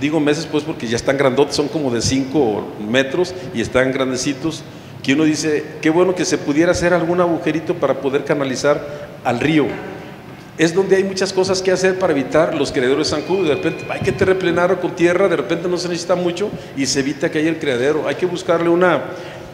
Digo meses pues porque ya están grandotes, son como de 5 metros y están grandecitos, que uno dice, qué bueno que se pudiera hacer algún agujerito para poder canalizar al río es donde hay muchas cosas que hacer para evitar los creadores zancudos. De repente hay que terreplenar con tierra, de repente no se necesita mucho y se evita que haya el criadero. Hay que buscarle una,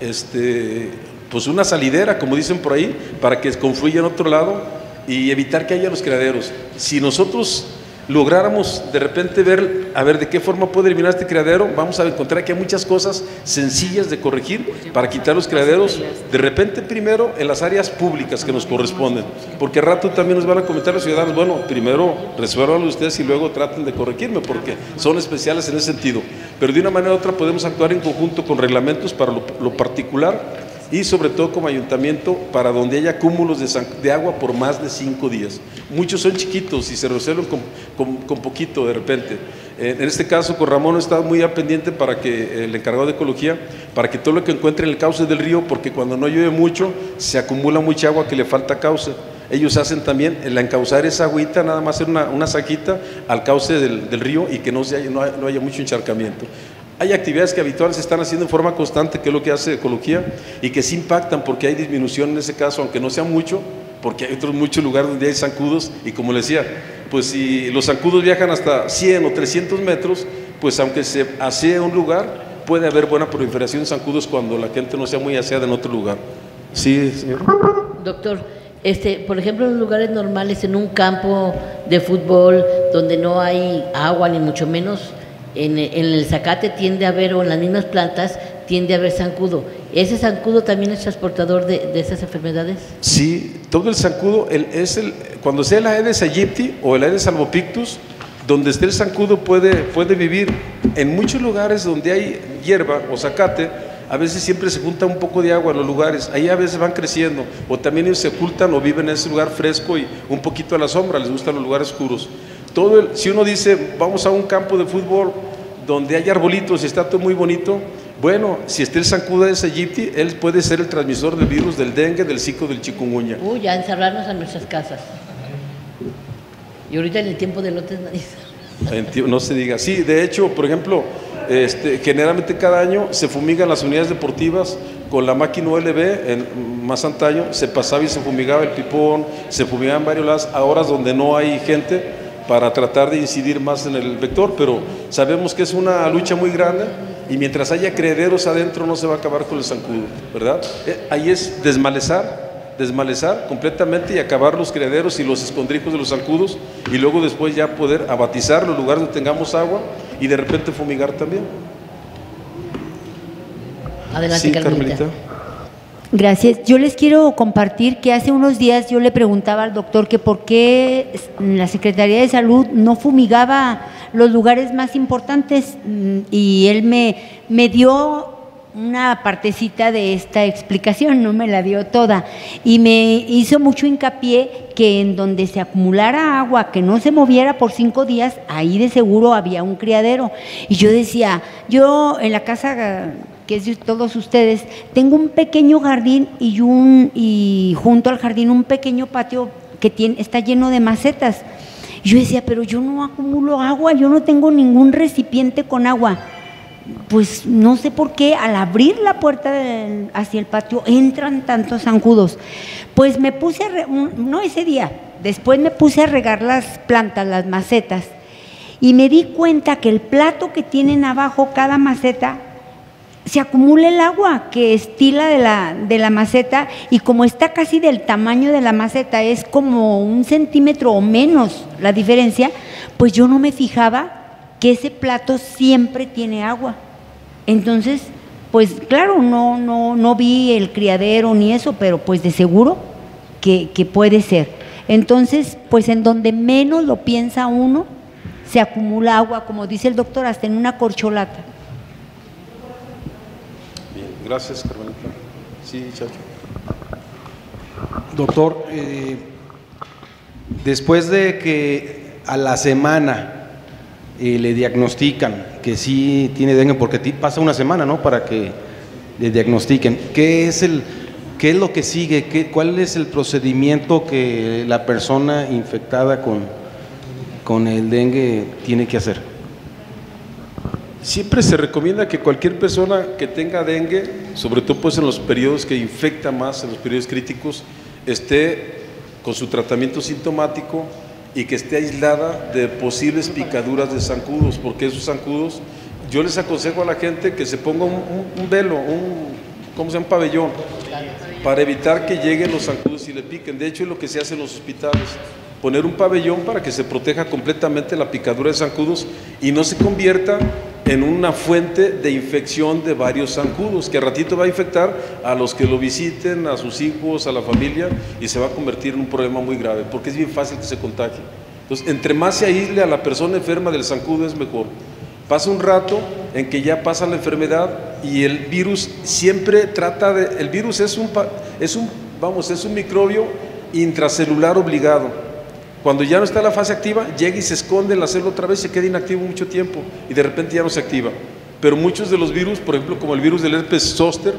este, pues una salidera, como dicen por ahí, para que confluya en otro lado y evitar que haya los criaderos. Si nosotros lográramos de repente ver, a ver de qué forma puede eliminar este criadero, vamos a encontrar que hay muchas cosas sencillas de corregir para quitar los criaderos, de repente primero en las áreas públicas que nos corresponden, porque rato también nos van a comentar los ciudadanos, bueno, primero resuelvan ustedes y luego traten de corregirme, porque son especiales en ese sentido, pero de una manera u otra podemos actuar en conjunto con reglamentos para lo, particular y sobre todo como ayuntamiento para donde haya cúmulos de, agua por más de cinco días. Muchos son chiquitos y se resuelven con, poquito de repente. En este caso, con Ramón está muy pendiente para que el encargado de ecología, para que todo lo que encuentre en el cauce del río, porque cuando no llueve mucho, se acumula mucha agua que le falta cauce. Ellos hacen también el encauzar esa agüita, nada más hacer una, una saquita al cauce del, río y que no, no haya mucho encharcamiento. Hay actividades que habitualmente se están haciendo en forma constante, que es lo que hace Ecología, y que sí impactan porque hay disminución en ese caso, aunque no sea mucho, porque hay otros muchos lugares donde hay zancudos, y como le decía, pues si los zancudos viajan hasta 100 o 300 metros, pues aunque se asee un lugar, puede haber buena proliferación de zancudos cuando la gente no sea muy aseada en otro lugar. Sí, señor. Doctor, este, por ejemplo, en lugares normales, en un campo de fútbol donde no hay agua ni mucho menos, en, el zacate tiende a haber, o en las mismas plantas, tiende a haber zancudo. ¿Ese zancudo también es transportador de, esas enfermedades? Sí, todo el zancudo, es el, cuando sea el Aedes aegypti o el Aedes albopictus, donde esté el zancudo puede, puede vivir. En muchos lugares donde hay hierba o zacate, a veces siempre se junta un poco de agua en los lugares, ahí a veces van creciendo, o también ellos se ocultan o viven en ese lugar fresco y un poquito a la sombra, les gustan los lugares oscuros. Todo el, si uno dice, vamos a un campo de fútbol donde hay arbolitos y está todo muy bonito, bueno, si está el zancudo de aegypti, él puede ser el transmisor del virus del dengue, del zika, del chikungunya. Uy, ya encerrarnos en nuestras casas. Y ahorita en el tiempo de lotes nadie No se diga. Sí, de hecho, por ejemplo, este, generalmente cada año se fumigan las unidades deportivas con la máquina OLB en más antaño, se pasaba y se fumigaba el pipón, se fumigaban varios lados, ahora es donde no hay gente para tratar de incidir más en el vector, pero sabemos que es una lucha muy grande y mientras haya crederos adentro no se va a acabar con el zancudo, ¿verdad? Eh, Ahí es desmalezar, desmalezar completamente y acabar los criaderos y los escondrijos de los zancudos y luego después ya poder abatizar los lugares donde tengamos agua y de repente fumigar también. Adelante, Sí, Carmelita. Carmelita. Gracias. Yo les quiero compartir que hace unos días yo le preguntaba al doctor que por qué la Secretaría de Salud no fumigaba los lugares más importantes mm, y él me, me dio una partecita de esta explicación, no me la dio toda, y me hizo mucho hincapié que en donde se acumulara agua, que no se moviera por cinco días, ahí de seguro había un criadero. Y yo decía, yo en la casa que es de todos ustedes, tengo un pequeño jardín y un y junto al jardín un pequeño patio que tiene, está lleno de macetas. Yo decía, pero yo no acumulo agua, yo no tengo ningún recipiente con agua. Pues no sé por qué al abrir la puerta del- hacia el patio entran tantos zancudos. Pues me puse, a re- no ese día, después me puse a regar las plantas, las macetas, y me di cuenta que el plato que tienen abajo cada maceta se acumula el agua que estila de la, de la maceta y como está casi del tamaño de la maceta, es como un centímetro o menos la diferencia, pues yo no me fijaba que ese plato siempre tiene agua. Entonces, pues claro, no, no, no vi el criadero ni eso, pero pues de seguro que, que puede ser. Entonces, pues en donde menos lo piensa uno, se acumula agua, como dice el doctor, hasta en una corcholata. Gracias, Carmelita. Sí, Chacho. Doctor, eh, después de que a la semana eh, le diagnostican que sí tiene dengue, porque pasa una semana, ¿no? Para que le diagnostiquen. ¿Qué es el, qué es lo que sigue? ¿Qué, ¿Cuál es el procedimiento que la persona infectada con, con el dengue tiene que hacer? Siempre se recomienda que cualquier persona que tenga dengue, sobre todo pues en los periodos que infecta más, en los periodos críticos, esté con su tratamiento sintomático y que esté aislada de posibles picaduras de zancudos, porque esos zancudos, yo les aconsejo a la gente que se ponga un, velo, un, ¿cómo se llama? Un pabellón, para evitar que lleguen los zancudos y le piquen. De hecho, es lo que se hace en los hospitales. Poner un pabellón para que se proteja completamente la picadura de zancudos y no se convierta en una fuente de infección de varios zancudos, que a ratito va a infectar a los que lo visiten, a sus hijos, a la familia, y se va a convertir en un problema muy grave, porque es bien fácil que se contagie. Entonces, entre más se aísle a la persona enferma del zancudo es mejor. Pasa un rato en que ya pasa la enfermedad y el virus siempre trata de... El virus es un, es un, vamos, es un microbio intracelular obligado. Cuando ya no está la fase activa, llega y se esconde en la célula otra vez, se queda inactivo mucho tiempo y de repente ya no se activa. Pero muchos de los virus, por ejemplo, como el virus del herpes zóster,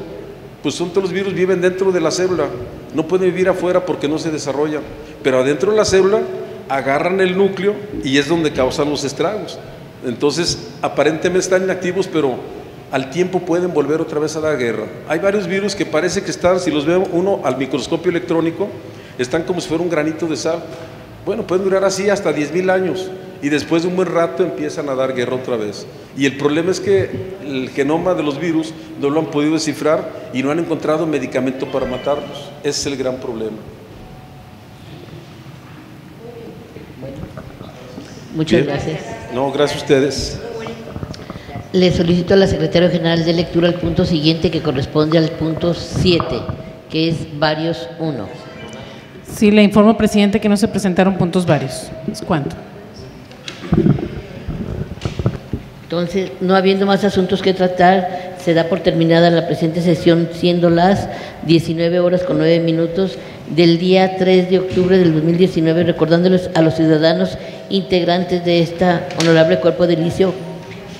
pues son todos los virus viven dentro de la célula, no pueden vivir afuera porque no se desarrollan, pero adentro de la célula agarran el núcleo y es donde causan los estragos. Entonces, aparentemente están inactivos, pero al tiempo pueden volver otra vez a dar guerra. Hay varios virus que parece que están, si los ve uno al microscopio electrónico, están como si fuera un granito de sal. Bueno, pueden durar así hasta 10.000 años y después de un buen rato empiezan a dar guerra otra vez. Y el problema es que el genoma de los virus no lo han podido descifrar y no han encontrado medicamento para matarlos. Ese es el gran problema. Muchas Bien. gracias. No, gracias a ustedes. Le solicito a la Secretaria General de Lectura el punto siguiente que corresponde al punto 7, que es varios 1. Sí, le informo, presidente, que no se presentaron puntos varios. ¿Es cuánto? Entonces, no habiendo más asuntos que tratar, se da por terminada la presente sesión, siendo las 19 horas con 9 minutos del día 3 de octubre del 2019, recordándoles a los ciudadanos integrantes de esta honorable cuerpo de inicio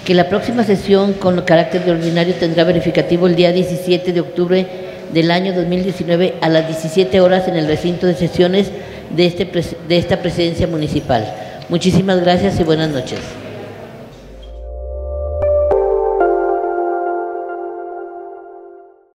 que la próxima sesión con carácter de ordinario tendrá verificativo el día 17 de octubre del año 2019 a las 17 horas en el recinto de sesiones de, este, de esta presidencia municipal. Muchísimas gracias y buenas noches.